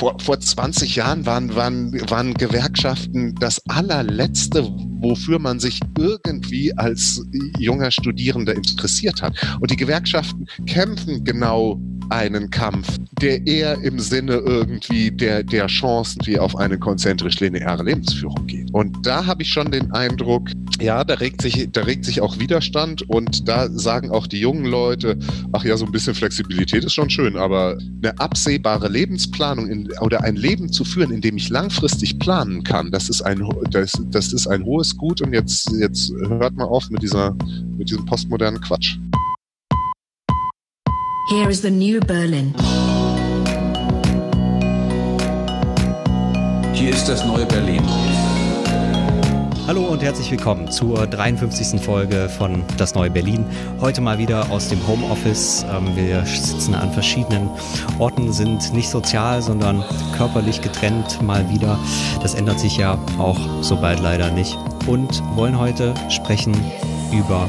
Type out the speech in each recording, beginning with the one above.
vor, vor 20 Jahren waren, waren, waren Gewerkschaften das allerletzte, wofür man sich irgendwie als junger Studierender interessiert hat. Und die Gewerkschaften kämpfen genau einen Kampf, der eher im Sinne irgendwie der, der Chancen wie auf eine konzentrisch-lineare Lebensführung geht. Und da habe ich schon den Eindruck, ja, da regt sich, da regt sich auch Widerstand und da sagen auch die jungen Leute, ach ja, so ein bisschen Flexibilität ist schon schön, aber eine absehbare Lebensplanung in, oder ein Leben zu führen, in dem ich langfristig planen kann, das ist ein, das, das ist ein hohes Gut und jetzt, jetzt hört mal auf mit dieser, mit diesem postmodernen Quatsch. Here is the new Berlin. Hier ist das neue Berlin. Hallo und herzlich willkommen zur 53. Folge von Das neue Berlin. Heute mal wieder aus dem Homeoffice. Ähm, wir sitzen an verschiedenen Orten, sind nicht sozial, sondern körperlich getrennt mal wieder. Das ändert sich ja auch so bald leider nicht. Und wollen heute sprechen über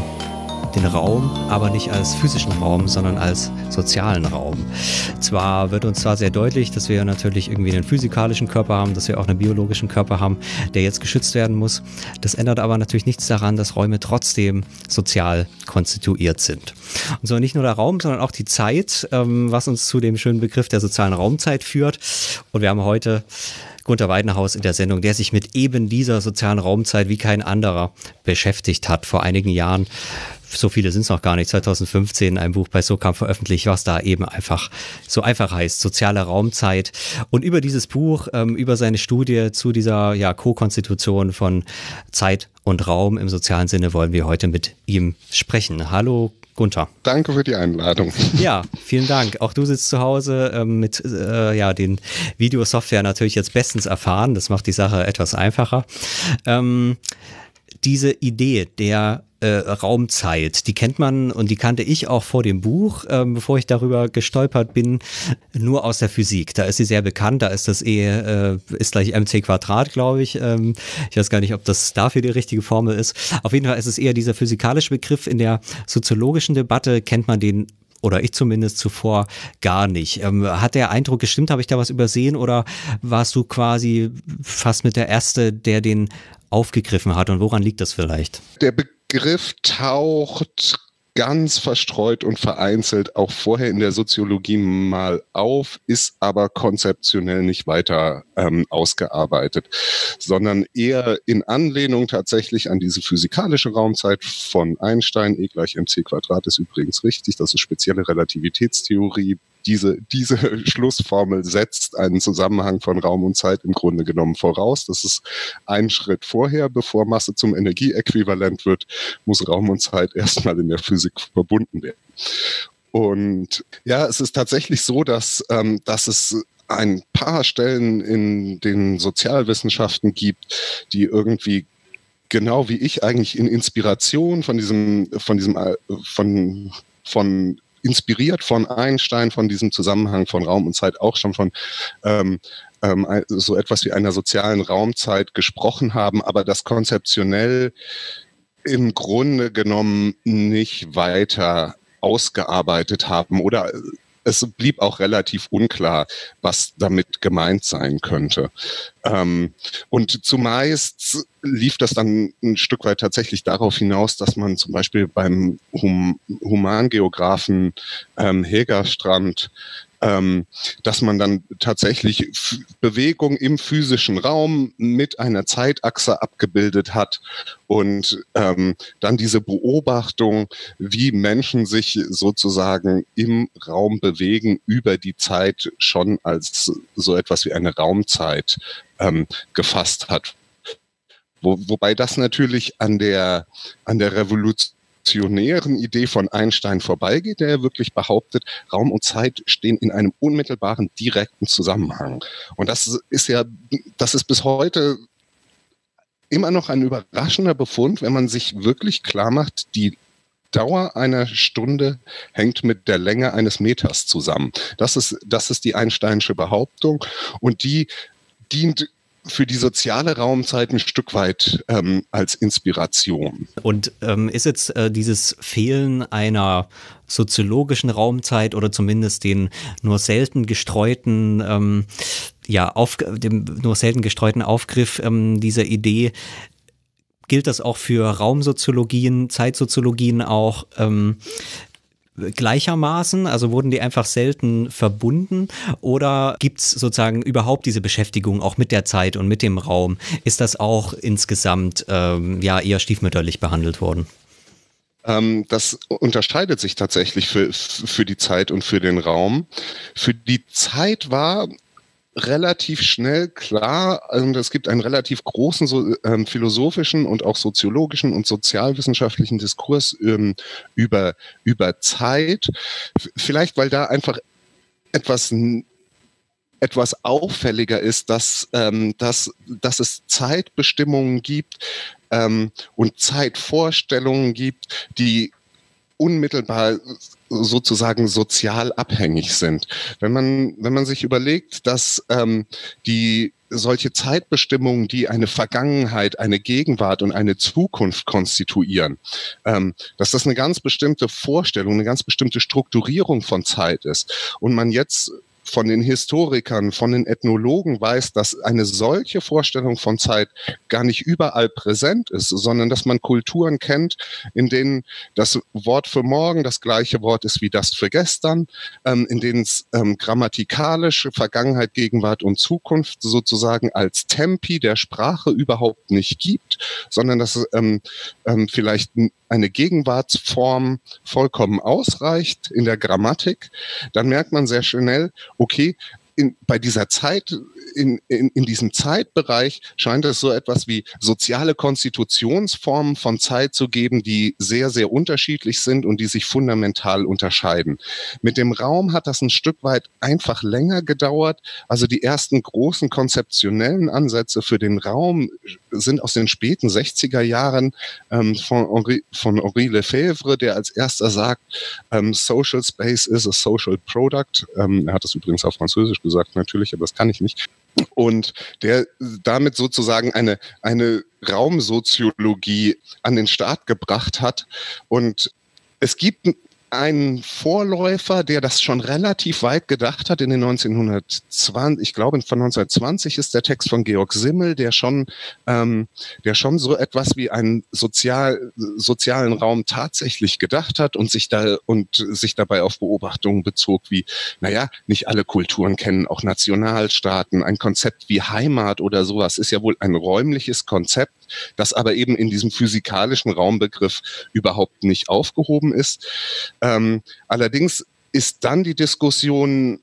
den Raum, aber nicht als physischen Raum, sondern als sozialen Raum. Zwar wird uns zwar sehr deutlich, dass wir natürlich irgendwie einen physikalischen Körper haben, dass wir auch einen biologischen Körper haben, der jetzt geschützt werden muss. Das ändert aber natürlich nichts daran, dass Räume trotzdem sozial konstituiert sind. Und so nicht nur der Raum, sondern auch die Zeit, ähm, was uns zu dem schönen Begriff der sozialen Raumzeit führt. Und wir haben heute Gunter Weidenhaus in der Sendung, der sich mit eben dieser sozialen Raumzeit wie kein anderer beschäftigt hat. Vor einigen Jahren so viele sind es noch gar nicht, 2015 ein Buch bei SOCAM veröffentlicht, was da eben einfach so einfach heißt, soziale Raumzeit. Und über dieses Buch, ähm, über seine Studie zu dieser ja, Co-Konstitution von Zeit und Raum im sozialen Sinne wollen wir heute mit ihm sprechen. Hallo Gunther. Danke für die Einladung. Ja, vielen Dank. Auch du sitzt zu Hause ähm, mit äh, ja, den Videosoftware natürlich jetzt bestens erfahren. Das macht die Sache etwas einfacher. Ähm, diese Idee der äh, Raumzeit. Die kennt man und die kannte ich auch vor dem Buch, ähm, bevor ich darüber gestolpert bin, nur aus der Physik. Da ist sie sehr bekannt, da ist das E äh, ist gleich mc Quadrat, glaube ich. Ähm, ich weiß gar nicht, ob das dafür die richtige Formel ist. Auf jeden Fall ist es eher dieser physikalische Begriff. In der soziologischen Debatte kennt man den oder ich zumindest zuvor gar nicht. Ähm, hat der Eindruck gestimmt? Habe ich da was übersehen oder warst du quasi fast mit der Erste, der den aufgegriffen hat und woran liegt das vielleicht? Der Begriff taucht ganz verstreut und vereinzelt auch vorher in der Soziologie mal auf, ist aber konzeptionell nicht weiter ähm, ausgearbeitet, sondern eher in Anlehnung tatsächlich an diese physikalische Raumzeit von Einstein, E gleich mc Quadrat ist übrigens richtig, das ist spezielle Relativitätstheorie, diese, diese Schlussformel setzt einen Zusammenhang von Raum und Zeit im Grunde genommen voraus. Das ist ein Schritt vorher, bevor Masse zum Energieäquivalent wird, muss Raum und Zeit erstmal in der Physik verbunden werden. Und ja, es ist tatsächlich so, dass, ähm, dass es ein paar Stellen in den Sozialwissenschaften gibt, die irgendwie genau wie ich eigentlich in Inspiration von diesem, von diesem, äh, von, von inspiriert von Einstein, von diesem Zusammenhang von Raum und Zeit, auch schon von ähm, ähm, so etwas wie einer sozialen Raumzeit gesprochen haben, aber das konzeptionell im Grunde genommen nicht weiter ausgearbeitet haben oder es blieb auch relativ unklar, was damit gemeint sein könnte. Ähm, und zumeist lief das dann ein Stück weit tatsächlich darauf hinaus, dass man zum Beispiel beim hum Humangeografen ähm, Hegerstrand ähm, dass man dann tatsächlich F Bewegung im physischen Raum mit einer Zeitachse abgebildet hat und ähm, dann diese Beobachtung, wie Menschen sich sozusagen im Raum bewegen, über die Zeit schon als so etwas wie eine Raumzeit ähm, gefasst hat. Wo, wobei das natürlich an der, an der Revolution revolutionären Idee von Einstein vorbeigeht, der wirklich behauptet, Raum und Zeit stehen in einem unmittelbaren, direkten Zusammenhang. Und das ist ja, das ist bis heute immer noch ein überraschender Befund, wenn man sich wirklich klar macht, die Dauer einer Stunde hängt mit der Länge eines Meters zusammen. Das ist, das ist die Einsteinsche Behauptung und die dient für die soziale Raumzeit ein Stück weit ähm, als Inspiration. Und ähm, ist jetzt äh, dieses Fehlen einer soziologischen Raumzeit oder zumindest den nur selten gestreuten ähm, ja, auf dem nur selten gestreuten Aufgriff ähm, dieser Idee, gilt das auch für Raumsoziologien, Zeitsoziologien auch? Ähm, gleichermaßen? Also wurden die einfach selten verbunden? Oder gibt es sozusagen überhaupt diese Beschäftigung auch mit der Zeit und mit dem Raum? Ist das auch insgesamt ähm, ja eher stiefmütterlich behandelt worden? Ähm, das unterscheidet sich tatsächlich für, für die Zeit und für den Raum. Für die Zeit war relativ schnell klar, und es gibt einen relativ großen so, ähm, philosophischen und auch soziologischen und sozialwissenschaftlichen Diskurs ähm, über, über Zeit. Vielleicht, weil da einfach etwas etwas auffälliger ist, dass, ähm, dass, dass es Zeitbestimmungen gibt ähm, und Zeitvorstellungen gibt, die unmittelbar sozusagen sozial abhängig sind. Wenn man, wenn man sich überlegt, dass ähm, die solche Zeitbestimmungen, die eine Vergangenheit, eine Gegenwart und eine Zukunft konstituieren, ähm, dass das eine ganz bestimmte Vorstellung, eine ganz bestimmte Strukturierung von Zeit ist. Und man jetzt von den Historikern, von den Ethnologen weiß, dass eine solche Vorstellung von Zeit gar nicht überall präsent ist, sondern dass man Kulturen kennt, in denen das Wort für morgen das gleiche Wort ist wie das für gestern, ähm, in denen es ähm, grammatikalisch Vergangenheit, Gegenwart und Zukunft sozusagen als Tempi der Sprache überhaupt nicht gibt, sondern dass ähm, ähm, vielleicht eine Gegenwartsform vollkommen ausreicht in der Grammatik, dann merkt man sehr schnell, okay, in, bei dieser Zeit, in, in, in diesem Zeitbereich scheint es so etwas wie soziale Konstitutionsformen von Zeit zu geben, die sehr, sehr unterschiedlich sind und die sich fundamental unterscheiden. Mit dem Raum hat das ein Stück weit einfach länger gedauert. Also die ersten großen konzeptionellen Ansätze für den Raum sind aus den späten 60er Jahren ähm, von, Henri, von Henri Lefebvre, der als erster sagt, ähm, Social Space is a social product. Ähm, er hat das übrigens auf Französisch gesagt, natürlich, aber das kann ich nicht. Und der damit sozusagen eine, eine Raumsoziologie an den Start gebracht hat. Und es gibt ein Vorläufer, der das schon relativ weit gedacht hat in den 1920, ich glaube von 1920 ist der Text von Georg Simmel, der schon, ähm, der schon so etwas wie einen sozial, sozialen Raum tatsächlich gedacht hat und sich da und sich dabei auf Beobachtungen bezog, wie, naja, nicht alle Kulturen kennen auch Nationalstaaten. Ein Konzept wie Heimat oder sowas ist ja wohl ein räumliches Konzept, das aber eben in diesem physikalischen Raumbegriff überhaupt nicht aufgehoben ist. Ähm, allerdings ist dann die Diskussion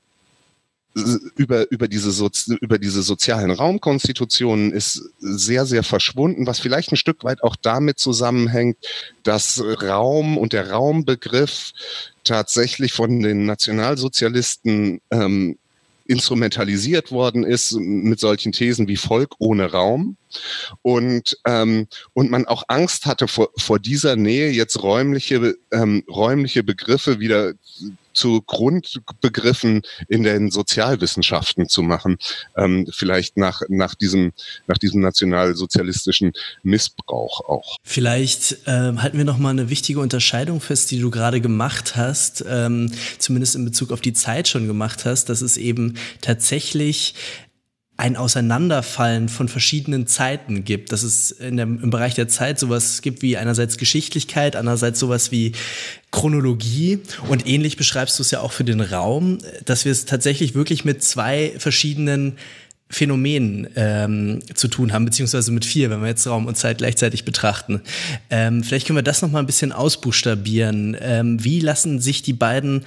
über, über, diese Sozi über diese sozialen Raumkonstitutionen ist sehr, sehr verschwunden, was vielleicht ein Stück weit auch damit zusammenhängt, dass Raum und der Raumbegriff tatsächlich von den Nationalsozialisten ähm, instrumentalisiert worden ist mit solchen Thesen wie Volk ohne Raum. Und ähm, und man auch Angst hatte vor, vor dieser Nähe jetzt räumliche ähm, räumliche Begriffe wieder zu Grundbegriffen in den Sozialwissenschaften zu machen, ähm, vielleicht nach, nach, diesem, nach diesem nationalsozialistischen Missbrauch auch. Vielleicht ähm, halten wir noch mal eine wichtige Unterscheidung fest, die du gerade gemacht hast, ähm, zumindest in Bezug auf die Zeit schon gemacht hast, dass es eben tatsächlich ein Auseinanderfallen von verschiedenen Zeiten gibt, dass es dem, im Bereich der Zeit sowas gibt wie einerseits Geschichtlichkeit, andererseits sowas wie Chronologie und ähnlich beschreibst du es ja auch für den Raum, dass wir es tatsächlich wirklich mit zwei verschiedenen Phänomenen ähm, zu tun haben, beziehungsweise mit vier, wenn wir jetzt Raum und Zeit gleichzeitig betrachten. Ähm, vielleicht können wir das noch mal ein bisschen ausbuchstabieren. Ähm, wie lassen sich die beiden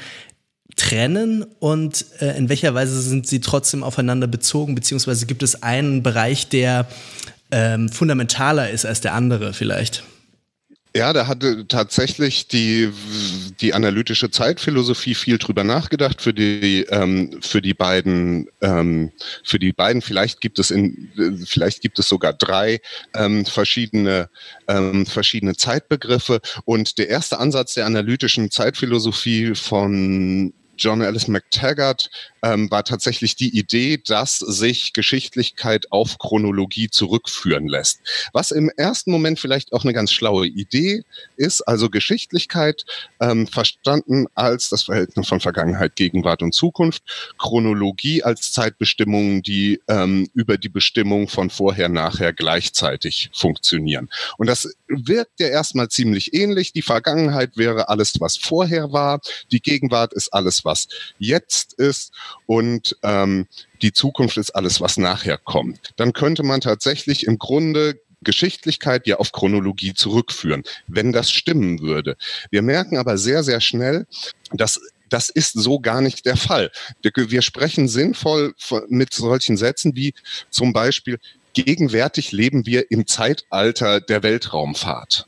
trennen und äh, in welcher Weise sind sie trotzdem aufeinander bezogen, beziehungsweise gibt es einen Bereich, der ähm, fundamentaler ist als der andere vielleicht? Ja, da hatte tatsächlich die, die analytische Zeitphilosophie viel drüber nachgedacht für die, ähm, für die beiden, ähm, für die beiden. Vielleicht gibt es in, vielleicht gibt es sogar drei ähm, verschiedene, ähm, verschiedene Zeitbegriffe. Und der erste Ansatz der analytischen Zeitphilosophie von John Ellis McTaggart ähm, war tatsächlich die Idee, dass sich Geschichtlichkeit auf Chronologie zurückführen lässt. Was im ersten Moment vielleicht auch eine ganz schlaue Idee ist, also Geschichtlichkeit ähm, verstanden als das Verhältnis von Vergangenheit, Gegenwart und Zukunft, Chronologie als Zeitbestimmungen, die ähm, über die Bestimmung von vorher, nachher gleichzeitig funktionieren. Und das wirkt ja erstmal ziemlich ähnlich. Die Vergangenheit wäre alles, was vorher war. Die Gegenwart ist alles, was jetzt ist. Und ähm, die Zukunft ist alles, was nachher kommt. Dann könnte man tatsächlich im Grunde Geschichtlichkeit ja auf Chronologie zurückführen, wenn das stimmen würde. Wir merken aber sehr, sehr schnell, dass das ist so gar nicht der Fall. Wir sprechen sinnvoll mit solchen Sätzen wie zum Beispiel, gegenwärtig leben wir im Zeitalter der Weltraumfahrt.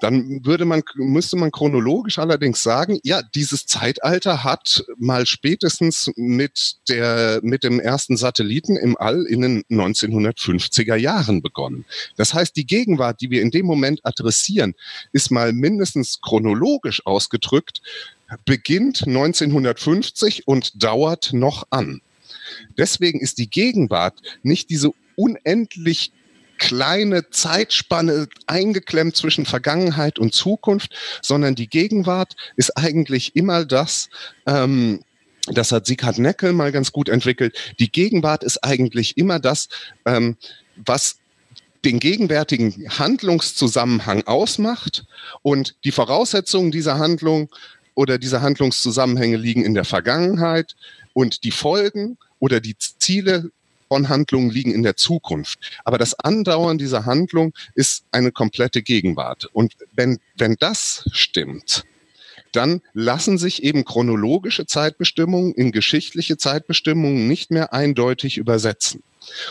Dann würde man, müsste man chronologisch allerdings sagen, ja, dieses Zeitalter hat mal spätestens mit der, mit dem ersten Satelliten im All in den 1950er Jahren begonnen. Das heißt, die Gegenwart, die wir in dem Moment adressieren, ist mal mindestens chronologisch ausgedrückt, beginnt 1950 und dauert noch an. Deswegen ist die Gegenwart nicht diese unendlich kleine Zeitspanne eingeklemmt zwischen Vergangenheit und Zukunft, sondern die Gegenwart ist eigentlich immer das, ähm, das hat Sieghard Neckel mal ganz gut entwickelt. Die Gegenwart ist eigentlich immer das, ähm, was den gegenwärtigen Handlungszusammenhang ausmacht und die Voraussetzungen dieser Handlung oder dieser Handlungszusammenhänge liegen in der Vergangenheit und die Folgen oder die Ziele von Handlungen liegen in der Zukunft. Aber das Andauern dieser Handlung ist eine komplette Gegenwart. Und wenn, wenn das stimmt, dann lassen sich eben chronologische Zeitbestimmungen in geschichtliche Zeitbestimmungen nicht mehr eindeutig übersetzen.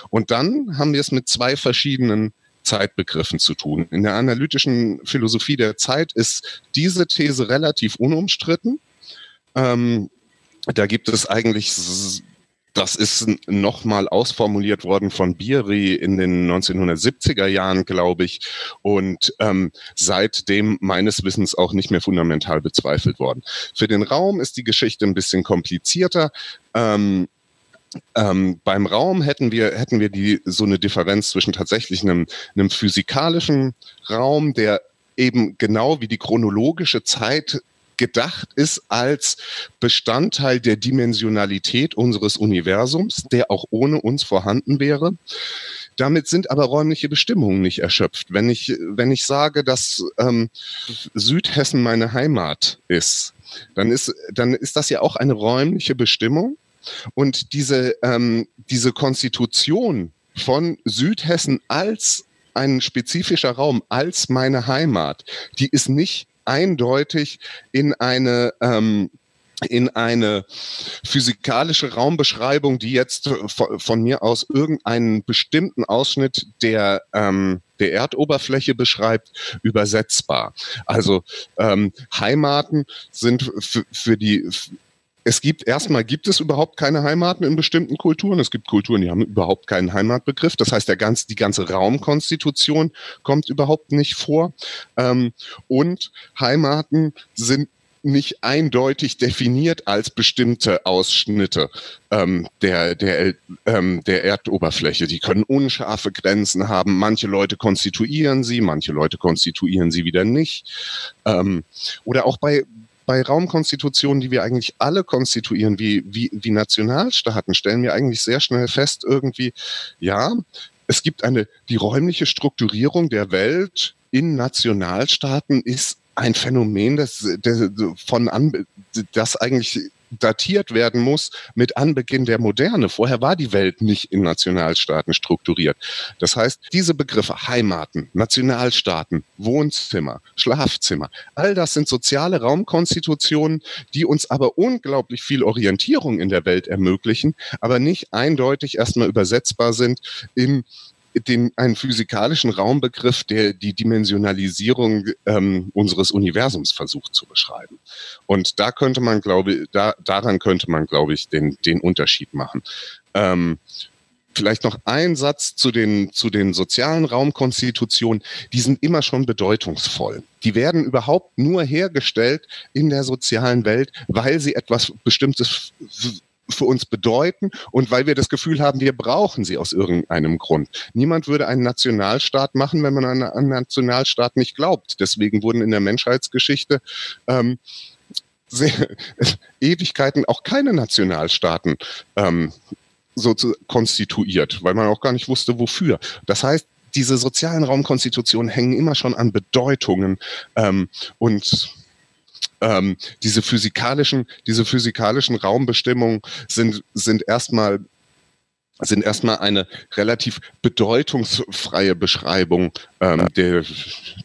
Und dann haben wir es mit zwei verschiedenen Zeitbegriffen zu tun. In der analytischen Philosophie der Zeit ist diese These relativ unumstritten. Ähm, da gibt es eigentlich das ist nochmal ausformuliert worden von Biri in den 1970er Jahren, glaube ich, und ähm, seitdem meines Wissens auch nicht mehr fundamental bezweifelt worden. Für den Raum ist die Geschichte ein bisschen komplizierter. Ähm, ähm, beim Raum hätten wir, hätten wir die, so eine Differenz zwischen tatsächlich einem, einem physikalischen Raum, der eben genau wie die chronologische Zeit gedacht ist als Bestandteil der Dimensionalität unseres Universums, der auch ohne uns vorhanden wäre. Damit sind aber räumliche Bestimmungen nicht erschöpft. Wenn ich, wenn ich sage, dass ähm, Südhessen meine Heimat ist, dann ist, dann ist das ja auch eine räumliche Bestimmung. Und diese, ähm, diese Konstitution von Südhessen als ein spezifischer Raum, als meine Heimat, die ist nicht eindeutig in eine ähm, in eine physikalische Raumbeschreibung, die jetzt von mir aus irgendeinen bestimmten Ausschnitt der ähm, der Erdoberfläche beschreibt, übersetzbar. Also ähm, Heimaten sind für die es gibt erstmal gibt es überhaupt keine Heimaten in bestimmten Kulturen. Es gibt Kulturen, die haben überhaupt keinen Heimatbegriff. Das heißt, der ganz, die ganze Raumkonstitution kommt überhaupt nicht vor. Ähm, und Heimaten sind nicht eindeutig definiert als bestimmte Ausschnitte ähm, der, der, ähm, der Erdoberfläche. Die können unscharfe Grenzen haben. Manche Leute konstituieren sie, manche Leute konstituieren sie wieder nicht. Ähm, oder auch bei, bei Raumkonstitutionen, die wir eigentlich alle konstituieren, wie, wie, wie Nationalstaaten, stellen wir eigentlich sehr schnell fest, irgendwie, ja, es gibt eine, die räumliche Strukturierung der Welt in Nationalstaaten ist ein Phänomen, das, das von an, das eigentlich datiert werden muss mit Anbeginn der Moderne. Vorher war die Welt nicht in Nationalstaaten strukturiert. Das heißt, diese Begriffe Heimaten, Nationalstaaten, Wohnzimmer, Schlafzimmer, all das sind soziale Raumkonstitutionen, die uns aber unglaublich viel Orientierung in der Welt ermöglichen, aber nicht eindeutig erstmal übersetzbar sind in den, einen physikalischen Raumbegriff, der die Dimensionalisierung ähm, unseres Universums versucht zu beschreiben. Und da könnte man, glaube da, daran könnte man, glaube ich, den, den Unterschied machen. Ähm, vielleicht noch ein Satz zu den, zu den sozialen Raumkonstitutionen. Die sind immer schon bedeutungsvoll. Die werden überhaupt nur hergestellt in der sozialen Welt, weil sie etwas Bestimmtes für uns bedeuten und weil wir das Gefühl haben, wir brauchen sie aus irgendeinem Grund. Niemand würde einen Nationalstaat machen, wenn man an einen Nationalstaat nicht glaubt. Deswegen wurden in der Menschheitsgeschichte ähm, sehr, Ewigkeiten auch keine Nationalstaaten ähm, so zu, konstituiert, weil man auch gar nicht wusste, wofür. Das heißt, diese sozialen Raumkonstitutionen hängen immer schon an Bedeutungen ähm, und ähm, diese physikalischen, diese physikalischen Raumbestimmungen sind, sind erstmal sind erstmal eine relativ bedeutungsfreie Beschreibung ähm, der,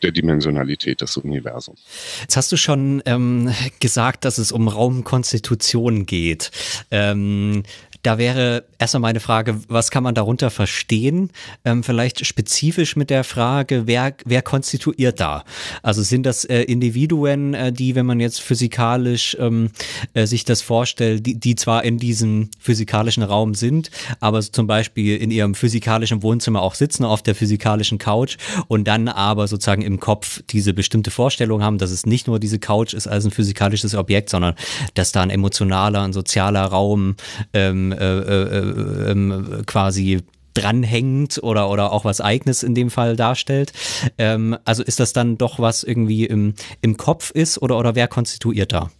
der Dimensionalität des Universums. Jetzt hast du schon ähm, gesagt, dass es um Raumkonstitution geht. Ähm, da wäre erstmal meine Frage, was kann man darunter verstehen? Ähm, vielleicht spezifisch mit der Frage, wer, wer konstituiert da? Also sind das äh, Individuen, äh, die, wenn man jetzt physikalisch ähm, äh, sich das vorstellt, die, die zwar in diesem physikalischen Raum sind, aber zum Beispiel in ihrem physikalischen Wohnzimmer auch sitzen, auf der physikalischen Couch und dann aber sozusagen im Kopf diese bestimmte Vorstellung haben, dass es nicht nur diese Couch ist als ein physikalisches Objekt, sondern dass da ein emotionaler, ein sozialer Raum ähm, äh, äh, ähm, quasi dranhängend oder, oder auch was Eigenes in dem Fall darstellt. Ähm, also ist das dann doch was irgendwie im, im Kopf ist oder, oder wer konstituiert da?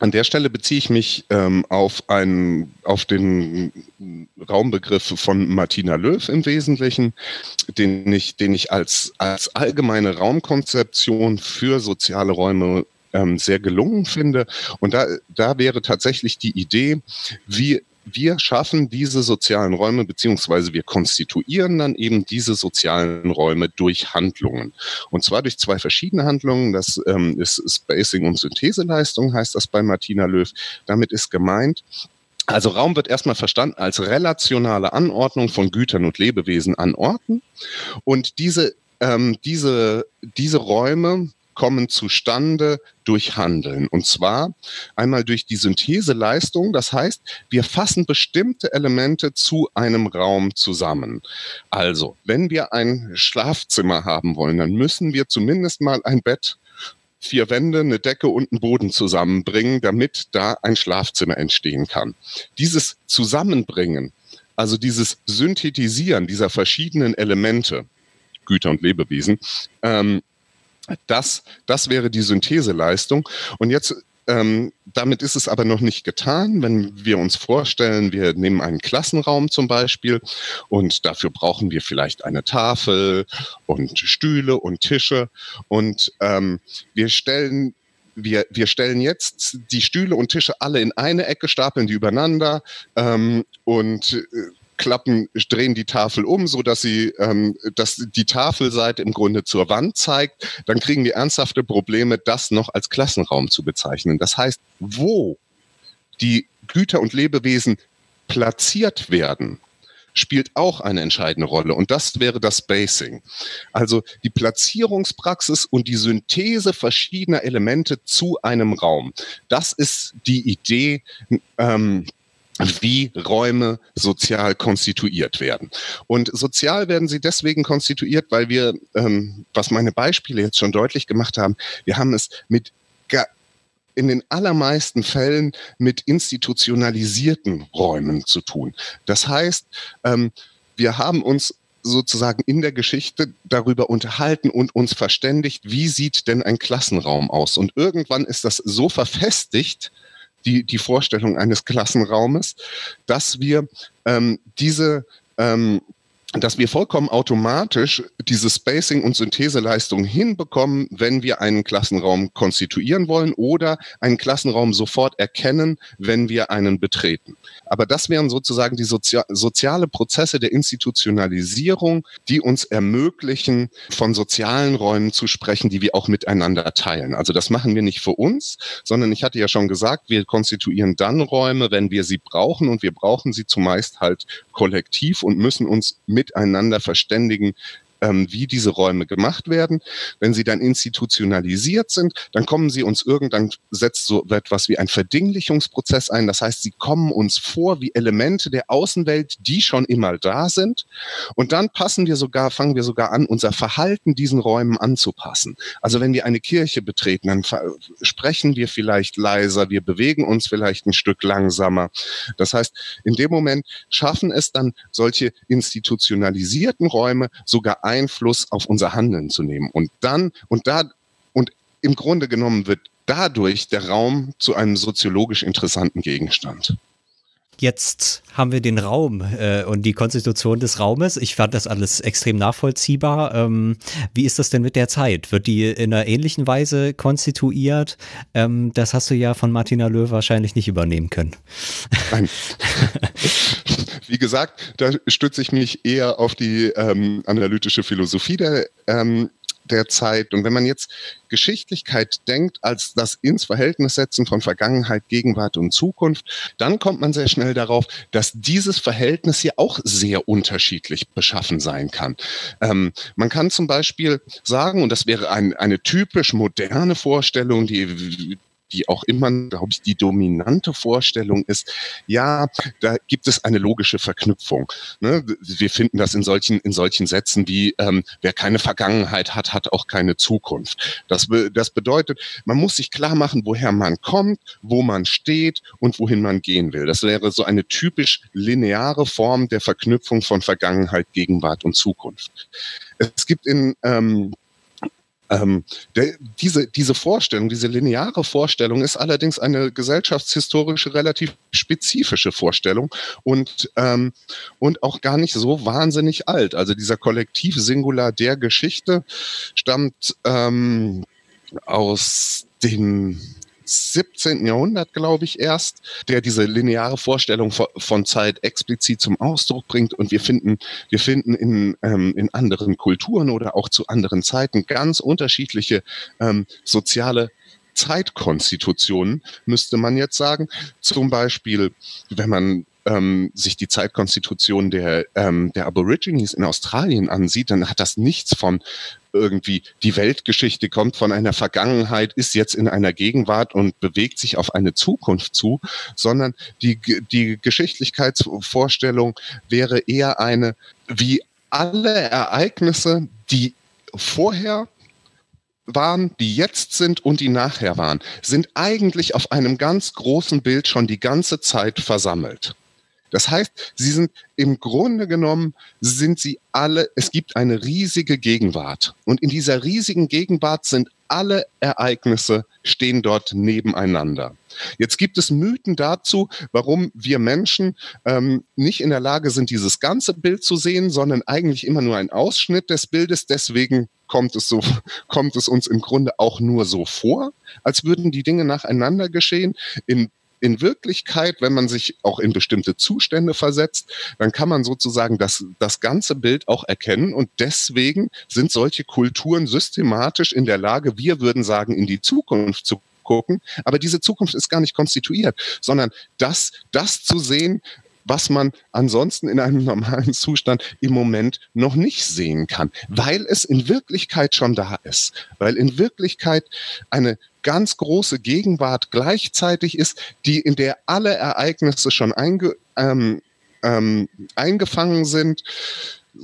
An der Stelle beziehe ich mich ähm, auf, einen, auf den Raumbegriff von Martina Löw im Wesentlichen, den ich, den ich als, als allgemeine Raumkonzeption für soziale Räume ähm, sehr gelungen finde. Und da, da wäre tatsächlich die Idee, wie wir schaffen diese sozialen Räume, beziehungsweise wir konstituieren dann eben diese sozialen Räume durch Handlungen. Und zwar durch zwei verschiedene Handlungen. Das ähm, ist Spacing und Syntheseleistung, heißt das bei Martina Löw. Damit ist gemeint, also Raum wird erstmal verstanden als relationale Anordnung von Gütern und Lebewesen an Orten. Und diese, ähm, diese, diese Räume kommen zustande durch Handeln. Und zwar einmal durch die Syntheseleistung. Das heißt, wir fassen bestimmte Elemente zu einem Raum zusammen. Also, wenn wir ein Schlafzimmer haben wollen, dann müssen wir zumindest mal ein Bett vier Wände, eine Decke und einen Boden zusammenbringen, damit da ein Schlafzimmer entstehen kann. Dieses Zusammenbringen, also dieses Synthetisieren dieser verschiedenen Elemente, Güter und Lebewesen, ähm, das, das wäre die Syntheseleistung. Und jetzt ähm, damit ist es aber noch nicht getan. Wenn wir uns vorstellen, wir nehmen einen Klassenraum zum Beispiel und dafür brauchen wir vielleicht eine Tafel und Stühle und Tische und ähm, wir stellen wir, wir stellen jetzt die Stühle und Tische alle in eine Ecke, stapeln die übereinander ähm, und äh, klappen, drehen die Tafel um, so dass sie, ähm, dass die Tafelseite im Grunde zur Wand zeigt, dann kriegen wir ernsthafte Probleme, das noch als Klassenraum zu bezeichnen. Das heißt, wo die Güter und Lebewesen platziert werden, spielt auch eine entscheidende Rolle. Und das wäre das Spacing. Also die Platzierungspraxis und die Synthese verschiedener Elemente zu einem Raum. Das ist die Idee, ähm, wie Räume sozial konstituiert werden. Und sozial werden sie deswegen konstituiert, weil wir, ähm, was meine Beispiele jetzt schon deutlich gemacht haben, wir haben es mit in den allermeisten Fällen mit institutionalisierten Räumen zu tun. Das heißt, ähm, wir haben uns sozusagen in der Geschichte darüber unterhalten und uns verständigt, wie sieht denn ein Klassenraum aus? Und irgendwann ist das so verfestigt, die, die Vorstellung eines Klassenraumes, dass wir ähm, diese ähm, dass wir vollkommen automatisch diese Spacing- und Syntheseleistung hinbekommen, wenn wir einen Klassenraum konstituieren wollen oder einen Klassenraum sofort erkennen, wenn wir einen betreten. Aber das wären sozusagen die Sozia soziale Prozesse der Institutionalisierung, die uns ermöglichen, von sozialen Räumen zu sprechen, die wir auch miteinander teilen. Also das machen wir nicht für uns, sondern ich hatte ja schon gesagt, wir konstituieren dann Räume, wenn wir sie brauchen und wir brauchen sie zumeist halt kollektiv und müssen uns miteinander verständigen, ähm, wie diese Räume gemacht werden. Wenn sie dann institutionalisiert sind, dann kommen sie uns irgendwann, setzt so etwas wie ein Verdinglichungsprozess ein. Das heißt, sie kommen uns vor wie Elemente der Außenwelt, die schon immer da sind. Und dann passen wir sogar, fangen wir sogar an, unser Verhalten diesen Räumen anzupassen. Also wenn wir eine Kirche betreten, dann sprechen wir vielleicht leiser, wir bewegen uns vielleicht ein Stück langsamer. Das heißt, in dem Moment schaffen es dann solche institutionalisierten Räume sogar Einfluss auf unser Handeln zu nehmen. Und dann, und da, und im Grunde genommen wird dadurch der Raum zu einem soziologisch interessanten Gegenstand. Jetzt haben wir den Raum äh, und die Konstitution des Raumes. Ich fand das alles extrem nachvollziehbar. Ähm, wie ist das denn mit der Zeit? Wird die in einer ähnlichen Weise konstituiert? Ähm, das hast du ja von Martina Löw wahrscheinlich nicht übernehmen können. Nein. Wie gesagt, da stütze ich mich eher auf die ähm, analytische Philosophie der ähm, der Zeit. Und wenn man jetzt Geschichtlichkeit denkt als das ins Verhältnis setzen von Vergangenheit, Gegenwart und Zukunft, dann kommt man sehr schnell darauf, dass dieses Verhältnis hier auch sehr unterschiedlich beschaffen sein kann. Ähm, man kann zum Beispiel sagen, und das wäre ein, eine typisch moderne Vorstellung, die die auch immer, glaube ich, die dominante Vorstellung ist, ja, da gibt es eine logische Verknüpfung. Ne? Wir finden das in solchen, in solchen Sätzen wie, ähm, wer keine Vergangenheit hat, hat auch keine Zukunft. Das, be das bedeutet, man muss sich klar machen, woher man kommt, wo man steht und wohin man gehen will. Das wäre so eine typisch lineare Form der Verknüpfung von Vergangenheit, Gegenwart und Zukunft. Es gibt in ähm, ähm, der, diese, diese Vorstellung, diese lineare Vorstellung ist allerdings eine gesellschaftshistorische, relativ spezifische Vorstellung und, ähm, und auch gar nicht so wahnsinnig alt. Also dieser Kollektiv-Singular der Geschichte stammt ähm, aus dem 17. Jahrhundert, glaube ich, erst, der diese lineare Vorstellung von Zeit explizit zum Ausdruck bringt. Und wir finden, wir finden in, ähm, in anderen Kulturen oder auch zu anderen Zeiten ganz unterschiedliche ähm, soziale Zeitkonstitutionen, müsste man jetzt sagen. Zum Beispiel, wenn man ähm, sich die Zeitkonstitution der, ähm, der Aborigines in Australien ansieht, dann hat das nichts von irgendwie die Weltgeschichte kommt von einer Vergangenheit, ist jetzt in einer Gegenwart und bewegt sich auf eine Zukunft zu, sondern die, die Geschichtlichkeitsvorstellung wäre eher eine, wie alle Ereignisse, die vorher waren, die jetzt sind und die nachher waren, sind eigentlich auf einem ganz großen Bild schon die ganze Zeit versammelt. Das heißt, sie sind im Grunde genommen, sind sie alle, es gibt eine riesige Gegenwart. Und in dieser riesigen Gegenwart sind alle Ereignisse, stehen dort nebeneinander. Jetzt gibt es Mythen dazu, warum wir Menschen ähm, nicht in der Lage sind, dieses ganze Bild zu sehen, sondern eigentlich immer nur ein Ausschnitt des Bildes. Deswegen kommt es so, kommt es uns im Grunde auch nur so vor, als würden die Dinge nacheinander geschehen. In in Wirklichkeit, wenn man sich auch in bestimmte Zustände versetzt, dann kann man sozusagen das, das ganze Bild auch erkennen. Und deswegen sind solche Kulturen systematisch in der Lage, wir würden sagen, in die Zukunft zu gucken. Aber diese Zukunft ist gar nicht konstituiert, sondern das, das zu sehen, was man ansonsten in einem normalen Zustand im Moment noch nicht sehen kann, weil es in Wirklichkeit schon da ist, weil in Wirklichkeit eine ganz große Gegenwart gleichzeitig ist, die in der alle Ereignisse schon einge, ähm, ähm, eingefangen sind.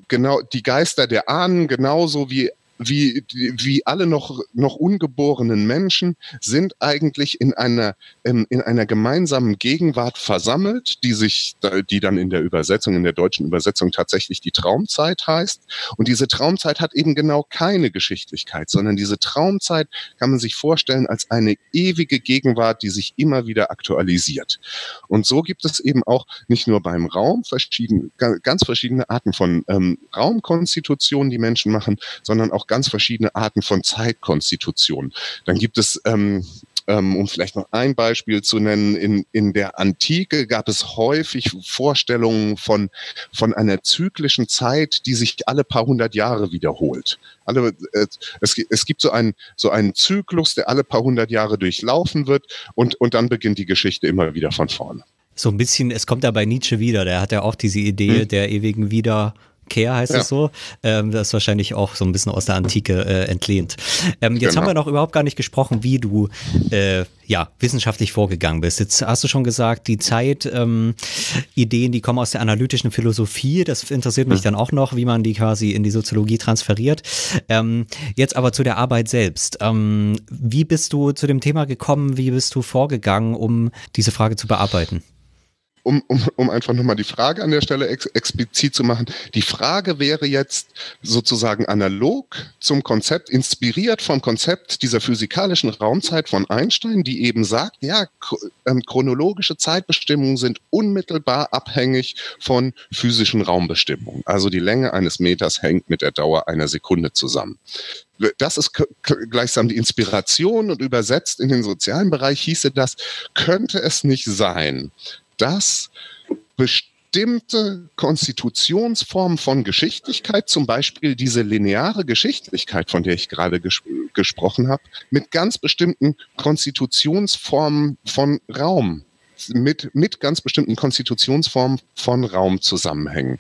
Genau die Geister der Ahnen, genauso wie wie, wie alle noch, noch ungeborenen Menschen sind eigentlich in einer, in, in einer gemeinsamen Gegenwart versammelt, die sich, die dann in der Übersetzung, in der deutschen Übersetzung tatsächlich die Traumzeit heißt. Und diese Traumzeit hat eben genau keine Geschichtlichkeit, sondern diese Traumzeit kann man sich vorstellen als eine ewige Gegenwart, die sich immer wieder aktualisiert. Und so gibt es eben auch nicht nur beim Raum verschiedene, ganz verschiedene Arten von ähm, Raumkonstitutionen, die Menschen machen, sondern auch ganz verschiedene Arten von Zeitkonstitutionen. Dann gibt es ähm, ähm, um vielleicht noch ein Beispiel zu nennen, in, in der Antike gab es häufig Vorstellungen von, von einer zyklischen Zeit, die sich alle paar hundert Jahre wiederholt. Alle, äh, es, es gibt so einen, so einen Zyklus, der alle paar hundert Jahre durchlaufen wird und, und dann beginnt die Geschichte immer wieder von vorne. So ein bisschen, es kommt da bei Nietzsche wieder, der hat ja auch diese Idee hm. der ewigen Wieder, Care heißt ja. es so. Ähm, das ist wahrscheinlich auch so ein bisschen aus der Antike äh, entlehnt. Ähm, jetzt genau. haben wir noch überhaupt gar nicht gesprochen, wie du äh, ja wissenschaftlich vorgegangen bist. Jetzt hast du schon gesagt, die Zeit-Ideen, ähm, die kommen aus der analytischen Philosophie. Das interessiert mich mhm. dann auch noch, wie man die quasi in die Soziologie transferiert. Ähm, jetzt aber zu der Arbeit selbst. Ähm, wie bist du zu dem Thema gekommen? Wie bist du vorgegangen, um diese Frage zu bearbeiten? Um, um, um einfach nochmal die Frage an der Stelle ex explizit zu machen. Die Frage wäre jetzt sozusagen analog zum Konzept, inspiriert vom Konzept dieser physikalischen Raumzeit von Einstein, die eben sagt, ja, ähm, chronologische Zeitbestimmungen sind unmittelbar abhängig von physischen Raumbestimmungen. Also die Länge eines Meters hängt mit der Dauer einer Sekunde zusammen. Das ist gleichsam die Inspiration und übersetzt in den sozialen Bereich hieße das, könnte es nicht sein, dass bestimmte Konstitutionsformen von Geschichtlichkeit, zum Beispiel diese lineare Geschichtlichkeit, von der ich gerade ges gesprochen habe, mit ganz bestimmten Konstitutionsformen von Raum, mit, mit ganz bestimmten Konstitutionsformen von Raum zusammenhängen.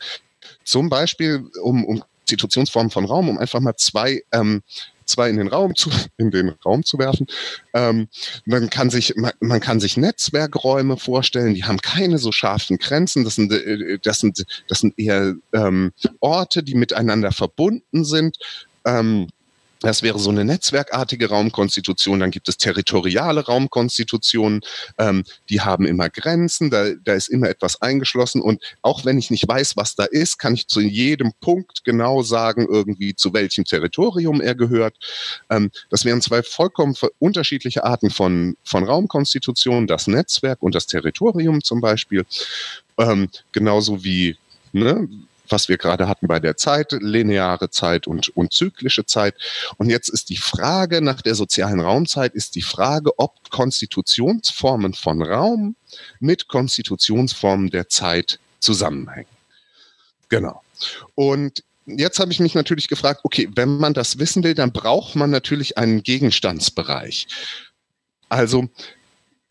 Zum Beispiel, um, um Konstitutionsformen von Raum, um einfach mal zwei ähm, zwei in den Raum zu, in den Raum zu werfen. Ähm, man kann sich, man, man, kann sich Netzwerkräume vorstellen, die haben keine so scharfen Grenzen. Das sind, äh, das sind, das sind eher ähm, Orte, die miteinander verbunden sind. Ähm, das wäre so eine netzwerkartige Raumkonstitution. Dann gibt es territoriale Raumkonstitutionen. Ähm, die haben immer Grenzen. Da, da ist immer etwas eingeschlossen. Und auch wenn ich nicht weiß, was da ist, kann ich zu jedem Punkt genau sagen, irgendwie zu welchem Territorium er gehört. Ähm, das wären zwei vollkommen unterschiedliche Arten von, von Raumkonstitutionen. Das Netzwerk und das Territorium zum Beispiel. Ähm, genauso wie ne, was wir gerade hatten bei der Zeit, lineare Zeit und, und zyklische Zeit. Und jetzt ist die Frage nach der sozialen Raumzeit, ist die Frage, ob Konstitutionsformen von Raum mit Konstitutionsformen der Zeit zusammenhängen. Genau. Und jetzt habe ich mich natürlich gefragt, okay, wenn man das wissen will, dann braucht man natürlich einen Gegenstandsbereich. Also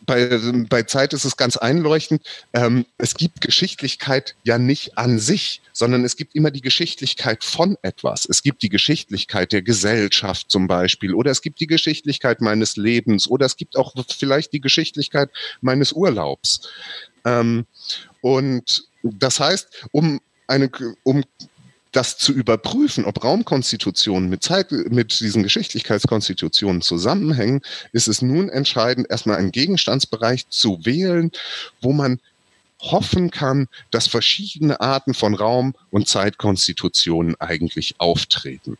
bei, bei Zeit ist es ganz einleuchtend. Ähm, es gibt Geschichtlichkeit ja nicht an sich, sondern es gibt immer die Geschichtlichkeit von etwas. Es gibt die Geschichtlichkeit der Gesellschaft zum Beispiel oder es gibt die Geschichtlichkeit meines Lebens oder es gibt auch vielleicht die Geschichtlichkeit meines Urlaubs. Ähm, und das heißt, um eine, um das zu überprüfen, ob Raumkonstitutionen mit, Zeit, mit diesen Geschichtlichkeitskonstitutionen zusammenhängen, ist es nun entscheidend, erstmal einen Gegenstandsbereich zu wählen, wo man hoffen kann, dass verschiedene Arten von Raum- und Zeitkonstitutionen eigentlich auftreten.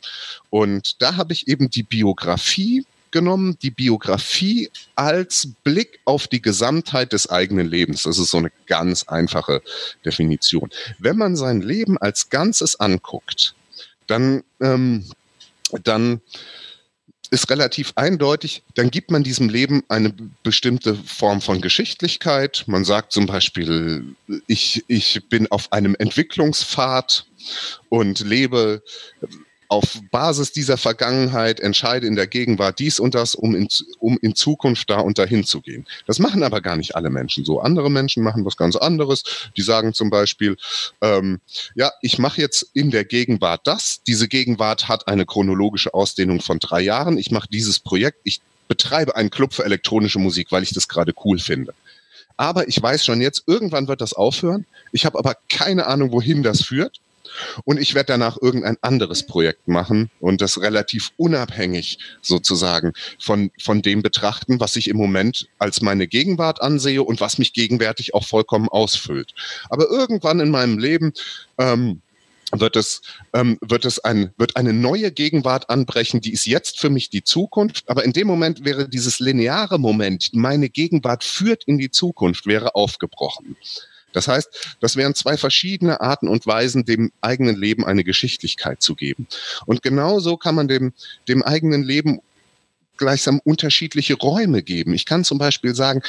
Und da habe ich eben die Biografie genommen, die Biografie als Blick auf die Gesamtheit des eigenen Lebens. Das ist so eine ganz einfache Definition. Wenn man sein Leben als Ganzes anguckt, dann, ähm, dann ist relativ eindeutig, dann gibt man diesem Leben eine bestimmte Form von Geschichtlichkeit. Man sagt zum Beispiel, ich, ich bin auf einem Entwicklungspfad und lebe auf Basis dieser Vergangenheit entscheide in der Gegenwart dies und das, um in, um in Zukunft da und dahin zu gehen. Das machen aber gar nicht alle Menschen so. Andere Menschen machen was ganz anderes. Die sagen zum Beispiel, ähm, ja, ich mache jetzt in der Gegenwart das. Diese Gegenwart hat eine chronologische Ausdehnung von drei Jahren. Ich mache dieses Projekt. Ich betreibe einen Club für elektronische Musik, weil ich das gerade cool finde. Aber ich weiß schon jetzt, irgendwann wird das aufhören. Ich habe aber keine Ahnung, wohin das führt. Und ich werde danach irgendein anderes Projekt machen und das relativ unabhängig sozusagen von, von dem betrachten, was ich im Moment als meine Gegenwart ansehe und was mich gegenwärtig auch vollkommen ausfüllt. Aber irgendwann in meinem Leben ähm, wird es, ähm, wird es ein, wird eine neue Gegenwart anbrechen, die ist jetzt für mich die Zukunft, aber in dem Moment wäre dieses lineare Moment, meine Gegenwart führt in die Zukunft, wäre aufgebrochen. Das heißt, das wären zwei verschiedene Arten und Weisen, dem eigenen Leben eine Geschichtlichkeit zu geben. Und genauso kann man dem, dem eigenen Leben gleichsam unterschiedliche Räume geben. Ich kann zum Beispiel sagen,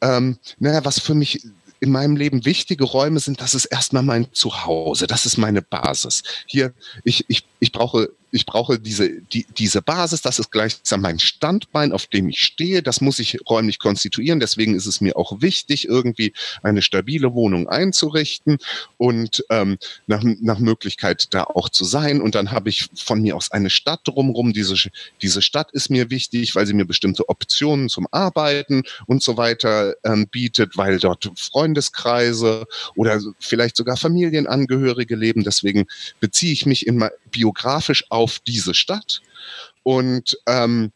ähm, naja, was für mich in meinem Leben wichtige Räume sind, das ist erstmal mein Zuhause, das ist meine Basis. Hier, ich, ich, ich brauche ich brauche diese, die, diese Basis, das ist gleichsam mein Standbein, auf dem ich stehe, das muss ich räumlich konstituieren, deswegen ist es mir auch wichtig, irgendwie eine stabile Wohnung einzurichten und ähm, nach, nach Möglichkeit da auch zu sein. Und dann habe ich von mir aus eine Stadt drumherum, diese, diese Stadt ist mir wichtig, weil sie mir bestimmte Optionen zum Arbeiten und so weiter ähm, bietet, weil dort Freundeskreise oder vielleicht sogar Familienangehörige leben, deswegen beziehe ich mich in, biografisch auf diese Stadt. Und ähm,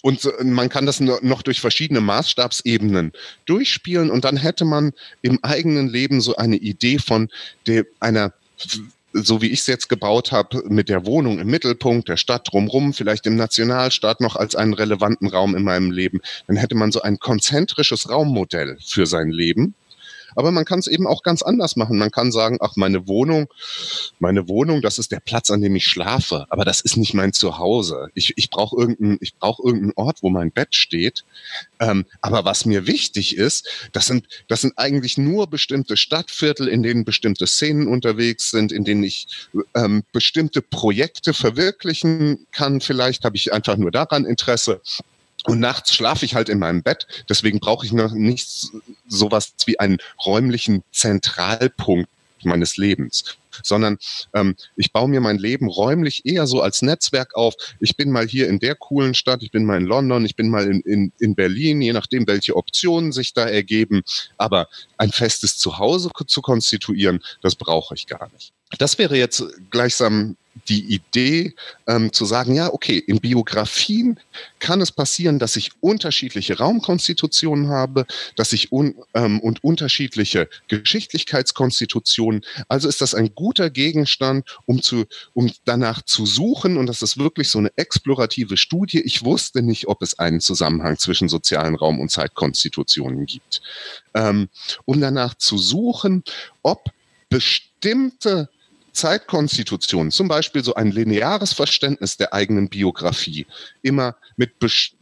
und man kann das noch durch verschiedene Maßstabsebenen durchspielen. Und dann hätte man im eigenen Leben so eine Idee von der, einer so wie ich es jetzt gebaut habe, mit der Wohnung im Mittelpunkt, der Stadt drumherum, vielleicht im Nationalstaat noch als einen relevanten Raum in meinem Leben, dann hätte man so ein konzentrisches Raummodell für sein Leben. Aber man kann es eben auch ganz anders machen. Man kann sagen, ach, meine Wohnung, meine Wohnung, das ist der Platz, an dem ich schlafe. Aber das ist nicht mein Zuhause. Ich, ich brauche irgendeinen, ich brauche irgendeinen Ort, wo mein Bett steht. Ähm, aber was mir wichtig ist, das sind, das sind eigentlich nur bestimmte Stadtviertel, in denen bestimmte Szenen unterwegs sind, in denen ich ähm, bestimmte Projekte verwirklichen kann. Vielleicht habe ich einfach nur daran Interesse. Und nachts schlafe ich halt in meinem Bett. Deswegen brauche ich noch nicht sowas wie einen räumlichen Zentralpunkt meines Lebens, sondern ähm, ich baue mir mein Leben räumlich eher so als Netzwerk auf. Ich bin mal hier in der coolen Stadt, ich bin mal in London, ich bin mal in, in, in Berlin, je nachdem, welche Optionen sich da ergeben. Aber ein festes Zuhause zu konstituieren, das brauche ich gar nicht. Das wäre jetzt gleichsam die Idee ähm, zu sagen, ja, okay, in Biografien kann es passieren, dass ich unterschiedliche Raumkonstitutionen habe, dass ich un, ähm, und unterschiedliche Geschichtlichkeitskonstitutionen. Also ist das ein guter Gegenstand, um zu, um danach zu suchen. Und das ist wirklich so eine explorative Studie. Ich wusste nicht, ob es einen Zusammenhang zwischen sozialen Raum- und Zeitkonstitutionen gibt. Ähm, um danach zu suchen, ob bestimmte Zeitkonstitution, zum Beispiel so ein lineares Verständnis der eigenen Biografie, immer mit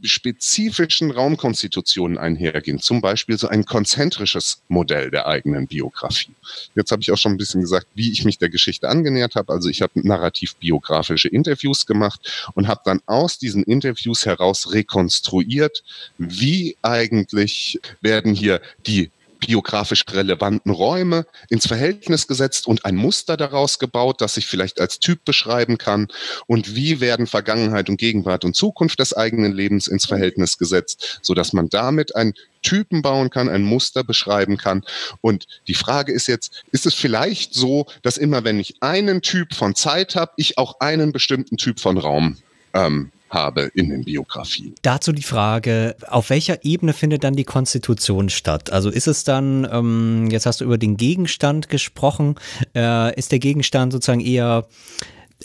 spezifischen Raumkonstitutionen einhergehen, zum Beispiel so ein konzentrisches Modell der eigenen Biografie. Jetzt habe ich auch schon ein bisschen gesagt, wie ich mich der Geschichte angenähert habe. Also ich habe narrativ-biografische Interviews gemacht und habe dann aus diesen Interviews heraus rekonstruiert, wie eigentlich werden hier die biografisch relevanten Räume ins Verhältnis gesetzt und ein Muster daraus gebaut, das ich vielleicht als Typ beschreiben kann. Und wie werden Vergangenheit und Gegenwart und Zukunft des eigenen Lebens ins Verhältnis gesetzt, so dass man damit ein Typen bauen kann, ein Muster beschreiben kann. Und die Frage ist jetzt, ist es vielleicht so, dass immer wenn ich einen Typ von Zeit habe, ich auch einen bestimmten Typ von Raum ähm, habe in den Biografien. Dazu die Frage, auf welcher Ebene findet dann die Konstitution statt? Also ist es dann, ähm, jetzt hast du über den Gegenstand gesprochen, äh, ist der Gegenstand sozusagen eher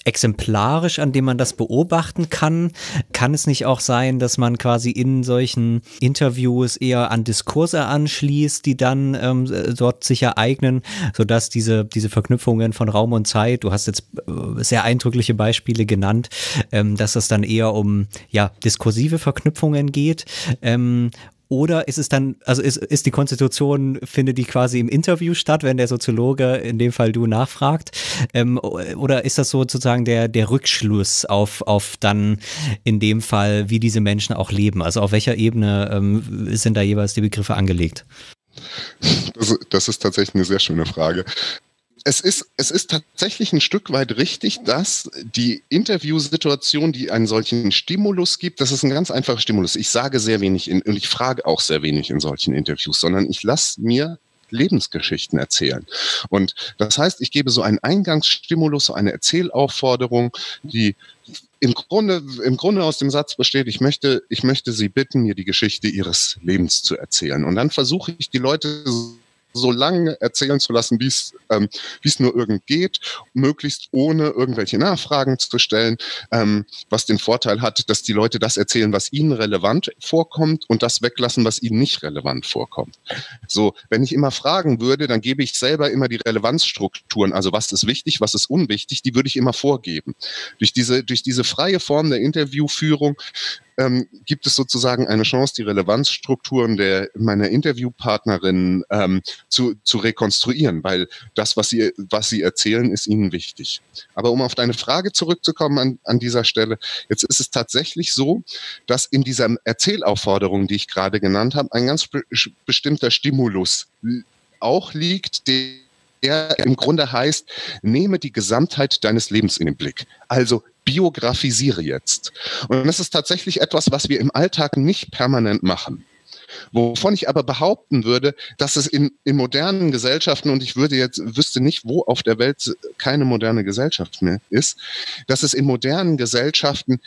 exemplarisch, an dem man das beobachten kann? Kann es nicht auch sein, dass man quasi in solchen Interviews eher an Diskurse anschließt, die dann ähm, dort sich ereignen, sodass diese, diese Verknüpfungen von Raum und Zeit, du hast jetzt äh, sehr eindrückliche Beispiele genannt, ähm, dass es dann eher um ja, diskursive Verknüpfungen geht ähm, oder ist es dann, also ist, ist die Konstitution, findet die quasi im Interview statt, wenn der Soziologe, in dem Fall du, nachfragt? Ähm, oder ist das sozusagen der, der Rückschluss auf, auf dann in dem Fall, wie diese Menschen auch leben? Also auf welcher Ebene ähm, sind da jeweils die Begriffe angelegt? Das, das ist tatsächlich eine sehr schöne Frage es ist, es ist tatsächlich ein Stück weit richtig, dass die Interviewsituation, die einen solchen Stimulus gibt, das ist ein ganz einfacher Stimulus. Ich sage sehr wenig in, und ich frage auch sehr wenig in solchen Interviews, sondern ich lasse mir Lebensgeschichten erzählen. Und das heißt, ich gebe so einen Eingangsstimulus, so eine Erzählaufforderung, die im Grunde, im Grunde aus dem Satz besteht, ich möchte, ich möchte Sie bitten, mir die Geschichte Ihres Lebens zu erzählen. Und dann versuche ich die Leute so lange erzählen zu lassen, wie es ähm, es nur irgend geht, möglichst ohne irgendwelche Nachfragen zu stellen, ähm, was den Vorteil hat, dass die Leute das erzählen, was ihnen relevant vorkommt und das weglassen, was ihnen nicht relevant vorkommt. So, wenn ich immer fragen würde, dann gebe ich selber immer die Relevanzstrukturen, also was ist wichtig, was ist unwichtig, die würde ich immer vorgeben. Durch diese, durch diese freie Form der Interviewführung ähm, gibt es sozusagen eine Chance, die Relevanzstrukturen der meiner Interviewpartnerin ähm, zu, zu rekonstruieren, weil das, was sie, was sie erzählen, ist ihnen wichtig. Aber um auf deine Frage zurückzukommen an, an dieser Stelle, jetzt ist es tatsächlich so, dass in dieser Erzählaufforderung, die ich gerade genannt habe, ein ganz be bestimmter Stimulus auch liegt, der im Grunde heißt, nehme die Gesamtheit deines Lebens in den Blick. Also biografisiere jetzt. Und das ist tatsächlich etwas, was wir im Alltag nicht permanent machen. Wovon ich aber behaupten würde, dass es in, in modernen Gesellschaften, und ich würde jetzt, wüsste nicht, wo auf der Welt keine moderne Gesellschaft mehr ist, dass es in modernen Gesellschaften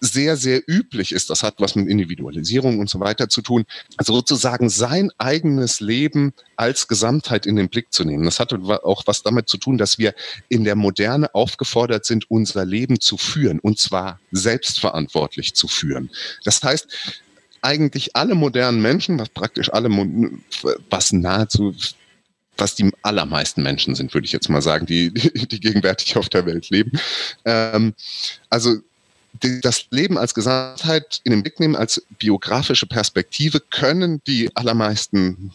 sehr, sehr üblich ist, das hat was mit Individualisierung und so weiter zu tun, also sozusagen sein eigenes Leben als Gesamtheit in den Blick zu nehmen. Das hat auch was damit zu tun, dass wir in der Moderne aufgefordert sind, unser Leben zu führen und zwar selbstverantwortlich zu führen. Das heißt, eigentlich alle modernen Menschen, was praktisch alle, was nahezu was die allermeisten Menschen sind, würde ich jetzt mal sagen, die, die gegenwärtig auf der Welt leben. Ähm, also das Leben als Gesamtheit in den Blick nehmen, als biografische Perspektive, können die allermeisten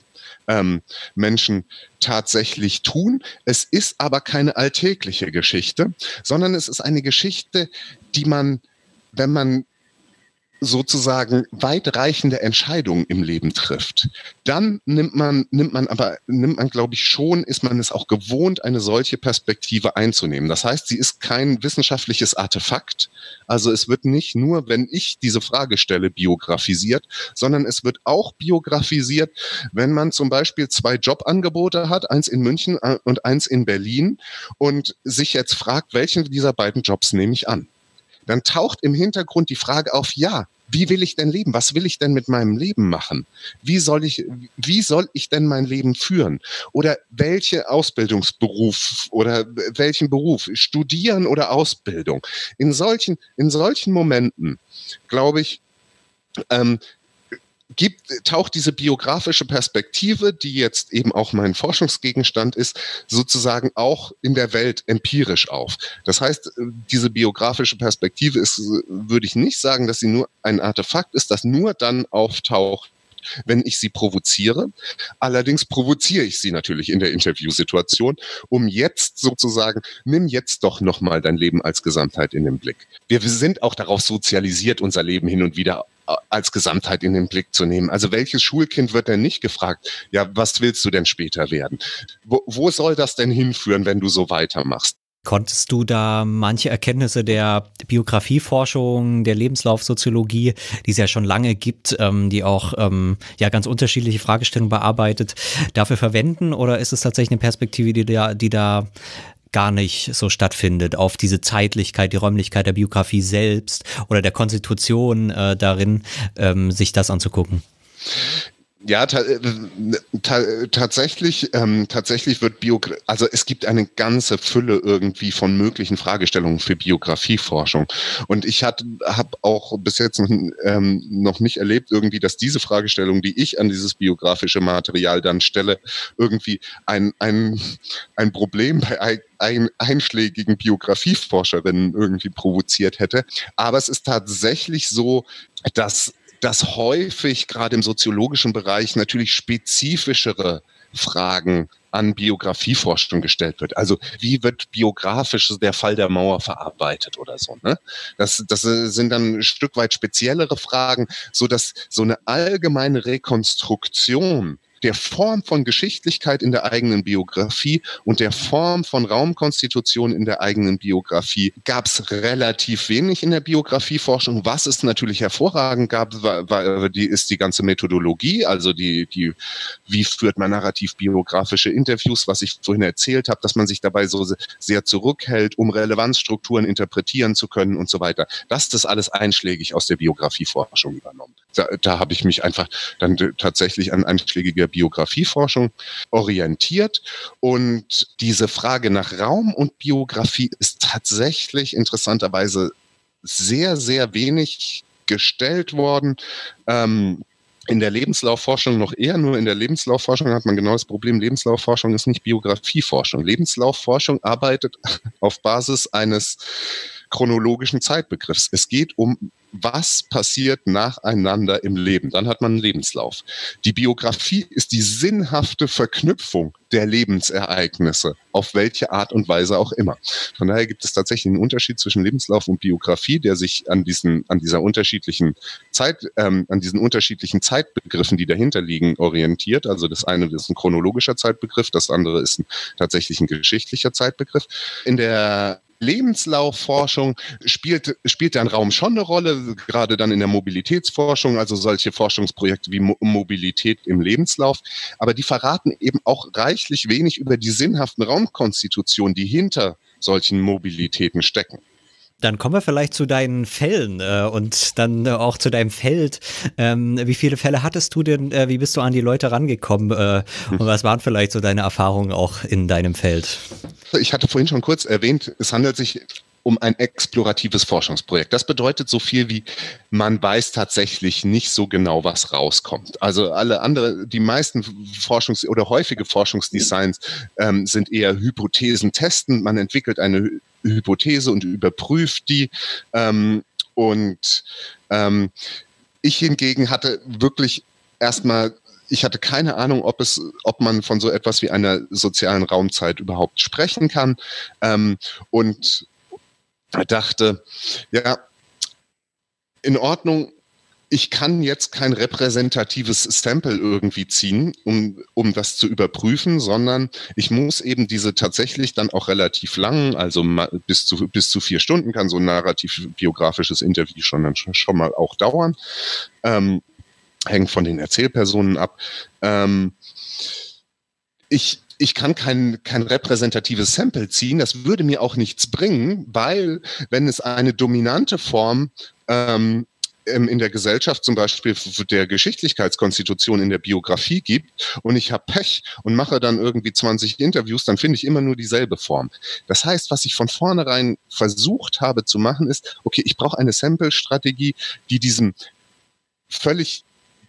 ähm, Menschen tatsächlich tun. Es ist aber keine alltägliche Geschichte, sondern es ist eine Geschichte, die man, wenn man sozusagen weitreichende Entscheidungen im Leben trifft, dann nimmt man, nimmt man aber, nimmt man, glaube ich, schon, ist man es auch gewohnt, eine solche Perspektive einzunehmen. Das heißt, sie ist kein wissenschaftliches Artefakt. Also es wird nicht nur, wenn ich diese Frage stelle, biografisiert, sondern es wird auch biografisiert, wenn man zum Beispiel zwei Jobangebote hat, eins in München äh, und eins in Berlin und sich jetzt fragt, welchen dieser beiden Jobs nehme ich an dann taucht im Hintergrund die Frage auf, ja, wie will ich denn leben? Was will ich denn mit meinem Leben machen? Wie soll ich, wie soll ich denn mein Leben führen? Oder welche Ausbildungsberuf oder welchen Beruf? Studieren oder Ausbildung? In solchen, in solchen Momenten, glaube ich, ähm, gibt, taucht diese biografische Perspektive, die jetzt eben auch mein Forschungsgegenstand ist, sozusagen auch in der Welt empirisch auf. Das heißt, diese biografische Perspektive ist, würde ich nicht sagen, dass sie nur ein Artefakt ist, das nur dann auftaucht, wenn ich sie provoziere. Allerdings provoziere ich sie natürlich in der Interviewsituation, um jetzt sozusagen, nimm jetzt doch nochmal dein Leben als Gesamtheit in den Blick. Wir sind auch darauf sozialisiert, unser Leben hin und wieder äh, als Gesamtheit in den Blick zu nehmen. Also welches Schulkind wird denn nicht gefragt, ja, was willst du denn später werden? Wo, wo soll das denn hinführen, wenn du so weitermachst? Konntest du da manche Erkenntnisse der Biografieforschung, der Lebenslaufsoziologie, die es ja schon lange gibt, ähm, die auch ähm, ja ganz unterschiedliche Fragestellungen bearbeitet, dafür verwenden? Oder ist es tatsächlich eine Perspektive, die da, die da gar nicht so stattfindet, auf diese Zeitlichkeit, die Räumlichkeit der Biografie selbst oder der Konstitution äh, darin, ähm, sich das anzugucken? Ja, ta äh, ta tatsächlich, ähm, tatsächlich wird Biografie, also es gibt eine ganze Fülle irgendwie von möglichen Fragestellungen für Biografieforschung. Und ich habe auch bis jetzt noch, ähm, noch nicht erlebt irgendwie, dass diese Fragestellung, die ich an dieses biografische Material dann stelle, irgendwie ein, ein, ein Problem bei ein, einschlägigen Biografieforscherinnen irgendwie provoziert hätte. Aber es ist tatsächlich so, dass dass häufig gerade im soziologischen Bereich natürlich spezifischere Fragen an Biografieforschung gestellt wird. Also wie wird biografisch der Fall der Mauer verarbeitet oder so. Ne? Das, das sind dann ein Stück weit speziellere Fragen, so dass so eine allgemeine Rekonstruktion der Form von Geschichtlichkeit in der eigenen Biografie und der Form von Raumkonstitution in der eigenen Biografie gab es relativ wenig in der Biografieforschung. Was es natürlich hervorragend gab, war, war, die, ist die ganze Methodologie, also die, die, wie führt man narrativ-biografische Interviews, was ich vorhin erzählt habe, dass man sich dabei so sehr zurückhält, um Relevanzstrukturen interpretieren zu können und so weiter. Das ist alles einschlägig aus der Biografieforschung übernommen. Da, da habe ich mich einfach dann tatsächlich an einschlägige Biografieforschung orientiert. Und diese Frage nach Raum und Biografie ist tatsächlich interessanterweise sehr, sehr wenig gestellt worden. Ähm, in der Lebenslaufforschung noch eher, nur in der Lebenslaufforschung hat man genau das Problem, Lebenslaufforschung ist nicht Biografieforschung. Lebenslaufforschung arbeitet auf Basis eines chronologischen Zeitbegriffs. Es geht um was passiert nacheinander im Leben. Dann hat man einen Lebenslauf. Die Biografie ist die sinnhafte Verknüpfung der Lebensereignisse, auf welche Art und Weise auch immer. Von daher gibt es tatsächlich einen Unterschied zwischen Lebenslauf und Biografie, der sich an diesen, an dieser unterschiedlichen Zeit, ähm, an diesen unterschiedlichen Zeitbegriffen, die dahinter liegen, orientiert. Also das eine ist ein chronologischer Zeitbegriff, das andere ist ein, tatsächlich ein geschichtlicher Zeitbegriff. In der Lebenslaufforschung spielt, spielt der Raum schon eine Rolle, gerade dann in der Mobilitätsforschung, also solche Forschungsprojekte wie Mo Mobilität im Lebenslauf. Aber die verraten eben auch reichlich wenig über die sinnhaften Raumkonstitutionen, die hinter solchen Mobilitäten stecken. Dann kommen wir vielleicht zu deinen Fällen äh, und dann äh, auch zu deinem Feld. Ähm, wie viele Fälle hattest du denn? Äh, wie bist du an die Leute rangekommen? Äh, und was waren vielleicht so deine Erfahrungen auch in deinem Feld? Ich hatte vorhin schon kurz erwähnt, es handelt sich um ein exploratives Forschungsprojekt. Das bedeutet so viel wie, man weiß tatsächlich nicht so genau, was rauskommt. Also alle andere, die meisten Forschungs- oder häufige Forschungsdesigns ähm, sind eher Hypothesen testen. Man entwickelt eine Hypothese und überprüft die. Ähm, und ähm, ich hingegen hatte wirklich erstmal ich hatte keine Ahnung, ob es, ob man von so etwas wie einer sozialen Raumzeit überhaupt sprechen kann. Ähm, und dachte, ja, in Ordnung, ich kann jetzt kein repräsentatives Sample irgendwie ziehen, um, um das zu überprüfen, sondern ich muss eben diese tatsächlich dann auch relativ lang, also bis zu, bis zu vier Stunden kann so ein narrativ-biografisches Interview schon, dann schon mal auch dauern, ähm, hängt von den Erzählpersonen ab. Ähm, ich, ich kann kein, kein repräsentatives Sample ziehen, das würde mir auch nichts bringen, weil wenn es eine dominante Form ähm, in der Gesellschaft zum Beispiel der Geschichtlichkeitskonstitution in der Biografie gibt und ich habe Pech und mache dann irgendwie 20 Interviews, dann finde ich immer nur dieselbe Form. Das heißt, was ich von vornherein versucht habe zu machen, ist, okay, ich brauche eine Sample-Strategie, die diesem völlig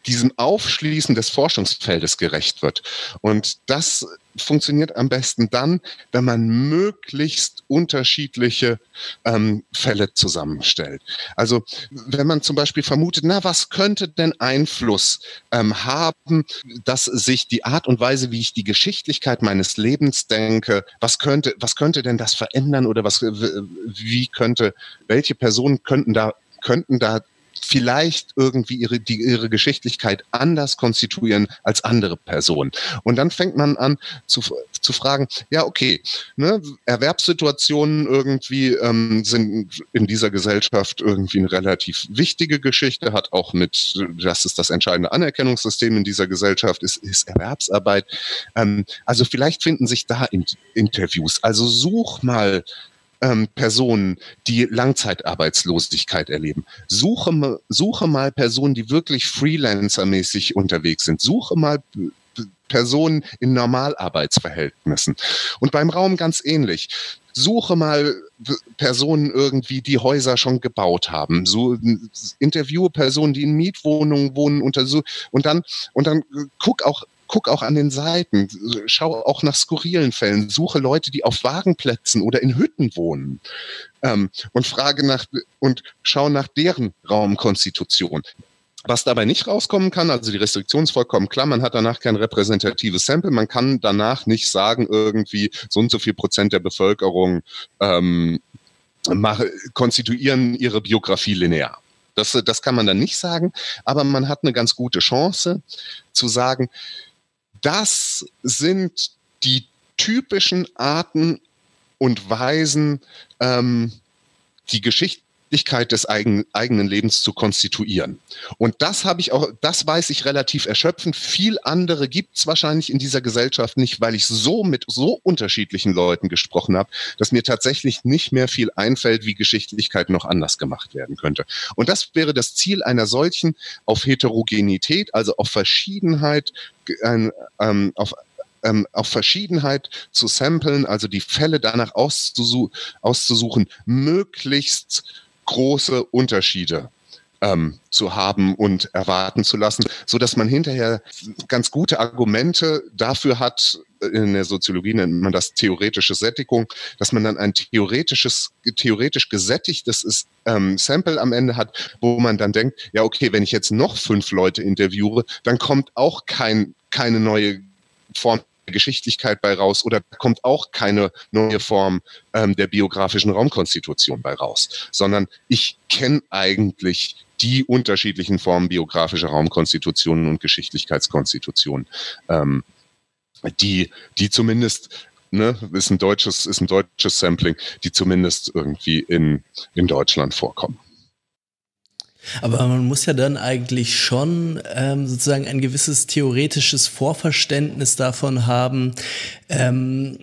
diesem Aufschließen des Forschungsfeldes gerecht wird. Und das funktioniert am besten dann, wenn man möglichst unterschiedliche ähm, Fälle zusammenstellt. Also wenn man zum Beispiel vermutet, na, was könnte denn Einfluss ähm, haben, dass sich die Art und Weise, wie ich die Geschichtlichkeit meines Lebens denke, was könnte, was könnte denn das verändern oder was, wie könnte, welche Personen könnten da könnten da vielleicht irgendwie ihre, die, ihre Geschichtlichkeit anders konstituieren als andere Personen. Und dann fängt man an zu, zu fragen, ja, okay, ne, Erwerbssituationen irgendwie ähm, sind in dieser Gesellschaft irgendwie eine relativ wichtige Geschichte, hat auch mit, das ist das entscheidende Anerkennungssystem in dieser Gesellschaft, ist, ist Erwerbsarbeit. Ähm, also vielleicht finden sich da in, Interviews. Also such mal ähm, Personen, die Langzeitarbeitslosigkeit erleben. Suche, suche mal Personen, die wirklich freelancermäßig unterwegs sind. Suche mal Personen in Normalarbeitsverhältnissen. Und beim Raum ganz ähnlich. Suche mal Personen irgendwie, die Häuser schon gebaut haben. So interviewe Personen, die in Mietwohnungen wohnen, und dann und dann guck auch guck auch an den Seiten, schau auch nach skurrilen Fällen, suche Leute, die auf Wagenplätzen oder in Hütten wohnen ähm, und frage nach und schau nach deren Raumkonstitution. Was dabei nicht rauskommen kann, also die Restriktion ist vollkommen klar, man hat danach kein repräsentatives Sample, man kann danach nicht sagen, irgendwie so und so viel Prozent der Bevölkerung ähm, mache, konstituieren ihre Biografie linear. Das, das kann man dann nicht sagen, aber man hat eine ganz gute Chance zu sagen, das sind die typischen Arten und Weisen, ähm, die Geschichtlichkeit des eigen, eigenen Lebens zu konstituieren. Und das habe ich auch, das weiß ich relativ erschöpfend. Viel andere gibt es wahrscheinlich in dieser Gesellschaft nicht, weil ich so mit so unterschiedlichen Leuten gesprochen habe, dass mir tatsächlich nicht mehr viel einfällt, wie Geschichtlichkeit noch anders gemacht werden könnte. Und das wäre das Ziel einer solchen auf Heterogenität, also auf Verschiedenheit ein, ähm, auf ähm, auf Verschiedenheit zu samplen, also die Fälle danach auszusu auszusuchen, möglichst große Unterschiede ähm, zu haben und erwarten zu lassen, so dass man hinterher ganz gute Argumente dafür hat, in der Soziologie nennt man das theoretische Sättigung, dass man dann ein theoretisches, theoretisch gesättigtes ähm, Sample am Ende hat, wo man dann denkt, ja, okay, wenn ich jetzt noch fünf Leute interviewe, dann kommt auch kein, keine neue Form Geschichtlichkeit bei raus oder kommt auch keine neue Form ähm, der biografischen Raumkonstitution bei raus, sondern ich kenne eigentlich die unterschiedlichen Formen biografischer Raumkonstitutionen und Geschichtlichkeitskonstitutionen, ähm, die, die zumindest Ne, ist ein deutsches, ist ein deutsches Sampling, die zumindest irgendwie in, in Deutschland vorkommen. Aber man muss ja dann eigentlich schon ähm, sozusagen ein gewisses theoretisches Vorverständnis davon haben, ähm,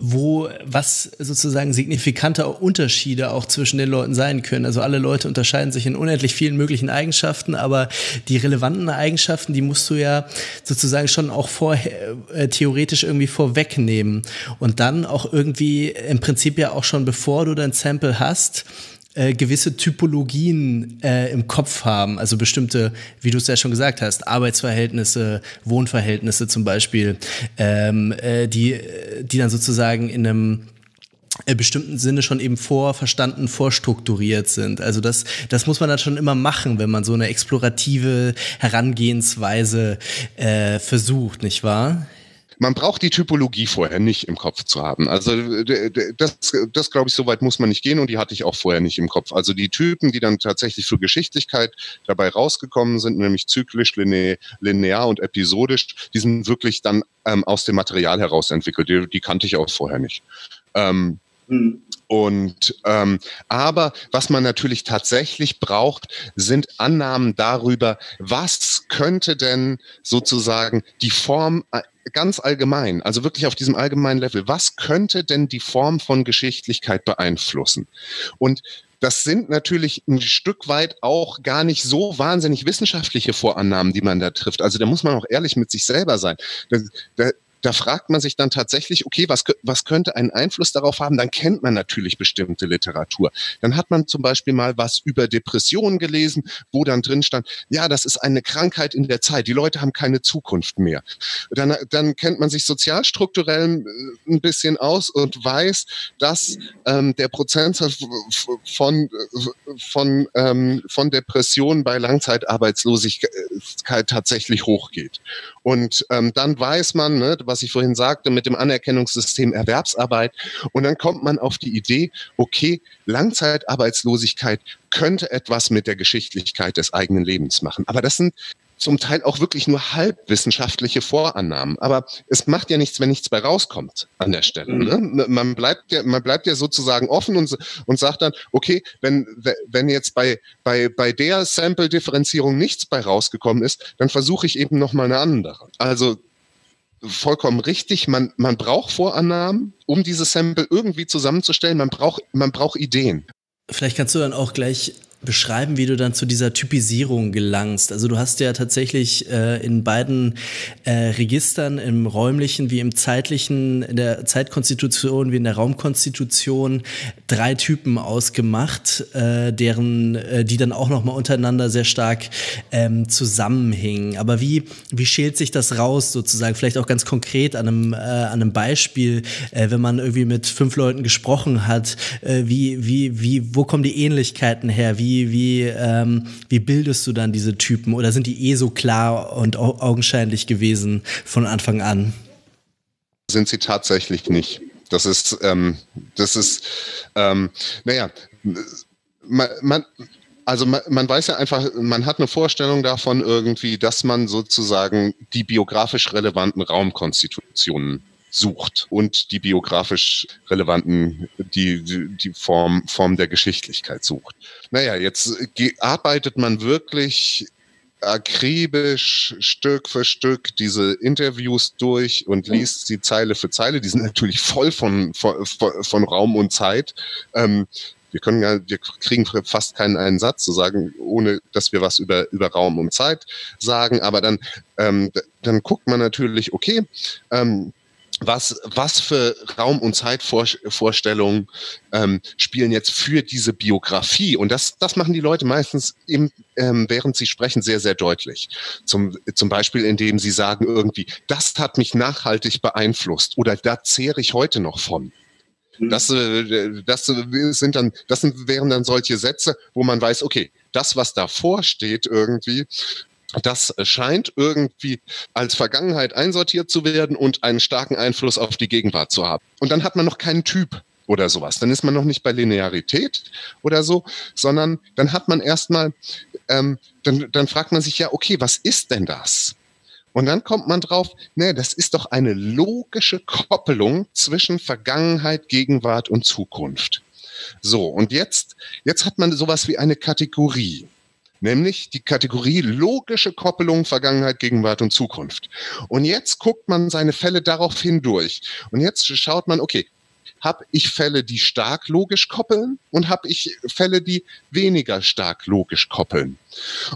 wo was sozusagen signifikante Unterschiede auch zwischen den Leuten sein können. Also alle Leute unterscheiden sich in unendlich vielen möglichen Eigenschaften, aber die relevanten Eigenschaften, die musst du ja sozusagen schon auch vorher äh, theoretisch irgendwie vorwegnehmen und dann auch irgendwie im Prinzip ja auch schon bevor du dein Sample hast, äh, gewisse Typologien äh, im Kopf haben, also bestimmte, wie du es ja schon gesagt hast, Arbeitsverhältnisse, Wohnverhältnisse zum Beispiel, ähm, äh, die, die dann sozusagen in einem äh, bestimmten Sinne schon eben vorverstanden, vorstrukturiert sind. Also das, das muss man dann schon immer machen, wenn man so eine explorative Herangehensweise äh, versucht, nicht wahr? Man braucht die Typologie vorher nicht im Kopf zu haben. Also das, das glaube ich, so weit muss man nicht gehen und die hatte ich auch vorher nicht im Kopf. Also die Typen, die dann tatsächlich für Geschichtlichkeit dabei rausgekommen sind, nämlich zyklisch, linear und episodisch, die sind wirklich dann ähm, aus dem Material heraus entwickelt. Die, die kannte ich auch vorher nicht. Ähm, hm. Und ähm, aber was man natürlich tatsächlich braucht, sind Annahmen darüber, was könnte denn sozusagen die Form äh, ganz allgemein, also wirklich auf diesem allgemeinen Level, was könnte denn die Form von Geschichtlichkeit beeinflussen? Und das sind natürlich ein Stück weit auch gar nicht so wahnsinnig wissenschaftliche Vorannahmen, die man da trifft. Also da muss man auch ehrlich mit sich selber sein. Da, da, da fragt man sich dann tatsächlich, okay, was, was könnte einen Einfluss darauf haben? Dann kennt man natürlich bestimmte Literatur. Dann hat man zum Beispiel mal was über Depressionen gelesen, wo dann drin stand, ja, das ist eine Krankheit in der Zeit. Die Leute haben keine Zukunft mehr. Dann, dann kennt man sich sozialstrukturell äh, ein bisschen aus und weiß, dass ähm, der Prozentsatz von, von, ähm, von Depressionen bei Langzeitarbeitslosigkeit tatsächlich hochgeht. Und ähm, dann weiß man, ne, was ich vorhin sagte, mit dem Anerkennungssystem Erwerbsarbeit. Und dann kommt man auf die Idee, okay, Langzeitarbeitslosigkeit könnte etwas mit der Geschichtlichkeit des eigenen Lebens machen. Aber das sind zum Teil auch wirklich nur halbwissenschaftliche Vorannahmen. Aber es macht ja nichts, wenn nichts bei rauskommt an der Stelle. Ne? Mhm. Man bleibt ja, man bleibt ja sozusagen offen und, und sagt dann, okay, wenn, wenn jetzt bei, bei, bei der Sample-Differenzierung nichts bei rausgekommen ist, dann versuche ich eben nochmal eine andere. Also vollkommen richtig. Man, man braucht Vorannahmen, um dieses Sample irgendwie zusammenzustellen. Man braucht, man braucht Ideen. Vielleicht kannst du dann auch gleich beschreiben, wie du dann zu dieser Typisierung gelangst. Also du hast ja tatsächlich äh, in beiden äh, Registern, im räumlichen wie im zeitlichen, in der Zeitkonstitution wie in der Raumkonstitution, drei Typen ausgemacht, äh, deren, äh, die dann auch nochmal untereinander sehr stark ähm, zusammenhingen. Aber wie, wie schält sich das raus sozusagen? Vielleicht auch ganz konkret an einem, äh, an einem Beispiel, äh, wenn man irgendwie mit fünf Leuten gesprochen hat, äh, wie, wie, wie, wo kommen die Ähnlichkeiten her? Wie wie, wie, ähm, wie bildest du dann diese Typen? Oder sind die eh so klar und augenscheinlich gewesen von Anfang an? Sind sie tatsächlich nicht. Das ist, ähm, das ist, ähm, naja, man, man also man, man, weiß ja einfach, man hat eine Vorstellung davon irgendwie, dass man sozusagen die biografisch relevanten Raumkonstitutionen sucht und die biografisch relevanten, die, die Form, Form der Geschichtlichkeit sucht. Naja, jetzt arbeitet man wirklich akribisch Stück für Stück diese Interviews durch und liest sie Zeile für Zeile. Die sind natürlich voll von, von, von Raum und Zeit. Ähm, wir können ja, wir kriegen fast keinen einen Satz zu sagen, ohne dass wir was über, über Raum und Zeit sagen. Aber dann, ähm, dann guckt man natürlich, okay, ähm, was, was für Raum- und Zeitvorstellungen ähm, spielen jetzt für diese Biografie? Und das, das machen die Leute meistens, im, ähm, während sie sprechen, sehr, sehr deutlich. Zum, zum Beispiel, indem sie sagen irgendwie, das hat mich nachhaltig beeinflusst oder da zehre ich heute noch von. Mhm. Das, äh, das sind dann, das sind, wären dann solche Sätze, wo man weiß, okay, das, was davor steht irgendwie, das scheint irgendwie als Vergangenheit einsortiert zu werden und einen starken Einfluss auf die Gegenwart zu haben. Und dann hat man noch keinen Typ oder sowas. Dann ist man noch nicht bei Linearität oder so, sondern dann hat man erstmal, ähm, dann, dann fragt man sich ja, okay, was ist denn das? Und dann kommt man drauf, nee, das ist doch eine logische Koppelung zwischen Vergangenheit, Gegenwart und Zukunft. So, und jetzt, jetzt hat man sowas wie eine Kategorie nämlich die Kategorie logische Koppelung Vergangenheit, Gegenwart und Zukunft. Und jetzt guckt man seine Fälle darauf hindurch. Und jetzt schaut man, okay, habe ich Fälle, die stark logisch koppeln und habe ich Fälle, die weniger stark logisch koppeln.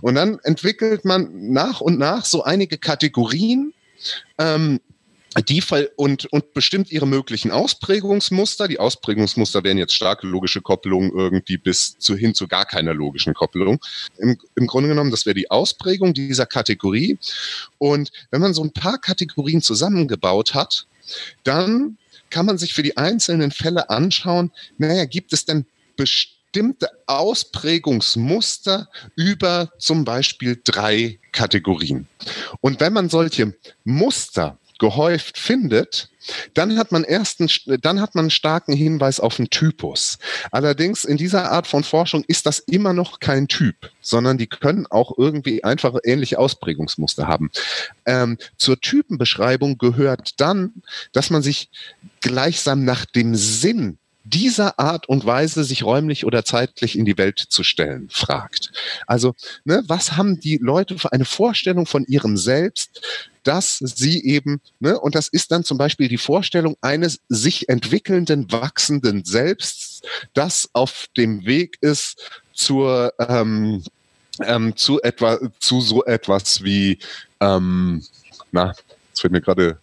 Und dann entwickelt man nach und nach so einige Kategorien, ähm, die und, und bestimmt ihre möglichen Ausprägungsmuster. Die Ausprägungsmuster wären jetzt starke logische Koppelungen irgendwie bis zu hin zu gar keiner logischen Koppelung. Im, im Grunde genommen, das wäre die Ausprägung dieser Kategorie. Und wenn man so ein paar Kategorien zusammengebaut hat, dann kann man sich für die einzelnen Fälle anschauen, naja, gibt es denn bestimmte Ausprägungsmuster über zum Beispiel drei Kategorien. Und wenn man solche Muster gehäuft findet, dann hat man erst einen, dann hat man einen starken Hinweis auf einen Typus. Allerdings in dieser Art von Forschung ist das immer noch kein Typ, sondern die können auch irgendwie einfach ähnliche Ausprägungsmuster haben. Ähm, zur Typenbeschreibung gehört dann, dass man sich gleichsam nach dem Sinn dieser Art und Weise, sich räumlich oder zeitlich in die Welt zu stellen, fragt. Also, ne, was haben die Leute für eine Vorstellung von ihrem Selbst, dass sie eben, ne, und das ist dann zum Beispiel die Vorstellung eines sich entwickelnden, wachsenden Selbst, das auf dem Weg ist zur, ähm, ähm, zu etwa, zu so etwas wie, ähm, na, jetzt fällt mir gerade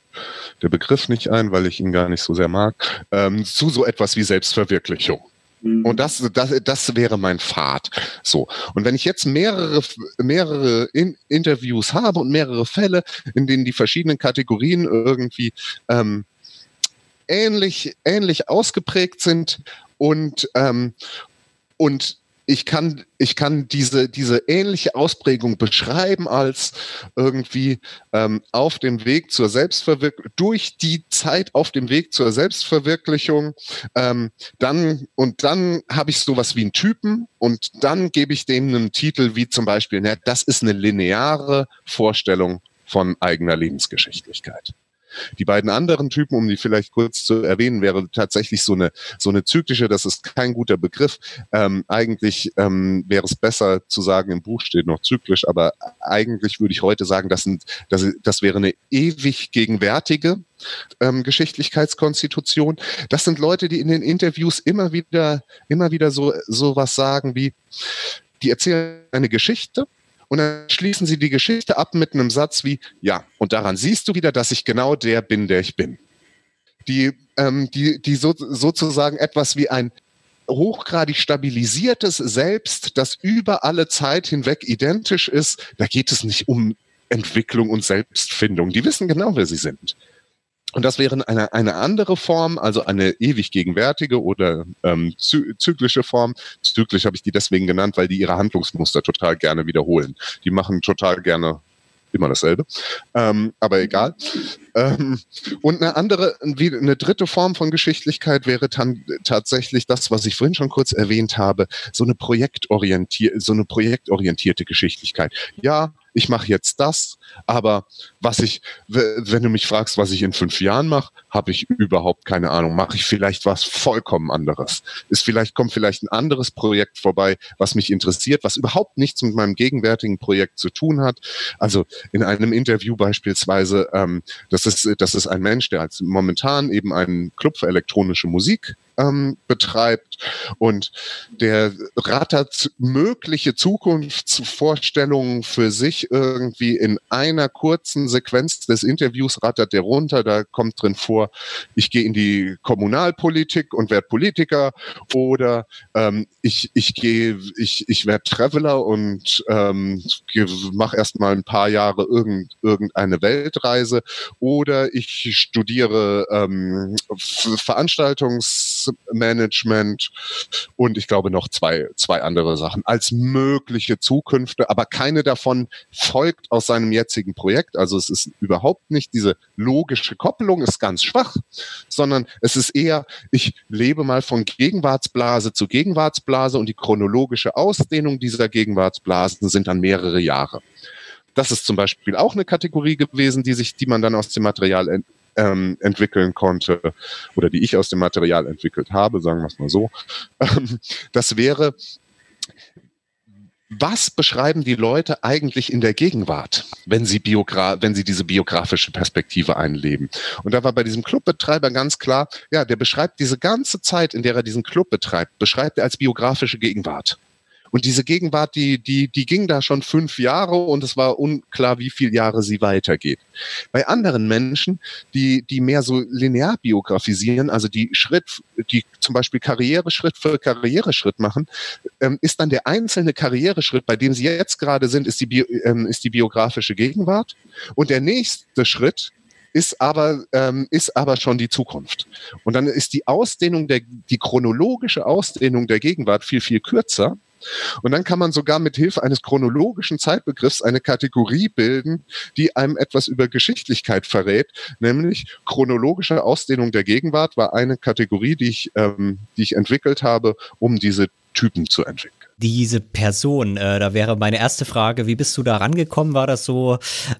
der Begriff nicht ein, weil ich ihn gar nicht so sehr mag, ähm, zu so etwas wie Selbstverwirklichung. Mhm. Und das, das, das wäre mein Pfad. So. Und wenn ich jetzt mehrere, mehrere in Interviews habe und mehrere Fälle, in denen die verschiedenen Kategorien irgendwie ähm, ähnlich, ähnlich ausgeprägt sind und, ähm, und ich kann, ich kann diese, diese ähnliche Ausprägung beschreiben als irgendwie ähm, auf dem Weg zur Selbstverwirklichung, durch die Zeit auf dem Weg zur Selbstverwirklichung. Ähm, dann, und dann habe ich sowas wie einen Typen und dann gebe ich dem einen Titel wie zum Beispiel, ne, das ist eine lineare Vorstellung von eigener Lebensgeschichtlichkeit. Die beiden anderen Typen, um die vielleicht kurz zu erwähnen, wäre tatsächlich so eine, so eine zyklische, das ist kein guter Begriff. Ähm, eigentlich ähm, wäre es besser zu sagen, im Buch steht noch zyklisch, aber eigentlich würde ich heute sagen, das, sind, das, das wäre eine ewig gegenwärtige ähm, Geschichtlichkeitskonstitution. Das sind Leute, die in den Interviews immer wieder, immer wieder so, so was sagen wie, die erzählen eine Geschichte und dann schließen sie die Geschichte ab mit einem Satz wie, ja, und daran siehst du wieder, dass ich genau der bin, der ich bin. Die, ähm, die, die so, sozusagen etwas wie ein hochgradig stabilisiertes Selbst, das über alle Zeit hinweg identisch ist, da geht es nicht um Entwicklung und Selbstfindung. Die wissen genau, wer sie sind. Und das wäre eine, eine andere Form, also eine ewig gegenwärtige oder ähm, zyklische Form. Zyklisch habe ich die deswegen genannt, weil die ihre Handlungsmuster total gerne wiederholen. Die machen total gerne immer dasselbe, ähm, aber egal. Ähm, und eine andere, eine dritte Form von Geschichtlichkeit wäre dann tatsächlich das, was ich vorhin schon kurz erwähnt habe, so eine projektorientierte, so eine projektorientierte Geschichtlichkeit. Ja, ich mache jetzt das, aber was ich, wenn du mich fragst, was ich in fünf Jahren mache, habe ich überhaupt keine Ahnung. Mache ich vielleicht was vollkommen anderes? Ist vielleicht kommt vielleicht ein anderes Projekt vorbei, was mich interessiert, was überhaupt nichts mit meinem gegenwärtigen Projekt zu tun hat. Also in einem Interview beispielsweise, ähm, das ist das ist ein Mensch, der als momentan eben einen Club für elektronische Musik ähm, betreibt und der rattert mögliche Zukunftsvorstellungen für sich irgendwie in einer kurzen Sequenz des Interviews rattert der runter. Da kommt drin vor, ich gehe in die Kommunalpolitik und werde Politiker oder ähm, ich, ich gehe, ich, ich werde Traveler und ähm, mache erstmal ein paar Jahre irgend, irgendeine Weltreise oder ich studiere ähm, Veranstaltungsmanagement und ich glaube noch zwei, zwei andere Sachen als mögliche Zukünfte, aber keine davon folgt aus seinem jetzigen Projekt. Also es ist überhaupt nicht diese logische Koppelung, ist ganz schwach, sondern es ist eher, ich lebe mal von Gegenwartsblase zu Gegenwartsblase und die chronologische Ausdehnung dieser Gegenwartsblasen sind dann mehrere Jahre. Das ist zum Beispiel auch eine Kategorie gewesen, die sich, die man dann aus dem Material ähm, entwickeln konnte oder die ich aus dem Material entwickelt habe, sagen wir es mal so. Ähm, das wäre, was beschreiben die Leute eigentlich in der Gegenwart, wenn sie, Biogra wenn sie diese biografische Perspektive einleben? Und da war bei diesem Clubbetreiber ganz klar, ja, der beschreibt diese ganze Zeit, in der er diesen Club betreibt, beschreibt er als biografische Gegenwart. Und diese Gegenwart, die, die, die ging da schon fünf Jahre und es war unklar, wie viele Jahre sie weitergeht. Bei anderen Menschen, die, die mehr so linear biografisieren, also die Schritt, die zum Beispiel Karriereschritt für Karriereschritt machen, ähm, ist dann der einzelne Karriereschritt, bei dem sie jetzt gerade sind, ist die, Bio, ähm, ist die biografische Gegenwart. Und der nächste Schritt ist aber, ähm, ist aber schon die Zukunft. Und dann ist die Ausdehnung der, die chronologische Ausdehnung der Gegenwart viel, viel kürzer und dann kann man sogar mit Hilfe eines chronologischen Zeitbegriffs eine Kategorie bilden, die einem etwas über Geschichtlichkeit verrät, nämlich chronologische Ausdehnung der Gegenwart war eine Kategorie, die ich, ähm, die ich entwickelt habe, um diese Typen zu entwickeln diese Person? Äh, da wäre meine erste Frage, wie bist du da rangekommen? War das so,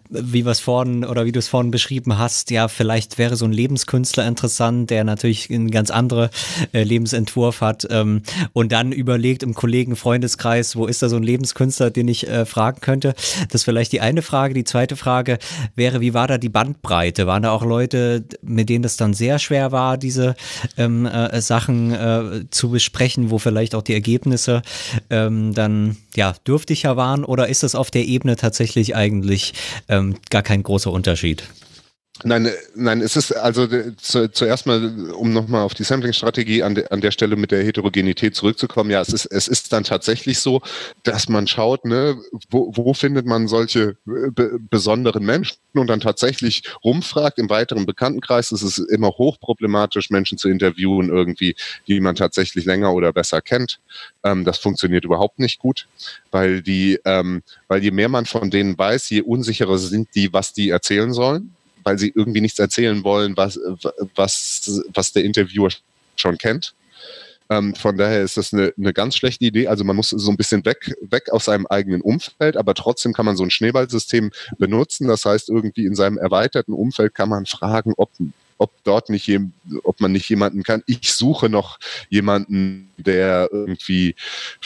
wie es vorhin oder wie du es vorhin beschrieben hast? Ja, vielleicht wäre so ein Lebenskünstler interessant, der natürlich einen ganz anderen äh, Lebensentwurf hat ähm, und dann überlegt im Kollegen-Freundeskreis, wo ist da so ein Lebenskünstler, den ich äh, fragen könnte? Das ist vielleicht die eine Frage. Die zweite Frage wäre, wie war da die Bandbreite? Waren da auch Leute, mit denen es dann sehr schwer war, diese ähm, äh, Sachen äh, zu besprechen, wo vielleicht auch die Ergebnisse ähm, dann ja dürftiger waren oder ist es auf der Ebene tatsächlich eigentlich ähm, gar kein großer Unterschied? Nein, äh, nein, es ist also äh, zu, zuerst mal, um nochmal auf die Sampling-Strategie an, de, an der Stelle mit der Heterogenität zurückzukommen. Ja, es ist, es ist dann tatsächlich so, dass man schaut, ne, wo, wo findet man solche äh, be besonderen Menschen und dann tatsächlich rumfragt im weiteren Bekanntenkreis. Es ist immer hochproblematisch, Menschen zu interviewen, irgendwie, die man tatsächlich länger oder besser kennt. Ähm, das funktioniert überhaupt nicht gut, weil die, ähm, weil je mehr man von denen weiß, je unsicherer sind die, was die erzählen sollen weil sie irgendwie nichts erzählen wollen, was, was, was der Interviewer schon kennt. Ähm, von daher ist das eine, eine ganz schlechte Idee. Also man muss so ein bisschen weg, weg aus seinem eigenen Umfeld, aber trotzdem kann man so ein Schneeballsystem benutzen. Das heißt, irgendwie in seinem erweiterten Umfeld kann man fragen, ob ob dort nicht ob man nicht jemanden kann. Ich suche noch jemanden, der irgendwie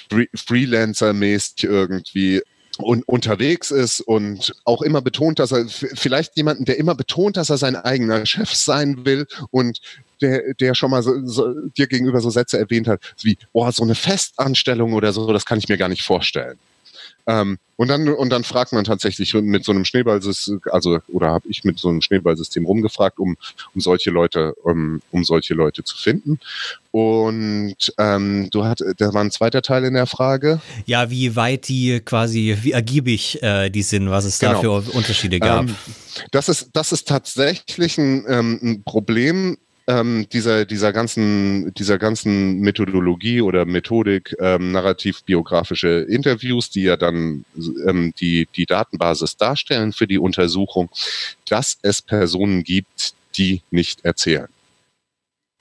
Freelancer-mäßig irgendwie und unterwegs ist und auch immer betont, dass er vielleicht jemanden, der immer betont, dass er sein eigener Chef sein will und der, der schon mal so, so, dir gegenüber so Sätze erwähnt hat, wie, boah, so eine Festanstellung oder so, das kann ich mir gar nicht vorstellen. Ähm, und dann, und dann fragt man tatsächlich mit so einem Schneeballsystem, also, oder habe ich mit so einem Schneeballsystem rumgefragt, um, um solche Leute, um, um solche Leute zu finden. Und ähm, du hat, da war ein zweiter Teil in der Frage. Ja, wie weit die quasi, wie ergiebig äh, die sind, was es genau. da für Unterschiede gab. Ähm, das ist, das ist tatsächlich ein, ähm, ein Problem ähm, dieser, dieser, ganzen, dieser ganzen Methodologie oder Methodik ähm, narrativ-biografische Interviews, die ja dann ähm, die, die Datenbasis darstellen für die Untersuchung, dass es Personen gibt, die nicht erzählen.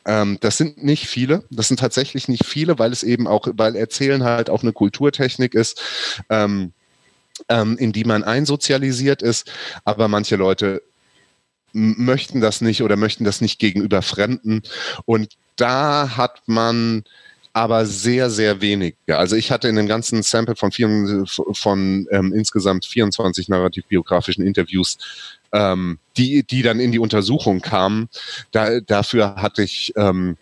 Ähm, das sind nicht viele, das sind tatsächlich nicht viele, weil es eben auch, weil Erzählen halt auch eine Kulturtechnik ist. Ähm, ähm, in die man einsozialisiert ist, aber manche Leute möchten das nicht oder möchten das nicht gegenüber Fremden. Und da hat man aber sehr, sehr wenige. Also ich hatte in dem ganzen Sample von, vier, von ähm, insgesamt 24 narrativ-biografischen Interviews, ähm, die, die dann in die Untersuchung kamen, da, dafür hatte ich ähm,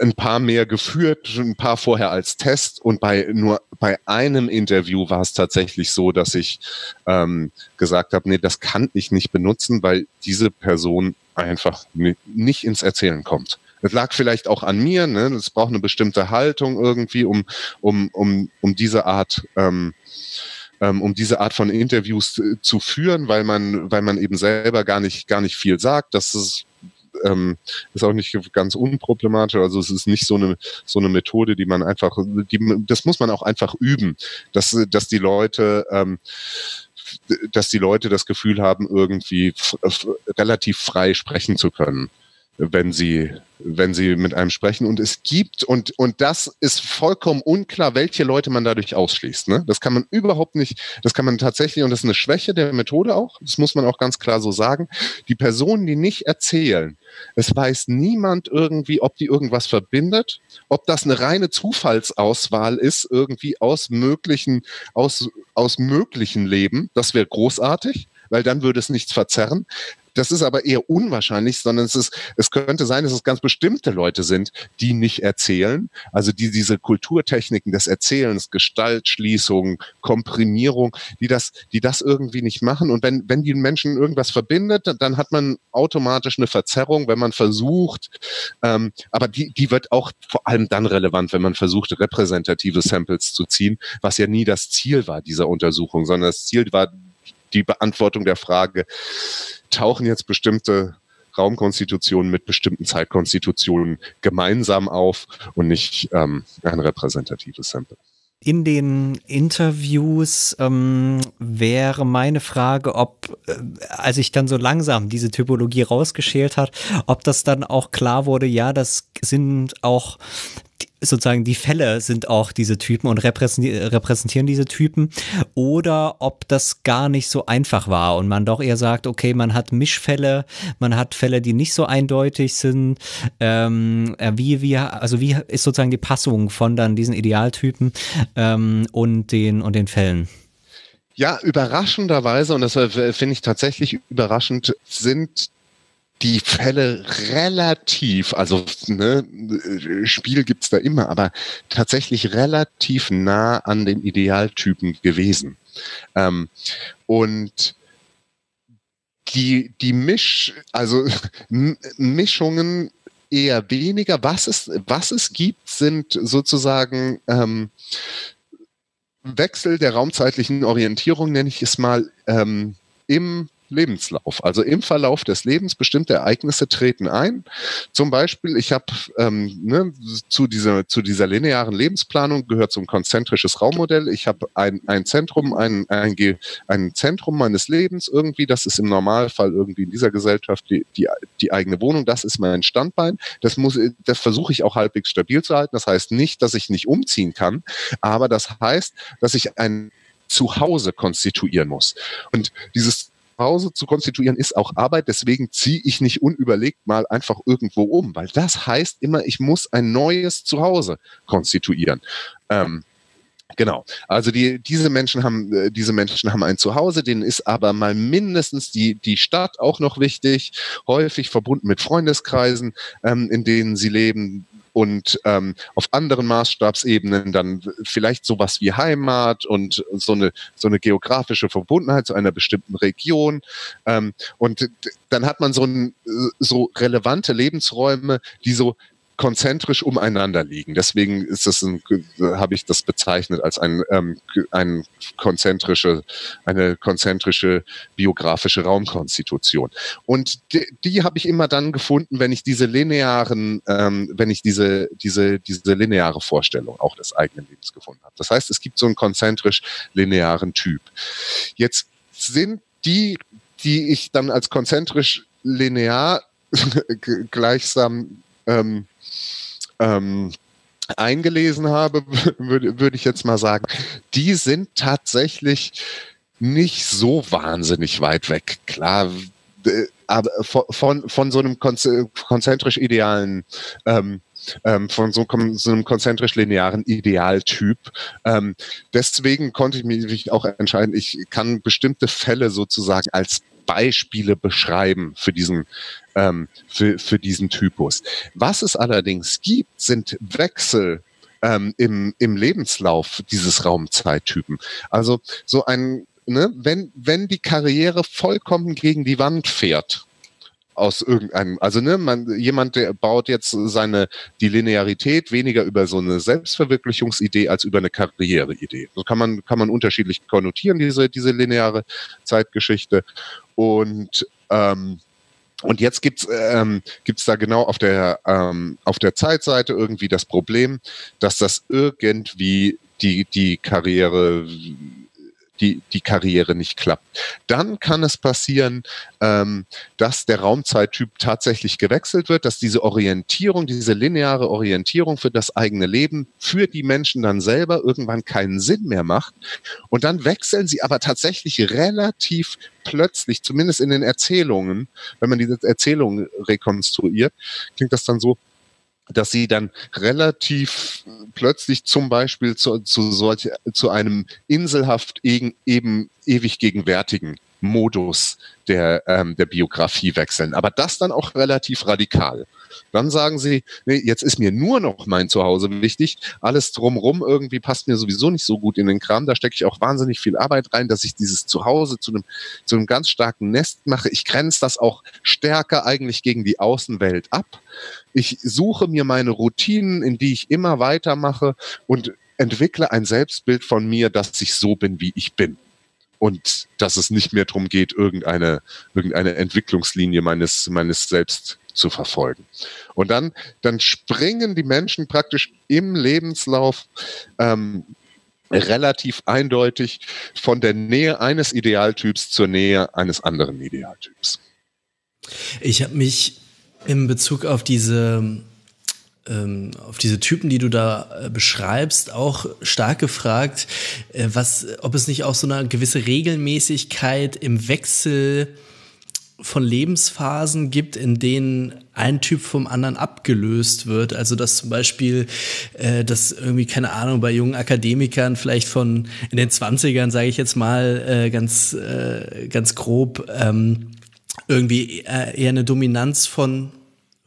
ein paar mehr geführt, ein paar vorher als Test und bei nur bei einem Interview war es tatsächlich so, dass ich ähm, gesagt habe, nee, das kann ich nicht benutzen, weil diese Person einfach nicht ins Erzählen kommt. Das lag vielleicht auch an mir, ne? Es braucht eine bestimmte Haltung irgendwie, um, um, um, um diese Art ähm, ähm, um diese Art von Interviews äh, zu führen, weil man, weil man eben selber gar nicht, gar nicht viel sagt. Das ist ähm, ist auch nicht ganz unproblematisch. Also es ist nicht so eine so eine Methode, die man einfach, die, das muss man auch einfach üben, dass dass die Leute ähm, dass die Leute das Gefühl haben, irgendwie relativ frei sprechen zu können wenn sie, wenn sie mit einem sprechen. Und es gibt, und, und das ist vollkommen unklar, welche Leute man dadurch ausschließt. Ne? Das kann man überhaupt nicht, das kann man tatsächlich, und das ist eine Schwäche der Methode auch, das muss man auch ganz klar so sagen. Die Personen, die nicht erzählen, es weiß niemand irgendwie, ob die irgendwas verbindet, ob das eine reine Zufallsauswahl ist, irgendwie aus möglichen, aus, aus möglichen Leben. Das wäre großartig weil dann würde es nichts verzerren. Das ist aber eher unwahrscheinlich, sondern es ist, es könnte sein, dass es ganz bestimmte Leute sind, die nicht erzählen. Also die diese Kulturtechniken des Erzählens, Gestaltschließung, Komprimierung, die das, die das irgendwie nicht machen. Und wenn, wenn die Menschen irgendwas verbindet, dann hat man automatisch eine Verzerrung, wenn man versucht, ähm, aber die, die wird auch vor allem dann relevant, wenn man versucht, repräsentative Samples zu ziehen, was ja nie das Ziel war dieser Untersuchung, sondern das Ziel war die Beantwortung der Frage, tauchen jetzt bestimmte Raumkonstitutionen mit bestimmten Zeitkonstitutionen gemeinsam auf und nicht ähm, ein repräsentatives Sample. In den Interviews ähm, wäre meine Frage, ob, äh, als ich dann so langsam diese Typologie rausgeschält hat, ob das dann auch klar wurde, ja, das sind auch sozusagen die Fälle sind auch diese Typen und repräsentieren diese Typen oder ob das gar nicht so einfach war und man doch eher sagt, okay, man hat Mischfälle, man hat Fälle, die nicht so eindeutig sind. Ähm, äh, wie, wie, also wie ist sozusagen die Passung von dann diesen Idealtypen ähm, und den und den Fällen? Ja, überraschenderweise, und das äh, finde ich tatsächlich überraschend, sind die Fälle relativ, also ne, Spiel gibt's da immer, aber tatsächlich relativ nah an den Idealtypen gewesen. Ähm, und die, die Misch, also Mischungen eher weniger. Was es, was es gibt, sind sozusagen ähm, Wechsel der raumzeitlichen Orientierung, nenne ich es mal, ähm, im Lebenslauf. Also im Verlauf des Lebens bestimmte Ereignisse treten ein. Zum Beispiel, ich habe ähm, ne, zu dieser zu dieser linearen Lebensplanung gehört zum konzentrisches Raummodell. Ich habe ein, ein Zentrum, ein, ein, ein Zentrum meines Lebens irgendwie. Das ist im Normalfall irgendwie in dieser Gesellschaft die, die, die eigene Wohnung. Das ist mein Standbein. Das das versuche ich auch halbwegs stabil zu halten. Das heißt nicht, dass ich nicht umziehen kann, aber das heißt, dass ich ein Zuhause konstituieren muss. Und dieses Hause zu konstituieren ist auch Arbeit. Deswegen ziehe ich nicht unüberlegt mal einfach irgendwo um, weil das heißt immer, ich muss ein neues Zuhause konstituieren. Ähm, Genau. Also die, diese Menschen haben, äh, diese Menschen haben ein Zuhause, denen ist aber mal mindestens die, die Stadt auch noch wichtig, häufig verbunden mit Freundeskreisen, ähm, in denen sie leben und ähm, auf anderen Maßstabsebenen dann vielleicht sowas wie Heimat und so eine, so eine geografische Verbundenheit zu einer bestimmten Region. Ähm, und dann hat man so, ein, so relevante Lebensräume, die so konzentrisch umeinander liegen. Deswegen ist es ein, habe ich das bezeichnet als ein, ähm, ein konzentrische, eine konzentrische biografische Raumkonstitution. Und die, die habe ich immer dann gefunden, wenn ich diese linearen, ähm, wenn ich diese, diese, diese lineare Vorstellung auch des eigenen Lebens gefunden habe. Das heißt, es gibt so einen konzentrisch linearen Typ. Jetzt sind die, die ich dann als konzentrisch linear gleichsam ähm, ähm, eingelesen habe, würde, würde ich jetzt mal sagen, die sind tatsächlich nicht so wahnsinnig weit weg. Klar, aber von, von so einem konzentrisch idealen ähm, ähm, von so, so, einem konzentrisch linearen Idealtyp. Ähm, deswegen konnte ich mich auch entscheiden, ich kann bestimmte Fälle sozusagen als Beispiele beschreiben für diesen, ähm, für, für diesen Typus. Was es allerdings gibt, sind Wechsel ähm, im, im Lebenslauf dieses Raumzeittypen. Also so ein, ne, wenn, wenn die Karriere vollkommen gegen die Wand fährt, aus irgendeinem, also ne, man, jemand, der baut jetzt seine, die Linearität weniger über so eine Selbstverwirklichungsidee als über eine Karriereidee. So kann man, kann man unterschiedlich konnotieren, diese, diese lineare Zeitgeschichte. Und, ähm, und jetzt gibt's ähm, gibt's da genau auf der, ähm, auf der Zeitseite irgendwie das Problem, dass das irgendwie die, die Karriere die, die Karriere nicht klappt. Dann kann es passieren, ähm, dass der Raumzeittyp tatsächlich gewechselt wird, dass diese Orientierung, diese lineare Orientierung für das eigene Leben für die Menschen dann selber irgendwann keinen Sinn mehr macht. Und dann wechseln sie aber tatsächlich relativ plötzlich, zumindest in den Erzählungen, wenn man diese Erzählungen rekonstruiert, klingt das dann so, dass sie dann relativ plötzlich zum Beispiel zu, zu, solch, zu einem inselhaft eben, eben ewig gegenwärtigen Modus der, ähm, der Biografie wechseln. Aber das dann auch relativ radikal. Dann sagen sie, nee, jetzt ist mir nur noch mein Zuhause wichtig. Alles drumrum irgendwie passt mir sowieso nicht so gut in den Kram. Da stecke ich auch wahnsinnig viel Arbeit rein, dass ich dieses Zuhause zu einem, zu einem ganz starken Nest mache. Ich grenze das auch stärker eigentlich gegen die Außenwelt ab. Ich suche mir meine Routinen, in die ich immer weitermache und entwickle ein Selbstbild von mir, dass ich so bin, wie ich bin und dass es nicht mehr darum geht, irgendeine, irgendeine Entwicklungslinie meines, meines Selbst zu verfolgen. Und dann, dann springen die Menschen praktisch im Lebenslauf ähm, relativ eindeutig von der Nähe eines Idealtyps zur Nähe eines anderen Idealtyps. Ich habe mich in Bezug auf diese auf diese Typen, die du da äh, beschreibst, auch stark gefragt, äh, was, ob es nicht auch so eine gewisse Regelmäßigkeit im Wechsel von Lebensphasen gibt, in denen ein Typ vom anderen abgelöst wird. Also dass zum Beispiel, äh, dass irgendwie, keine Ahnung, bei jungen Akademikern vielleicht von in den 20ern, sage ich jetzt mal, äh, ganz, äh, ganz grob, ähm, irgendwie äh, eher eine Dominanz von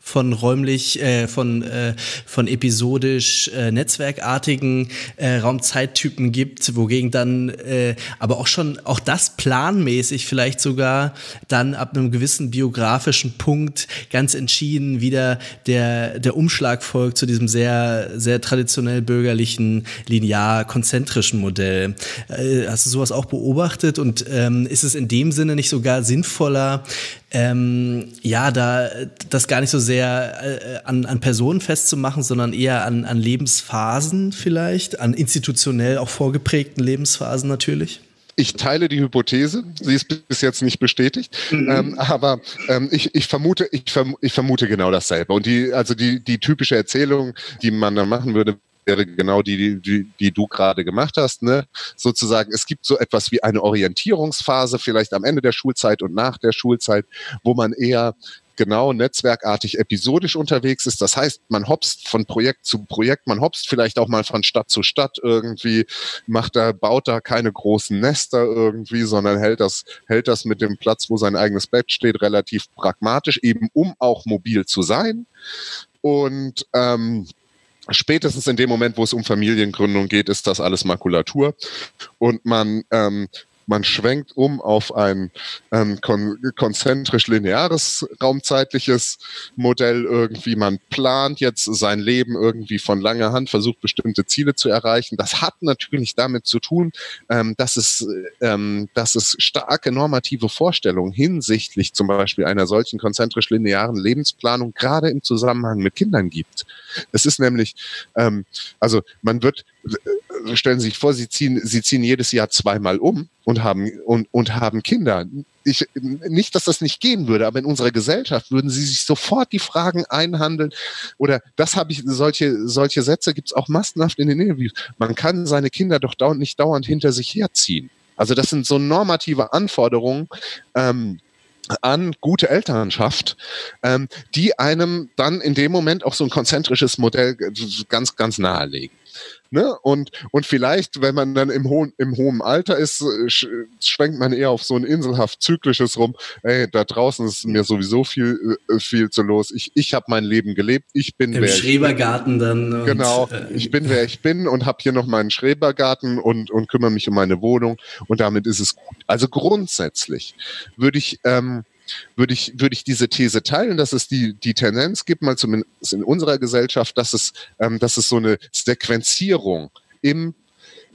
von räumlich, äh, von, äh, von episodisch äh, netzwerkartigen äh, Raumzeittypen gibt, wogegen dann äh, aber auch schon, auch das planmäßig vielleicht sogar dann ab einem gewissen biografischen Punkt ganz entschieden wieder der, der Umschlag folgt zu diesem sehr, sehr traditionell bürgerlichen, linear konzentrischen Modell. Äh, hast du sowas auch beobachtet und ähm, ist es in dem Sinne nicht sogar sinnvoller, ähm, ja, da das gar nicht so sehr äh, an, an Personen festzumachen, sondern eher an, an Lebensphasen vielleicht, an institutionell auch vorgeprägten Lebensphasen natürlich? Ich teile die Hypothese, sie ist bis jetzt nicht bestätigt, mhm. ähm, aber ähm, ich, ich, vermute, ich, verm ich, vermute genau dasselbe. Und die, also die, die typische Erzählung, die man dann machen würde, wäre genau die, die, die du gerade gemacht hast. Ne? Sozusagen, es gibt so etwas wie eine Orientierungsphase, vielleicht am Ende der Schulzeit und nach der Schulzeit, wo man eher genau netzwerkartig episodisch unterwegs ist. Das heißt, man hopst von Projekt zu Projekt, man hopst vielleicht auch mal von Stadt zu Stadt irgendwie, macht da, baut da keine großen Nester irgendwie, sondern hält das, hält das mit dem Platz, wo sein eigenes Bett steht, relativ pragmatisch, eben um auch mobil zu sein. Und ähm, spätestens in dem Moment, wo es um Familiengründung geht, ist das alles Makulatur. Und man ähm, man schwenkt um auf ein ähm, kon konzentrisch lineares raumzeitliches Modell irgendwie. Man plant jetzt sein Leben irgendwie von langer Hand, versucht bestimmte Ziele zu erreichen. Das hat natürlich damit zu tun, ähm, dass, es, ähm, dass es starke normative Vorstellungen hinsichtlich zum Beispiel einer solchen konzentrisch linearen Lebensplanung gerade im Zusammenhang mit Kindern gibt. Es ist nämlich, ähm, also man wird stellen Sie sich vor, Sie ziehen, Sie ziehen jedes Jahr zweimal um und haben, und, und haben Kinder. Ich, nicht, dass das nicht gehen würde, aber in unserer Gesellschaft würden Sie sich sofort die Fragen einhandeln. Oder das habe ich, solche, solche Sätze gibt es auch massenhaft in den Interviews. Man kann seine Kinder doch dauernd, nicht dauernd hinter sich herziehen. Also das sind so normative Anforderungen, ähm, an gute Elternschaft, ähm, die einem dann in dem Moment auch so ein konzentrisches Modell ganz, ganz nahelegen. Ne? Und, und vielleicht, wenn man dann im hohen, im hohen Alter ist, äh, sch schwenkt man eher auf so ein inselhaft zyklisches rum. Ey, da draußen ist mir sowieso viel, äh, viel zu los. Ich, ich habe mein Leben gelebt. Ich bin Im wer Schrebergarten ich bin. dann. genau. Äh, ich bin wer ich bin und habe hier noch meinen Schrebergarten und, und kümmere mich um meine Wohnung. Und damit ist es gut. Also grundsätzlich würde ich, ähm, würde ich, würde ich diese These teilen, dass es die, die Tendenz gibt, mal zumindest in unserer Gesellschaft, dass es, ähm, dass es so eine Sequenzierung im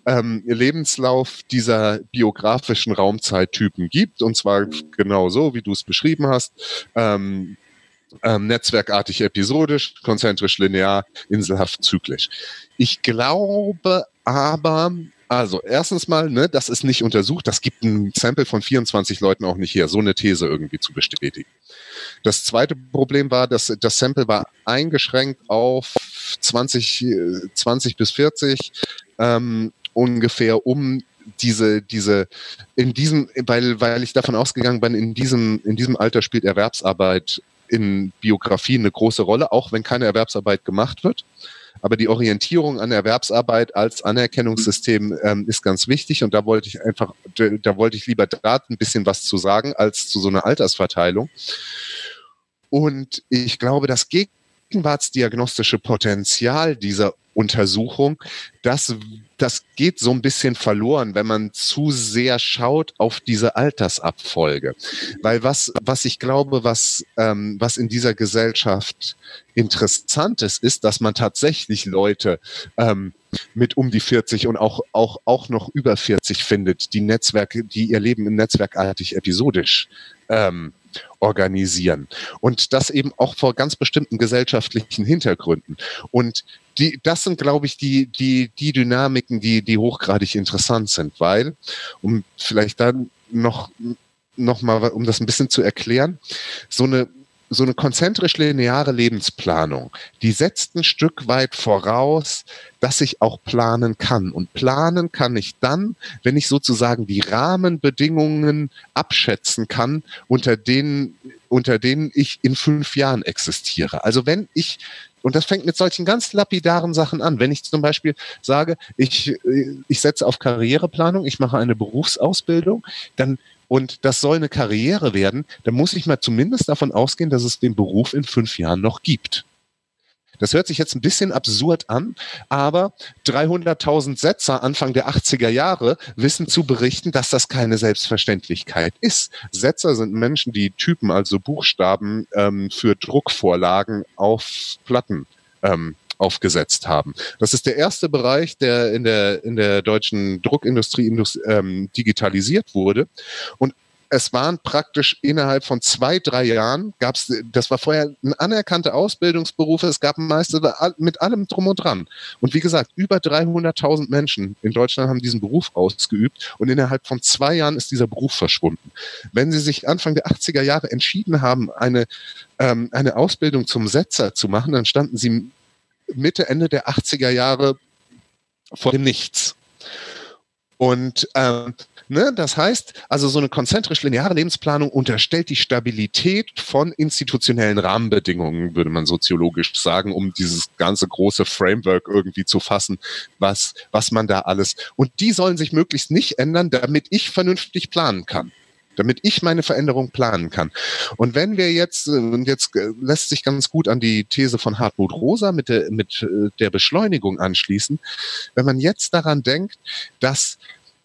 ähm, Lebenslauf dieser biografischen Raumzeittypen gibt. Und zwar genau so, wie du es beschrieben hast. Ähm, ähm, netzwerkartig episodisch, konzentrisch linear, inselhaft zyklisch. Ich glaube aber, also, erstens mal, ne, das ist nicht untersucht. Das gibt ein Sample von 24 Leuten auch nicht her, so eine These irgendwie zu bestätigen. Das zweite Problem war, dass das Sample war eingeschränkt auf 20, 20 bis 40 ähm, ungefähr, um diese, diese, in diesem, weil, weil ich davon ausgegangen bin, in diesem, in diesem Alter spielt Erwerbsarbeit in Biografien eine große Rolle, auch wenn keine Erwerbsarbeit gemacht wird. Aber die Orientierung an Erwerbsarbeit als Anerkennungssystem ähm, ist ganz wichtig und da wollte ich einfach, da wollte ich lieber da ein bisschen was zu sagen als zu so einer Altersverteilung. Und ich glaube, das gegenwartsdiagnostische Potenzial dieser Untersuchung, das, das geht so ein bisschen verloren, wenn man zu sehr schaut auf diese Altersabfolge. Weil was, was ich glaube, was, ähm, was in dieser Gesellschaft interessant ist, ist, dass man tatsächlich Leute ähm, mit um die 40 und auch, auch, auch noch über 40 findet, die Netzwerke, die ihr Leben im Netzwerkartig episodisch ähm, organisieren. Und das eben auch vor ganz bestimmten gesellschaftlichen Hintergründen. Und die, das sind, glaube ich, die, die, die Dynamiken, die, die hochgradig interessant sind, weil, um vielleicht dann noch, noch mal, um das ein bisschen zu erklären, so eine, so eine konzentrisch lineare Lebensplanung, die setzt ein Stück weit voraus, dass ich auch planen kann. Und planen kann ich dann, wenn ich sozusagen die Rahmenbedingungen abschätzen kann, unter denen, unter denen ich in fünf Jahren existiere. Also wenn ich und das fängt mit solchen ganz lapidaren Sachen an. Wenn ich zum Beispiel sage, ich, ich setze auf Karriereplanung, ich mache eine Berufsausbildung, dann und das soll eine Karriere werden, dann muss ich mal zumindest davon ausgehen, dass es den Beruf in fünf Jahren noch gibt. Das hört sich jetzt ein bisschen absurd an, aber 300.000 Setzer Anfang der 80er Jahre wissen zu berichten, dass das keine Selbstverständlichkeit ist. Setzer sind Menschen, die Typen, also Buchstaben ähm, für Druckvorlagen auf Platten ähm, aufgesetzt haben. Das ist der erste Bereich, der in der, in der deutschen Druckindustrie ähm, digitalisiert wurde. Und es waren praktisch innerhalb von zwei, drei Jahren gab es, das war vorher ein anerkannter Ausbildungsberuf, es gab Meister mit allem drum und dran. Und wie gesagt, über 300.000 Menschen in Deutschland haben diesen Beruf ausgeübt und innerhalb von zwei Jahren ist dieser Beruf verschwunden. Wenn Sie sich Anfang der 80er Jahre entschieden haben, eine, ähm, eine Ausbildung zum Setzer zu machen, dann standen Sie Mitte, Ende der 80er Jahre vor dem Nichts. Und ähm, ne, das heißt, also so eine konzentrisch-lineare Lebensplanung unterstellt die Stabilität von institutionellen Rahmenbedingungen, würde man soziologisch sagen, um dieses ganze große Framework irgendwie zu fassen, was, was man da alles. Und die sollen sich möglichst nicht ändern, damit ich vernünftig planen kann damit ich meine Veränderung planen kann. Und wenn wir jetzt, und jetzt äh, lässt sich ganz gut an die These von Hartmut Rosa mit der, mit äh, der Beschleunigung anschließen, wenn man jetzt daran denkt, dass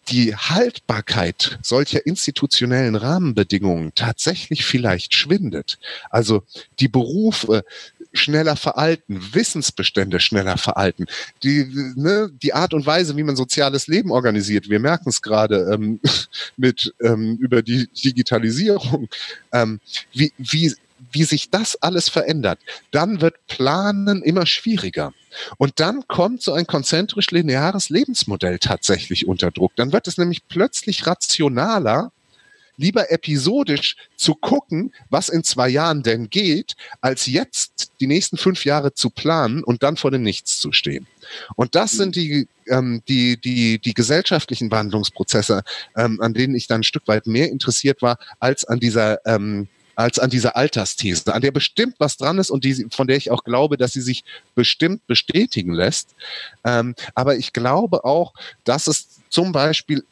die Haltbarkeit solcher institutionellen Rahmenbedingungen tatsächlich vielleicht schwindet. Also die Berufe schneller veralten, Wissensbestände schneller veralten, die, ne, die Art und Weise, wie man soziales Leben organisiert. Wir merken es gerade ähm, mit ähm, über die Digitalisierung, ähm, wie, wie wie sich das alles verändert, dann wird Planen immer schwieriger. Und dann kommt so ein konzentrisch lineares Lebensmodell tatsächlich unter Druck. Dann wird es nämlich plötzlich rationaler, lieber episodisch zu gucken, was in zwei Jahren denn geht, als jetzt die nächsten fünf Jahre zu planen und dann vor dem Nichts zu stehen. Und das sind die, ähm, die, die, die gesellschaftlichen Wandlungsprozesse, ähm, an denen ich dann ein Stück weit mehr interessiert war, als an dieser ähm, als an dieser Altersthese, an der bestimmt was dran ist und die, von der ich auch glaube, dass sie sich bestimmt bestätigen lässt. Ähm, aber ich glaube auch, dass es zum Beispiel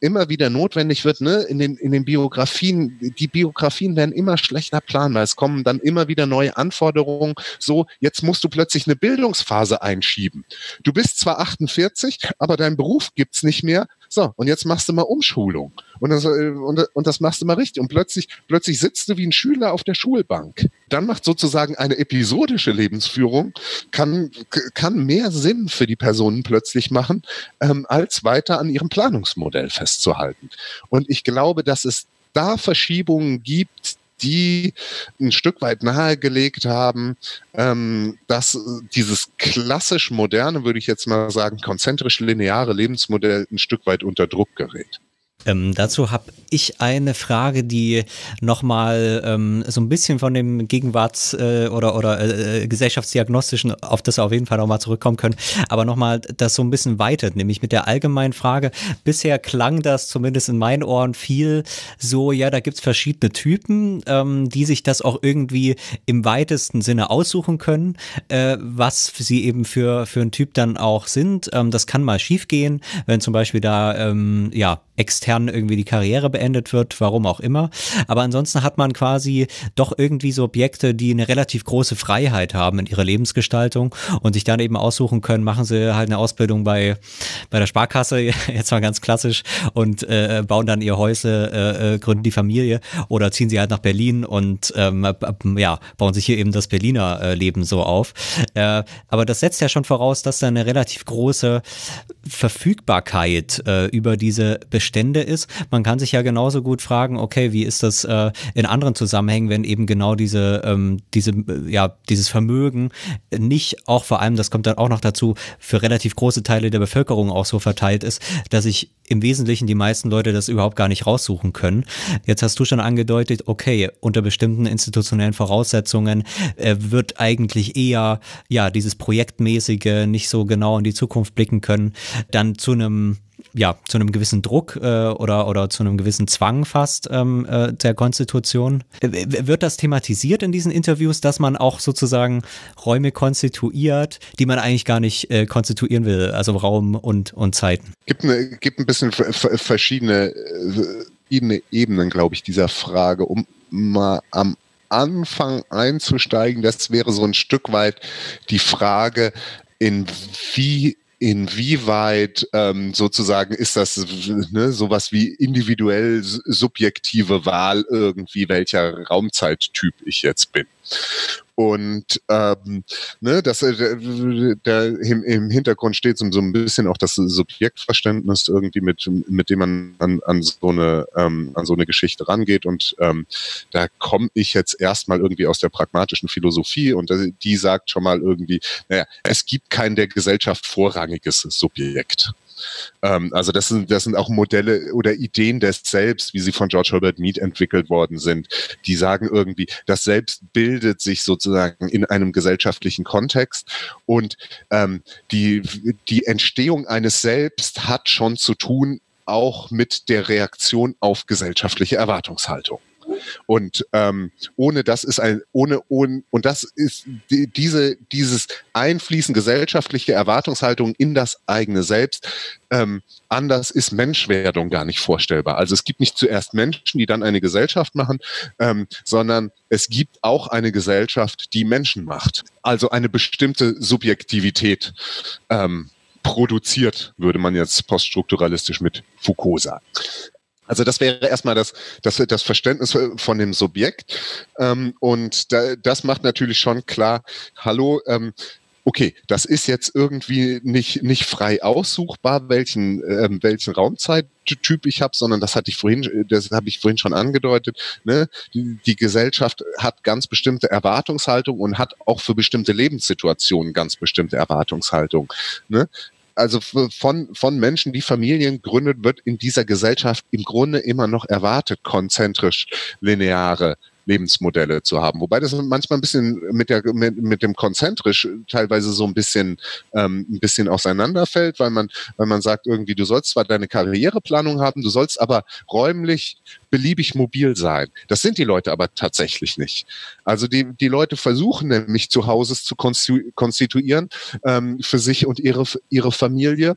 immer wieder notwendig wird, ne, in den, in den Biografien, die Biografien werden immer schlechter planbar. Es kommen dann immer wieder neue Anforderungen. So, jetzt musst du plötzlich eine Bildungsphase einschieben. Du bist zwar 48, aber dein Beruf gibt's nicht mehr. So, und jetzt machst du mal Umschulung. Und das, äh, und, und das machst du mal richtig. Und plötzlich, plötzlich sitzt du wie ein Schüler auf der Schulbank. Dann macht sozusagen eine episodische Lebensführung, kann, kann mehr Sinn für die Personen plötzlich machen, ähm, als weiter an ihrem Planungsmodell festzuhalten. Und ich glaube, dass es da Verschiebungen gibt, die ein Stück weit nahegelegt haben, ähm, dass dieses klassisch moderne, würde ich jetzt mal sagen, konzentrisch lineare Lebensmodell ein Stück weit unter Druck gerät. Ähm, dazu habe ich eine Frage, die nochmal ähm, so ein bisschen von dem Gegenwarts- äh, oder, oder äh, gesellschaftsdiagnostischen, auf das wir auf jeden Fall nochmal zurückkommen können, aber nochmal das so ein bisschen weitet, nämlich mit der allgemeinen Frage. Bisher klang das zumindest in meinen Ohren viel so, ja, da gibt's verschiedene Typen, ähm, die sich das auch irgendwie im weitesten Sinne aussuchen können, äh, was sie eben für, für einen Typ dann auch sind. Ähm, das kann mal schiefgehen, wenn zum Beispiel da, ähm, ja, extern irgendwie die Karriere beendet wird, warum auch immer. Aber ansonsten hat man quasi doch irgendwie so Objekte, die eine relativ große Freiheit haben in ihrer Lebensgestaltung und sich dann eben aussuchen können, machen sie halt eine Ausbildung bei, bei der Sparkasse, jetzt mal ganz klassisch, und äh, bauen dann ihr Häusle, äh, äh gründen die Familie oder ziehen sie halt nach Berlin und ähm, ja, bauen sich hier eben das Berliner äh, Leben so auf. Äh, aber das setzt ja schon voraus, dass da eine relativ große Verfügbarkeit äh, über diese Bestimmungen Bestände ist. Man kann sich ja genauso gut fragen, okay, wie ist das äh, in anderen Zusammenhängen, wenn eben genau diese, ähm, diese, äh, ja, dieses Vermögen nicht auch vor allem, das kommt dann auch noch dazu, für relativ große Teile der Bevölkerung auch so verteilt ist, dass ich im Wesentlichen die meisten Leute das überhaupt gar nicht raussuchen können. Jetzt hast du schon angedeutet, okay, unter bestimmten institutionellen Voraussetzungen äh, wird eigentlich eher ja dieses projektmäßige nicht so genau in die Zukunft blicken können, dann zu einem ja, zu einem gewissen Druck äh, oder, oder zu einem gewissen Zwang fast ähm, äh, der Konstitution. Wird das thematisiert in diesen Interviews, dass man auch sozusagen Räume konstituiert, die man eigentlich gar nicht äh, konstituieren will, also Raum und, und Zeiten? Gibt, eine, gibt ein bisschen verschiedene, äh, verschiedene Ebenen, glaube ich, dieser Frage, um mal am Anfang einzusteigen. Das wäre so ein Stück weit die Frage, in wie inwieweit ähm, sozusagen ist das ne, sowas wie individuell subjektive Wahl irgendwie, welcher Raumzeittyp ich jetzt bin. Und ähm, ne, das, äh, der, im, im Hintergrund steht so, so ein bisschen auch das Subjektverständnis irgendwie, mit, mit dem man an, an, so eine, ähm, an so eine Geschichte rangeht. Und ähm, da komme ich jetzt erstmal irgendwie aus der pragmatischen Philosophie und die sagt schon mal irgendwie, naja, es gibt kein der Gesellschaft vorrangiges Subjekt. Ähm, also das sind, das sind auch Modelle oder Ideen des Selbst, wie sie von George Herbert Mead entwickelt worden sind. Die sagen irgendwie, das Selbst bildet sich sozusagen in einem gesellschaftlichen Kontext und ähm, die, die Entstehung eines Selbst hat schon zu tun auch mit der Reaktion auf gesellschaftliche Erwartungshaltung. Und ähm, ohne das ist ein, ohne, ohne und das ist die, diese, dieses Einfließen gesellschaftliche Erwartungshaltung in das eigene Selbst. Ähm, anders ist Menschwerdung gar nicht vorstellbar. Also es gibt nicht zuerst Menschen, die dann eine Gesellschaft machen, ähm, sondern es gibt auch eine Gesellschaft, die Menschen macht. Also eine bestimmte Subjektivität. Ähm, produziert, würde man jetzt poststrukturalistisch mit Foucault sagen. Also das wäre erstmal das, das, das Verständnis von dem Subjekt. Ähm, und da, das macht natürlich schon klar, hallo, ähm, okay, das ist jetzt irgendwie nicht, nicht frei aussuchbar, welchen, ähm, welchen Raumzeittyp ich habe, sondern das hatte ich vorhin, das habe ich vorhin schon angedeutet. Ne? Die, die Gesellschaft hat ganz bestimmte Erwartungshaltung und hat auch für bestimmte Lebenssituationen ganz bestimmte Erwartungshaltung. Ne? Also von, von Menschen, die Familien gründet, wird in dieser Gesellschaft im Grunde immer noch erwartet, konzentrisch lineare Lebensmodelle zu haben. Wobei das manchmal ein bisschen mit, der, mit, mit dem konzentrisch teilweise so ein bisschen, ähm, ein bisschen auseinanderfällt, weil man, weil man sagt irgendwie, du sollst zwar deine Karriereplanung haben, du sollst aber räumlich beliebig mobil sein. Das sind die Leute aber tatsächlich nicht. Also die, die Leute versuchen nämlich zu Hause zu konstituieren ähm, für sich und ihre, ihre Familie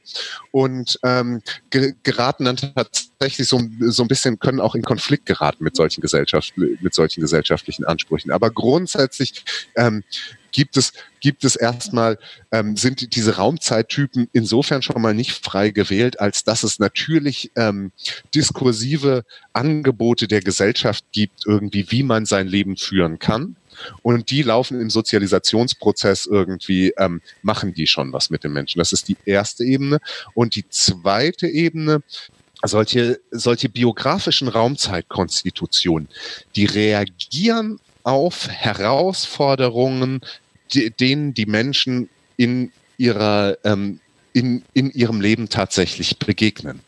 und ähm, ge geraten dann tatsächlich so, so ein bisschen, können auch in Konflikt geraten mit solchen, Gesellschaft, mit solchen gesellschaftlichen Ansprüchen. Aber grundsätzlich ähm, gibt es, gibt es erstmal, ähm, sind diese Raumzeittypen insofern schon mal nicht frei gewählt, als dass es natürlich ähm, diskursive Angebote der Gesellschaft gibt, irgendwie, wie man sein Leben führen kann. Und die laufen im Sozialisationsprozess irgendwie, ähm, machen die schon was mit den Menschen. Das ist die erste Ebene. Und die zweite Ebene, solche, solche biografischen Raumzeitkonstitutionen, die reagieren auf Herausforderungen, die, denen die Menschen in ihrer ähm, in, in ihrem Leben tatsächlich begegnen.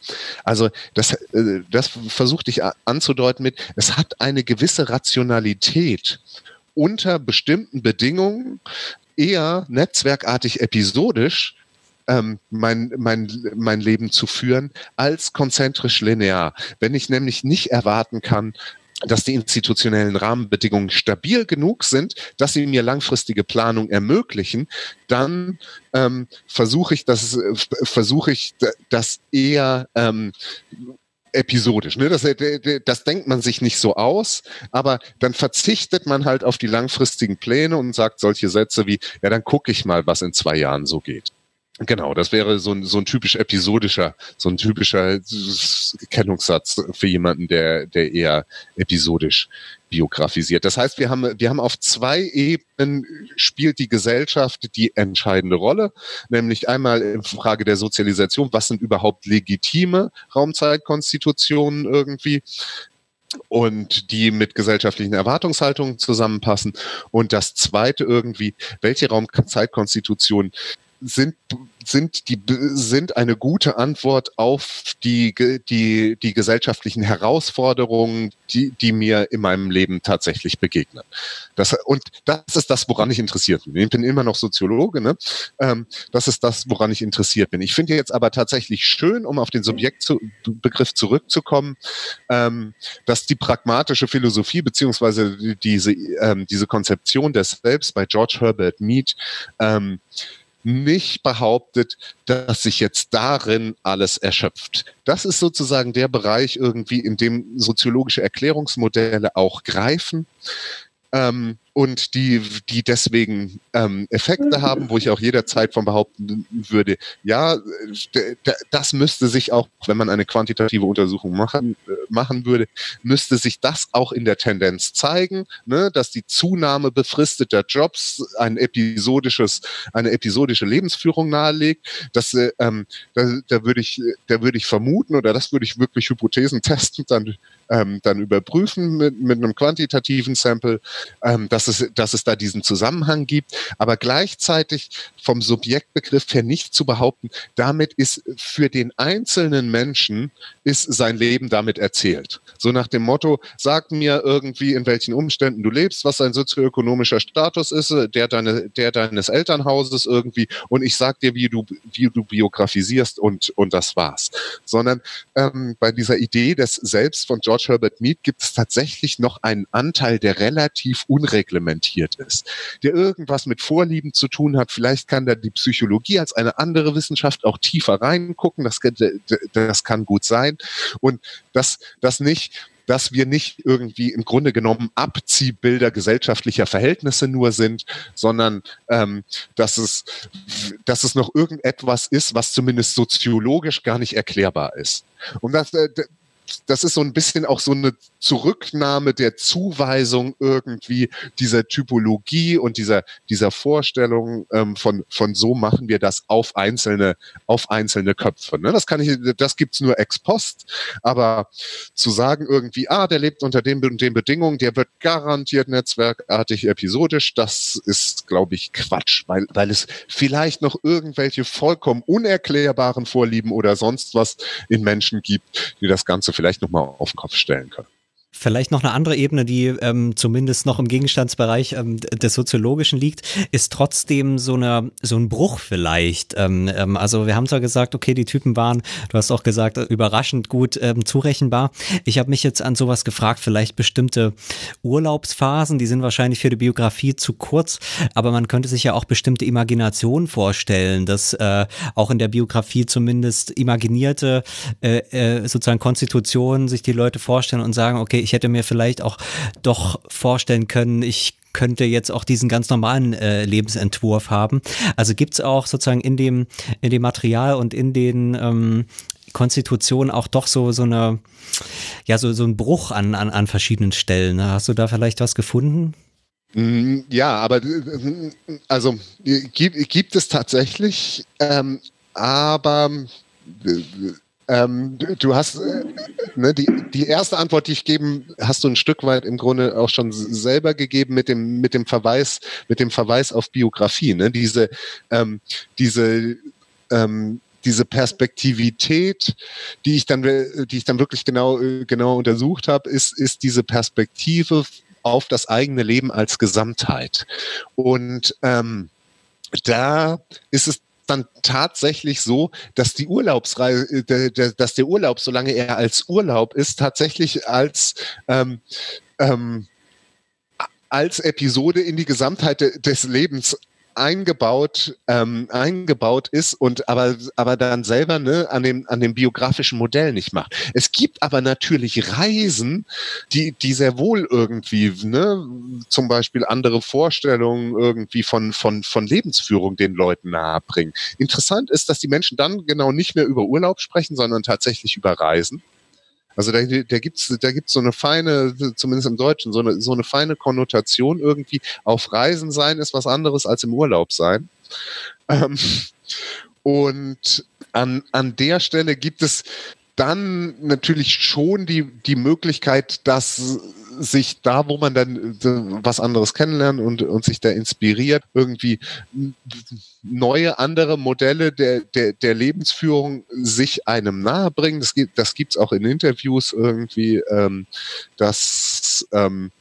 Also das, äh, das versuchte ich anzudeuten mit, es hat eine gewisse Rationalität unter bestimmten Bedingungen, eher netzwerkartig episodisch, ähm, mein, mein, mein Leben zu führen, als konzentrisch linear. Wenn ich nämlich nicht erwarten kann, dass die institutionellen Rahmenbedingungen stabil genug sind, dass sie mir langfristige Planung ermöglichen, dann ähm, versuche ich das, äh, ich das eher ähm, episodisch. Ne? Das, das denkt man sich nicht so aus, aber dann verzichtet man halt auf die langfristigen Pläne und sagt solche Sätze wie, ja, dann gucke ich mal, was in zwei Jahren so geht. Genau, das wäre so ein, so ein typisch episodischer, so ein typischer Kennungssatz für jemanden, der, der eher episodisch biografisiert. Das heißt, wir haben, wir haben auf zwei Ebenen spielt die Gesellschaft die entscheidende Rolle, nämlich einmal in Frage der Sozialisation, was sind überhaupt legitime Raumzeitkonstitutionen irgendwie, und die mit gesellschaftlichen Erwartungshaltungen zusammenpassen. Und das zweite irgendwie, welche Raumzeitkonstitution sind, sind, die, sind eine gute Antwort auf die, die, die gesellschaftlichen Herausforderungen, die, die mir in meinem Leben tatsächlich begegnen. Das, und das ist das, woran ich interessiert bin. Ich bin immer noch Soziologe, ne? Ähm, das ist das, woran ich interessiert bin. Ich finde jetzt aber tatsächlich schön, um auf den Subjektbegriff zurückzukommen, ähm, dass die pragmatische Philosophie beziehungsweise diese, ähm, diese Konzeption des Selbst bei George Herbert Mead nicht behauptet, dass sich jetzt darin alles erschöpft. Das ist sozusagen der Bereich irgendwie, in dem soziologische Erklärungsmodelle auch greifen ähm, und die, die deswegen ähm, Effekte haben, wo ich auch jederzeit von behaupten würde, ja, das müsste sich auch, wenn man eine quantitative Untersuchung machen, äh, machen würde, müsste sich das auch in der Tendenz zeigen, ne, dass die Zunahme befristeter Jobs ein episodisches, eine episodische Lebensführung nahelegt. Das, äh, ähm, da, da würde ich, da würde ich vermuten oder das würde ich wirklich Hypothesen testen, dann ähm, dann überprüfen mit, mit einem quantitativen Sample, ähm, dass, es, dass es da diesen Zusammenhang gibt, aber gleichzeitig vom Subjektbegriff her nicht zu behaupten, damit ist für den einzelnen Menschen ist sein Leben damit erzählt. So nach dem Motto, sag mir irgendwie, in welchen Umständen du lebst, was dein sozioökonomischer Status ist, der, deine, der deines Elternhauses irgendwie und ich sag dir, wie du, wie du biografisierst und, und das war's. Sondern ähm, bei dieser Idee des Selbst von George George Herbert Mead gibt es tatsächlich noch einen Anteil, der relativ unreglementiert ist, der irgendwas mit Vorlieben zu tun hat. Vielleicht kann da die Psychologie als eine andere Wissenschaft auch tiefer reingucken. Das, das kann gut sein. Und das, das nicht dass wir nicht irgendwie im Grunde genommen Abziehbilder gesellschaftlicher Verhältnisse nur sind, sondern ähm, dass, es, dass es noch irgendetwas ist, was zumindest soziologisch gar nicht erklärbar ist. Und das, äh, das ist so ein bisschen auch so eine Zurücknahme der Zuweisung irgendwie dieser Typologie und dieser, dieser Vorstellung ähm, von, von so machen wir das auf einzelne, auf einzelne Köpfe. Ne? Das kann ich, das gibt's nur ex post, aber zu sagen irgendwie, ah, der lebt unter den und den Bedingungen, der wird garantiert netzwerkartig episodisch, das ist, glaube ich, Quatsch, weil, weil es vielleicht noch irgendwelche vollkommen unerklärbaren Vorlieben oder sonst was in Menschen gibt, die das Ganze vielleicht nochmal auf den Kopf stellen können. Vielleicht noch eine andere Ebene, die ähm, zumindest noch im Gegenstandsbereich ähm, des Soziologischen liegt, ist trotzdem so, eine, so ein Bruch vielleicht. Ähm, ähm, also wir haben zwar gesagt, okay, die Typen waren, du hast auch gesagt, überraschend gut ähm, zurechenbar. Ich habe mich jetzt an sowas gefragt, vielleicht bestimmte Urlaubsphasen, die sind wahrscheinlich für die Biografie zu kurz, aber man könnte sich ja auch bestimmte Imaginationen vorstellen, dass äh, auch in der Biografie zumindest imaginierte äh, äh, sozusagen Konstitutionen sich die Leute vorstellen und sagen, okay, ich hätte mir vielleicht auch doch vorstellen können, ich könnte jetzt auch diesen ganz normalen äh, Lebensentwurf haben. Also gibt es auch sozusagen in dem, in dem Material und in den ähm, Konstitutionen auch doch so, so eine, ja, so, so ein Bruch an, an, an verschiedenen Stellen. Hast du da vielleicht was gefunden? Mm, ja, aber äh, also gibt, gibt es tatsächlich, ähm, aber äh, ähm, du hast äh, ne, die, die erste Antwort, die ich geben, hast du ein Stück weit im Grunde auch schon selber gegeben mit dem mit dem Verweis mit dem Verweis auf Biografie. Ne? Diese ähm, diese ähm, diese Perspektivität, die ich dann, die ich dann wirklich genau, genau untersucht habe, ist, ist diese Perspektive auf das eigene Leben als Gesamtheit. Und ähm, da ist es dann tatsächlich so, dass die Urlaubsreise, äh, dass der Urlaub, solange er als Urlaub ist, tatsächlich als ähm, ähm, als Episode in die Gesamtheit des Lebens eingebaut, ähm, eingebaut ist und aber, aber dann selber ne, an, dem, an dem biografischen Modell nicht macht. Es gibt aber natürlich Reisen, die, die sehr wohl irgendwie, ne, zum Beispiel andere Vorstellungen irgendwie von, von, von Lebensführung den Leuten nahebringen. Interessant ist, dass die Menschen dann genau nicht mehr über Urlaub sprechen, sondern tatsächlich über Reisen. Also da, da gibt's da gibt's so eine feine, zumindest im Deutschen, so eine, so eine feine Konnotation irgendwie. Auf Reisen sein ist was anderes als im Urlaub sein. Ähm, und an, an der Stelle gibt es dann natürlich schon die, die Möglichkeit, dass sich da, wo man dann äh, was anderes kennenlernt und, und sich da inspiriert, irgendwie neue, andere Modelle der, der, der Lebensführung sich einem nahebringen. Das gibt das gibt's auch in Interviews irgendwie, ähm, dass ähm,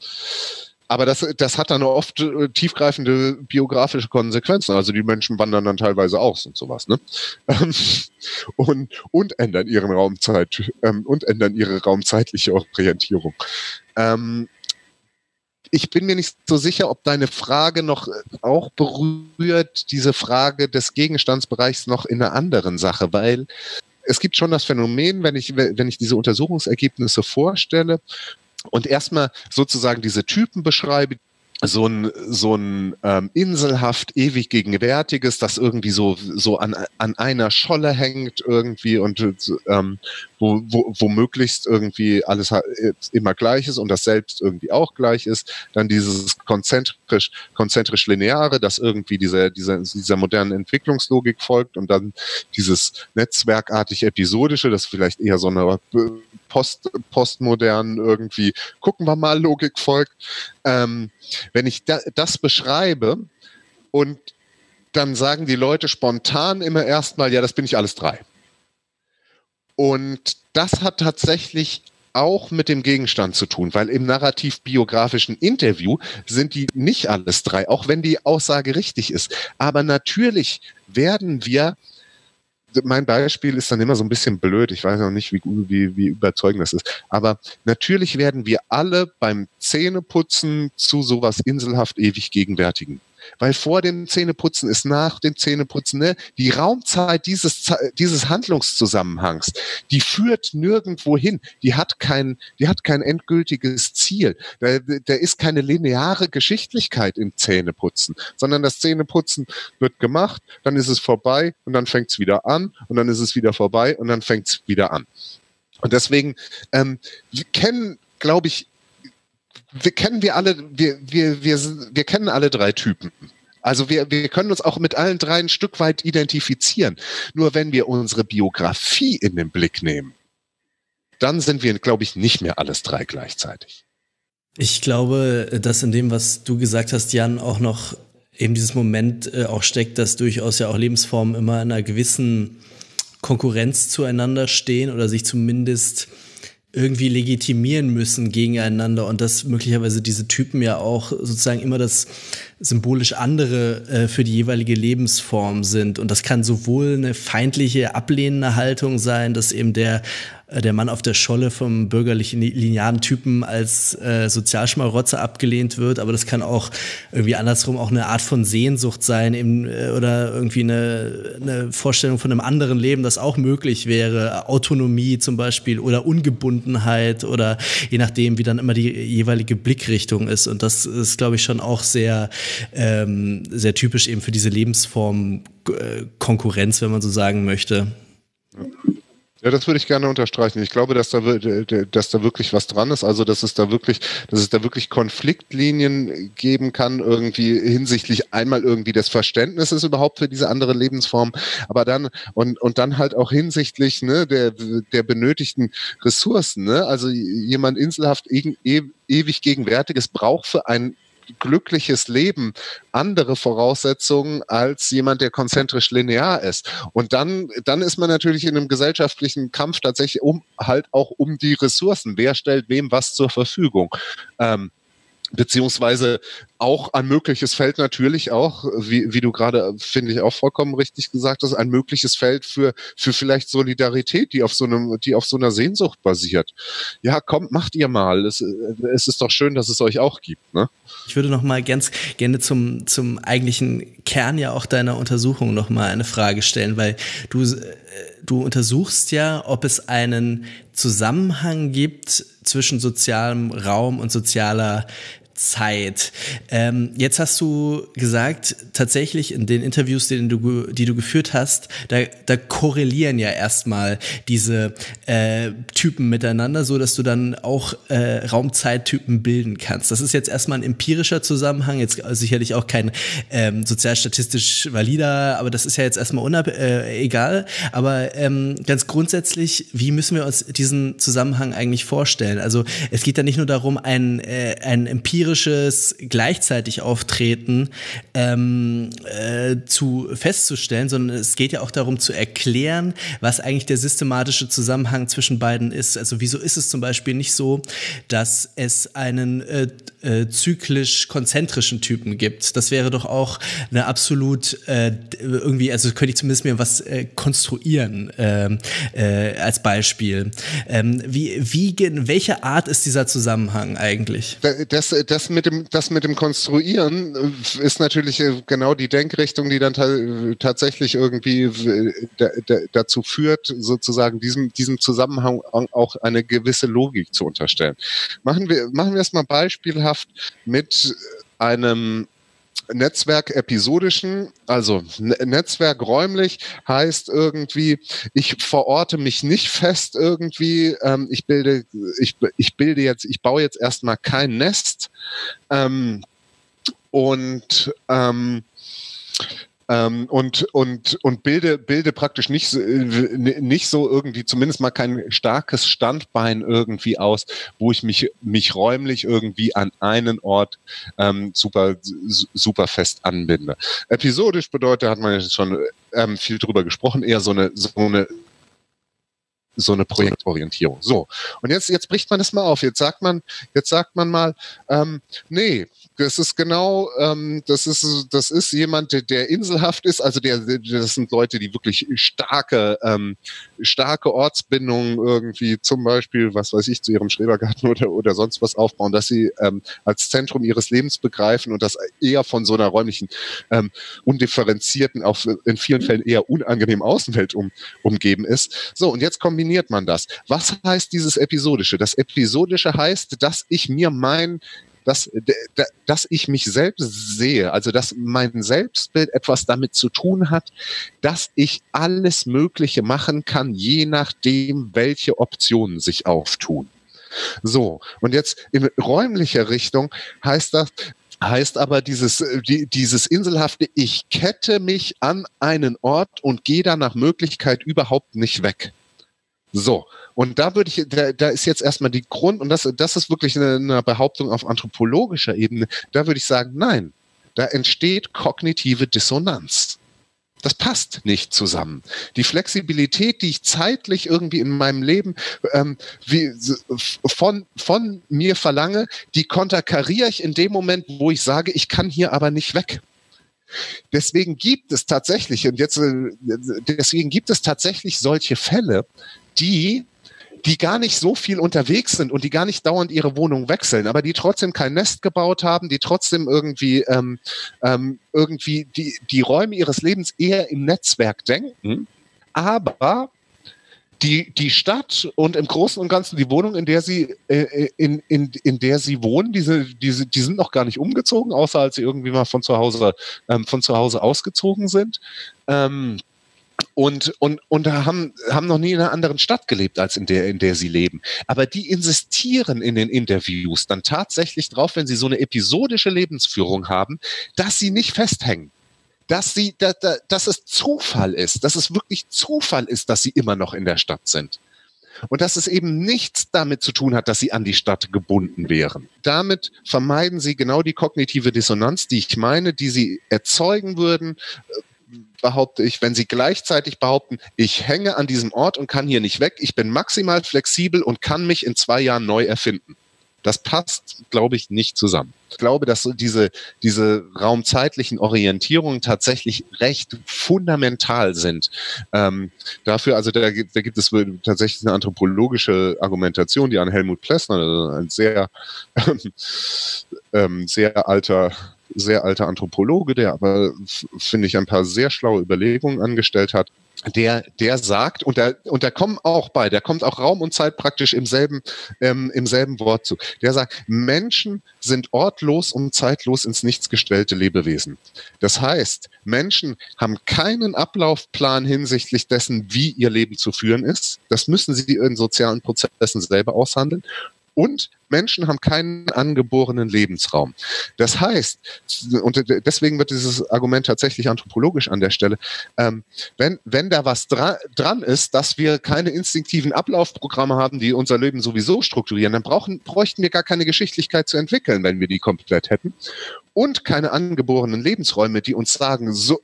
aber das, das hat dann oft äh, tiefgreifende biografische Konsequenzen. Also die Menschen wandern dann teilweise aus und sowas, ne? und, und ändern ihren Raumzeit ähm, und ändern ihre raumzeitliche Orientierung. Ähm, ich bin mir nicht so sicher, ob deine Frage noch äh, auch berührt, diese Frage des Gegenstandsbereichs noch in einer anderen Sache, weil es gibt schon das Phänomen, wenn ich, wenn ich diese Untersuchungsergebnisse vorstelle und erstmal sozusagen diese Typen beschreibe, so ein, so ein ähm, inselhaft ewig gegenwärtiges, das irgendwie so, so an, an einer Scholle hängt irgendwie und ähm, wo, wo, wo möglichst irgendwie alles immer gleich ist und das Selbst irgendwie auch gleich ist. Dann dieses konzentrisch, konzentrisch lineare, das irgendwie dieser, dieser, dieser modernen Entwicklungslogik folgt und dann dieses netzwerkartig episodische, das vielleicht eher so eine Post, postmodernen irgendwie, gucken wir mal, Logik folgt. Ähm, wenn ich da, das beschreibe und dann sagen die Leute spontan immer erstmal, ja, das bin ich alles drei. Und das hat tatsächlich auch mit dem Gegenstand zu tun, weil im narrativ-biografischen Interview sind die nicht alles drei, auch wenn die Aussage richtig ist. Aber natürlich werden wir mein Beispiel ist dann immer so ein bisschen blöd. Ich weiß noch nicht, wie, wie, wie überzeugend das ist. Aber natürlich werden wir alle beim Zähneputzen zu sowas inselhaft ewig gegenwärtigen. Weil vor dem Zähneputzen ist nach dem Zähneputzen, ne? Die Raumzeit dieses, dieses Handlungszusammenhangs, die führt nirgendwo hin. Die hat kein, die hat kein endgültiges Ziel. Da, da ist keine lineare Geschichtlichkeit im Zähneputzen, sondern das Zähneputzen wird gemacht, dann ist es vorbei und dann fängt es wieder an und dann ist es wieder vorbei und dann fängt es wieder an. Und deswegen ähm, kennen, glaube ich, wir kennen wir alle, wir, wir, wir, wir kennen alle drei Typen. Also wir, wir können uns auch mit allen drei ein Stück weit identifizieren. Nur wenn wir unsere Biografie in den Blick nehmen, dann sind wir, glaube ich, nicht mehr alles drei gleichzeitig. Ich glaube, dass in dem, was du gesagt hast, Jan, auch noch eben dieses Moment äh, auch steckt, dass durchaus ja auch Lebensformen immer in einer gewissen Konkurrenz zueinander stehen oder sich zumindest irgendwie legitimieren müssen gegeneinander und dass möglicherweise diese Typen ja auch sozusagen immer das symbolisch andere äh, für die jeweilige Lebensform sind. Und das kann sowohl eine feindliche, ablehnende Haltung sein, dass eben der äh, der Mann auf der Scholle vom bürgerlichen linearen Typen als äh, Sozialschmarotzer abgelehnt wird, aber das kann auch irgendwie andersrum auch eine Art von Sehnsucht sein eben, äh, oder irgendwie eine, eine Vorstellung von einem anderen Leben, das auch möglich wäre, Autonomie zum Beispiel oder Ungebundenheit oder je nachdem, wie dann immer die jeweilige Blickrichtung ist. Und das ist, glaube ich, schon auch sehr, ähm, sehr typisch eben für diese Lebensform äh, Konkurrenz, wenn man so sagen möchte. Ja, das würde ich gerne unterstreichen. Ich glaube, dass da, dass da wirklich was dran ist. Also, dass es da wirklich, dass es da wirklich Konfliktlinien geben kann, irgendwie hinsichtlich einmal irgendwie des Verständnisses überhaupt für diese andere Lebensform, aber dann und, und dann halt auch hinsichtlich ne, der, der benötigten Ressourcen. Ne? Also jemand inselhaft e ewig Gegenwärtiges braucht für ein glückliches Leben andere Voraussetzungen als jemand, der konzentrisch linear ist. Und dann, dann ist man natürlich in einem gesellschaftlichen Kampf tatsächlich um halt auch um die Ressourcen. Wer stellt wem was zur Verfügung? Ähm, beziehungsweise auch ein mögliches Feld natürlich auch, wie, wie du gerade, finde ich, auch vollkommen richtig gesagt hast, ein mögliches Feld für, für vielleicht Solidarität, die auf so einem, die auf so einer Sehnsucht basiert. Ja, kommt, macht ihr mal. Es, es ist doch schön, dass es euch auch gibt, ne? Ich würde noch mal ganz gerne zum, zum eigentlichen Kern ja auch deiner Untersuchung noch mal eine Frage stellen, weil du, du untersuchst ja, ob es einen Zusammenhang gibt zwischen sozialem Raum und sozialer Zeit. Ähm, jetzt hast du gesagt, tatsächlich in den Interviews, die du, die du geführt hast, da, da korrelieren ja erstmal diese äh, Typen miteinander, so dass du dann auch äh, Raumzeittypen bilden kannst. Das ist jetzt erstmal ein empirischer Zusammenhang, jetzt sicherlich auch kein ähm, sozialstatistisch valider, aber das ist ja jetzt erstmal unab äh, egal. Aber ähm, ganz grundsätzlich, wie müssen wir uns diesen Zusammenhang eigentlich vorstellen? Also es geht da nicht nur darum, ein, äh, ein empirisches lyrisches gleichzeitig Auftreten ähm, äh, zu festzustellen, sondern es geht ja auch darum zu erklären, was eigentlich der systematische Zusammenhang zwischen beiden ist. Also wieso ist es zum Beispiel nicht so, dass es einen äh, äh, zyklisch-konzentrischen Typen gibt? Das wäre doch auch eine absolut äh, irgendwie, also könnte ich zumindest mir was äh, konstruieren ähm, äh, als Beispiel. Ähm, wie, wie, welche Art ist dieser Zusammenhang eigentlich? Das, das mit dem, das mit dem Konstruieren äh, ist natürlich äh, genau die Denkrichtung, die dann tatsächlich irgendwie dazu führt, sozusagen diesem, diesem Zusammenhang auch eine gewisse Logik zu unterstellen. Machen wir, machen wir es mal beispielhaft mit einem Netzwerk episodischen, also Netzwerk räumlich heißt irgendwie, ich verorte mich nicht fest irgendwie, ähm, ich bilde, ich, ich bilde jetzt, ich baue jetzt erstmal kein Nest ähm, und ähm, ähm, und, und, und bilde, bilde praktisch nicht, nicht so irgendwie, zumindest mal kein starkes Standbein irgendwie aus, wo ich mich, mich räumlich irgendwie an einen Ort ähm, super, super fest anbinde. Episodisch bedeutet, hat man jetzt schon ähm, viel drüber gesprochen, eher so eine, so eine so eine Projektorientierung. So. Und jetzt, jetzt bricht man das mal auf. Jetzt sagt man, jetzt sagt man mal, ähm, nee, das ist genau, ähm, das ist, das ist jemand, der, inselhaft ist. Also der, das sind Leute, die wirklich starke, ähm, starke Ortsbindungen irgendwie, zum Beispiel, was weiß ich, zu ihrem Schrebergarten oder, oder sonst was aufbauen, dass sie ähm, als Zentrum ihres Lebens begreifen und das eher von so einer räumlichen, ähm, undifferenzierten, auch in vielen Fällen eher unangenehmen Außenwelt um, umgeben ist. So, und jetzt kombiniert man das. Was heißt dieses Episodische? Das Episodische heißt, dass ich mir mein dass, dass ich mich selbst sehe, also dass mein Selbstbild etwas damit zu tun hat, dass ich alles Mögliche machen kann, je nachdem, welche Optionen sich auftun. So, und jetzt in räumlicher Richtung heißt das, heißt aber dieses, die, dieses inselhafte, ich kette mich an einen Ort und gehe da nach Möglichkeit überhaupt nicht weg. So, und da würde ich, da, da ist jetzt erstmal die Grund, und das, das ist wirklich eine, eine Behauptung auf anthropologischer Ebene, da würde ich sagen, nein, da entsteht kognitive Dissonanz. Das passt nicht zusammen. Die Flexibilität, die ich zeitlich irgendwie in meinem Leben ähm, wie, von, von mir verlange, die konterkariere ich in dem Moment, wo ich sage, ich kann hier aber nicht weg. Deswegen gibt es tatsächlich, und jetzt, äh, deswegen gibt es tatsächlich solche Fälle, die die gar nicht so viel unterwegs sind und die gar nicht dauernd ihre Wohnung wechseln, aber die trotzdem kein Nest gebaut haben, die trotzdem irgendwie ähm, ähm, irgendwie die, die Räume ihres Lebens eher im Netzwerk denken, aber die, die Stadt und im Großen und Ganzen die Wohnung, in der sie, äh, in, in, in der sie wohnen, diese, diese, die sind noch gar nicht umgezogen, außer als sie irgendwie mal von zu Hause, ähm, von zu Hause ausgezogen sind. Ähm, und, und, und haben, haben noch nie in einer anderen Stadt gelebt, als in der, in der sie leben. Aber die insistieren in den Interviews dann tatsächlich drauf, wenn sie so eine episodische Lebensführung haben, dass sie nicht festhängen. Dass sie, dass, dass es Zufall ist, dass es wirklich Zufall ist, dass sie immer noch in der Stadt sind. Und dass es eben nichts damit zu tun hat, dass sie an die Stadt gebunden wären. Damit vermeiden sie genau die kognitive Dissonanz, die ich meine, die sie erzeugen würden, behaupte ich, wenn Sie gleichzeitig behaupten, ich hänge an diesem Ort und kann hier nicht weg, ich bin maximal flexibel und kann mich in zwei Jahren neu erfinden. Das passt, glaube ich, nicht zusammen. Ich glaube, dass diese, diese raumzeitlichen Orientierungen tatsächlich recht fundamental sind. Ähm, dafür, also da, gibt, da gibt es tatsächlich eine anthropologische Argumentation, die an Helmut Plessner, also ein sehr, ähm, sehr alter sehr alter Anthropologe, der aber, finde ich, ein paar sehr schlaue Überlegungen angestellt hat, der, der sagt, und da, und da kommen auch bei, der kommt auch Raum und Zeit praktisch im selben, ähm, im selben Wort zu. Der sagt, Menschen sind ortlos und zeitlos ins Nichts gestellte Lebewesen. Das heißt, Menschen haben keinen Ablaufplan hinsichtlich dessen, wie ihr Leben zu führen ist. Das müssen sie in sozialen Prozessen selber aushandeln und Menschen haben keinen angeborenen Lebensraum. Das heißt, und deswegen wird dieses Argument tatsächlich anthropologisch an der Stelle, ähm, wenn, wenn da was dra dran ist, dass wir keine instinktiven Ablaufprogramme haben, die unser Leben sowieso strukturieren, dann brauchen, bräuchten wir gar keine Geschichtlichkeit zu entwickeln, wenn wir die komplett hätten. Und keine angeborenen Lebensräume, die uns sagen, so,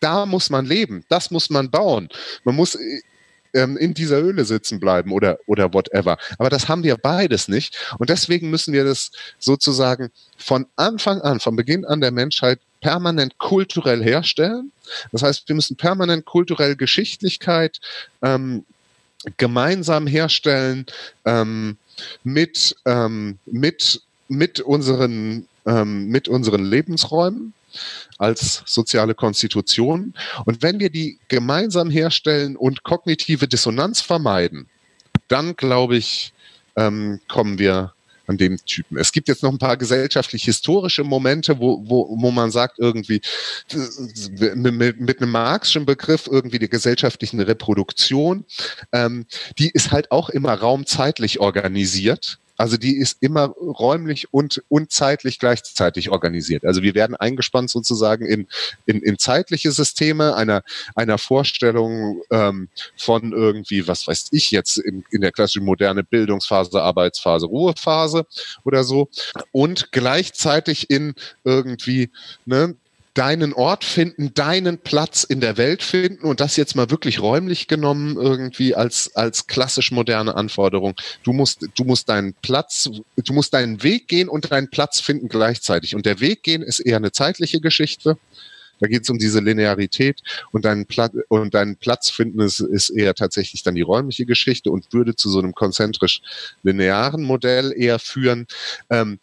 da muss man leben, das muss man bauen. Man muss ähm, in dieser Höhle sitzen bleiben oder, oder whatever. Aber das haben wir beides nicht. Und deswegen müssen wir das sozusagen von Anfang an, von Beginn an der Menschheit permanent kulturell herstellen. Das heißt, wir müssen permanent kulturell Geschichtlichkeit ähm, gemeinsam herstellen ähm, mit, ähm, mit, mit, unseren, ähm, mit unseren Lebensräumen als soziale Konstitution. Und wenn wir die gemeinsam herstellen und kognitive Dissonanz vermeiden, dann glaube ich, ähm, kommen wir an dem Typen. Es gibt jetzt noch ein paar gesellschaftlich-historische Momente, wo, wo, wo man sagt, irgendwie mit, mit einem marxischen Begriff irgendwie die gesellschaftlichen Reproduktion, ähm, die ist halt auch immer raumzeitlich organisiert. Also die ist immer räumlich und, und zeitlich gleichzeitig organisiert. Also wir werden eingespannt sozusagen in, in, in zeitliche Systeme einer, einer Vorstellung ähm, von irgendwie, was weiß ich jetzt, in, in der klassischen moderne Bildungsphase, Arbeitsphase, Ruhephase oder so. Und gleichzeitig in irgendwie ne, deinen Ort finden, deinen Platz in der Welt finden und das jetzt mal wirklich räumlich genommen irgendwie als, als klassisch moderne Anforderung. Du musst, du musst deinen Platz, du musst deinen Weg gehen und deinen Platz finden gleichzeitig. Und der Weg gehen ist eher eine zeitliche Geschichte. Da geht es um diese Linearität und deinen, Pla und deinen Platz finden ist, ist eher tatsächlich dann die räumliche Geschichte und würde zu so einem konzentrisch linearen Modell eher führen. Ähm,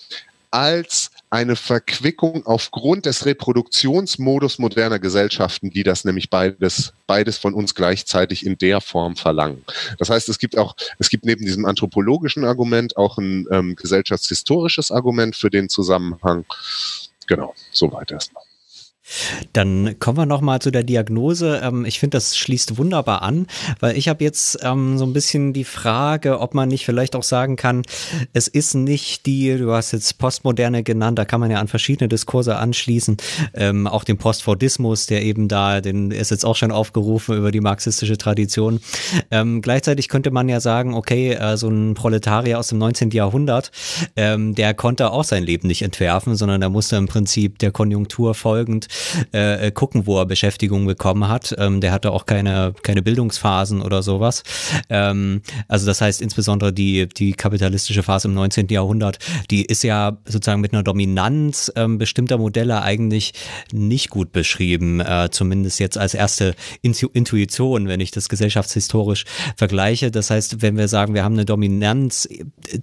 als eine Verquickung aufgrund des Reproduktionsmodus moderner Gesellschaften, die das nämlich beides, beides von uns gleichzeitig in der Form verlangen. Das heißt, es gibt auch, es gibt neben diesem anthropologischen Argument auch ein ähm, gesellschaftshistorisches Argument für den Zusammenhang. Genau, soweit erstmal. Dann kommen wir noch mal zu der Diagnose. Ähm, ich finde, das schließt wunderbar an, weil ich habe jetzt ähm, so ein bisschen die Frage, ob man nicht vielleicht auch sagen kann, es ist nicht die, du hast jetzt Postmoderne genannt, da kann man ja an verschiedene Diskurse anschließen, ähm, auch den Postfordismus, der eben da, den ist jetzt auch schon aufgerufen über die marxistische Tradition. Gleichzeitig könnte man ja sagen, okay, äh, so ein Proletarier aus dem 19. Jahrhundert, der konnte auch sein Leben nicht entwerfen, sondern der musste im Prinzip der Konjunktur folgend äh, äh, gucken, wo er Beschäftigung bekommen hat. Ähm, der hatte auch keine, keine Bildungsphasen oder sowas. Ähm, also das heißt insbesondere die, die kapitalistische Phase im 19. Jahrhundert, die ist ja sozusagen mit einer Dominanz ähm, bestimmter Modelle eigentlich nicht gut beschrieben, äh, zumindest jetzt als erste Intuition, wenn ich das gesellschaftshistorisch vergleiche. Das heißt, wenn wir sagen, wir haben eine Dominanz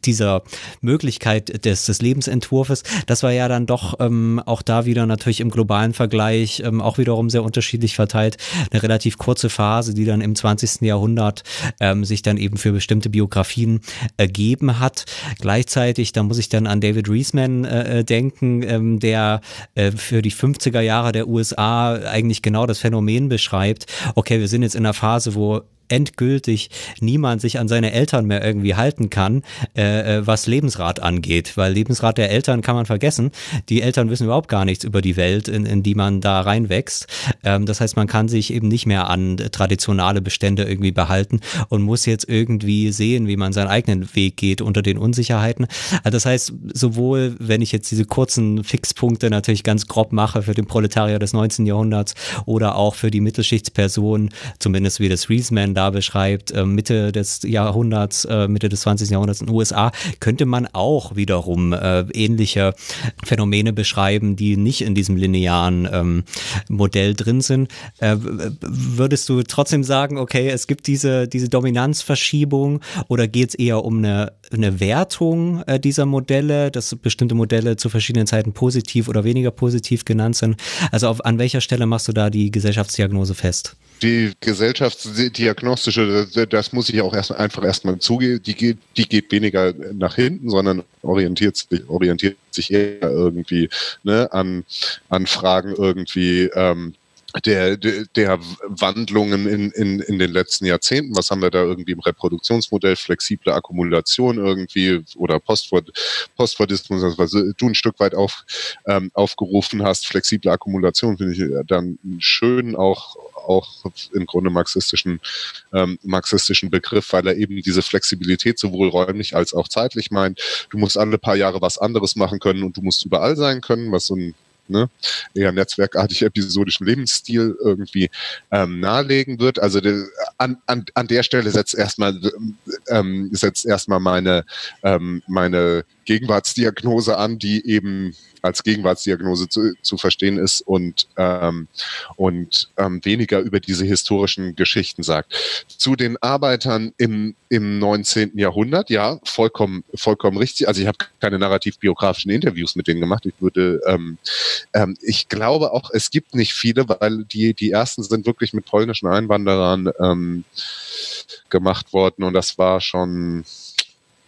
dieser Möglichkeit des, des Lebensentwurfs, das war ja dann doch ähm, auch da wieder natürlich im globalen Vergleich ähm, auch wiederum sehr unterschiedlich verteilt. Eine relativ kurze Phase, die dann im 20. Jahrhundert ähm, sich dann eben für bestimmte Biografien ergeben hat. Gleichzeitig, da muss ich dann an David Reisman äh, äh denken, ähm, der äh, für die 50er Jahre der USA eigentlich genau das Phänomen beschreibt. Okay, wir sind jetzt in einer Phase, wo endgültig niemand sich an seine Eltern mehr irgendwie halten kann, äh, äh, was Lebensrat angeht. Weil Lebensrat der Eltern kann man vergessen. Die Eltern wissen überhaupt gar nichts über die Welt, in, in die man da reinwächst. Ähm, das heißt, man kann sich eben nicht mehr an traditionale Bestände irgendwie behalten und muss jetzt irgendwie sehen, wie man seinen eigenen Weg geht unter den Unsicherheiten. Also das heißt, sowohl wenn ich jetzt diese kurzen Fixpunkte natürlich ganz grob mache für den Proletarier des 19. Jahrhunderts oder auch für die Mittelschichtspersonen, zumindest wie das Reesman da beschreibt, äh, Mitte des Jahrhunderts, äh, Mitte des 20. Jahrhunderts in den USA, könnte man auch wiederum äh, ähnliche Phänomene beschreiben, die nicht in diesem linearen ähm, Modell drin sind. Würdest du trotzdem sagen, okay, es gibt diese, diese Dominanzverschiebung oder geht es eher um eine, eine Wertung dieser Modelle, dass bestimmte Modelle zu verschiedenen Zeiten positiv oder weniger positiv genannt sind? Also auf, an welcher Stelle machst du da die Gesellschaftsdiagnose fest? Die gesellschaftsdiagnostische, das muss ich auch erst einfach erstmal zugeben, die geht, die geht weniger nach hinten, sondern orientiert sich, orientiert sich eher irgendwie ne, an, an Fragen irgendwie, ähm, der, der, Wandlungen in, in, in den letzten Jahrzehnten. Was haben wir da irgendwie im Reproduktionsmodell? Flexible Akkumulation irgendwie oder Postfordismus, also was du ein Stück weit auf, ähm, aufgerufen hast. Flexible Akkumulation finde ich dann schön auch auch im Grunde marxistischen, ähm, marxistischen Begriff, weil er eben diese Flexibilität sowohl räumlich als auch zeitlich meint. Du musst alle paar Jahre was anderes machen können und du musst überall sein können, was so ein ne, eher netzwerkartig episodischen Lebensstil irgendwie ähm, nahelegen wird. Also de, an, an, an der Stelle setzt erstmal ähm, setzt erstmal meine ähm, meine Gegenwartsdiagnose an, die eben als Gegenwartsdiagnose zu, zu verstehen ist und, ähm, und ähm, weniger über diese historischen Geschichten sagt. Zu den Arbeitern im, im 19. Jahrhundert, ja, vollkommen, vollkommen richtig. Also ich habe keine narrativ-biografischen Interviews mit denen gemacht. Ich würde, ähm, ähm, ich glaube auch, es gibt nicht viele, weil die, die ersten sind wirklich mit polnischen Einwanderern ähm, gemacht worden und das war schon,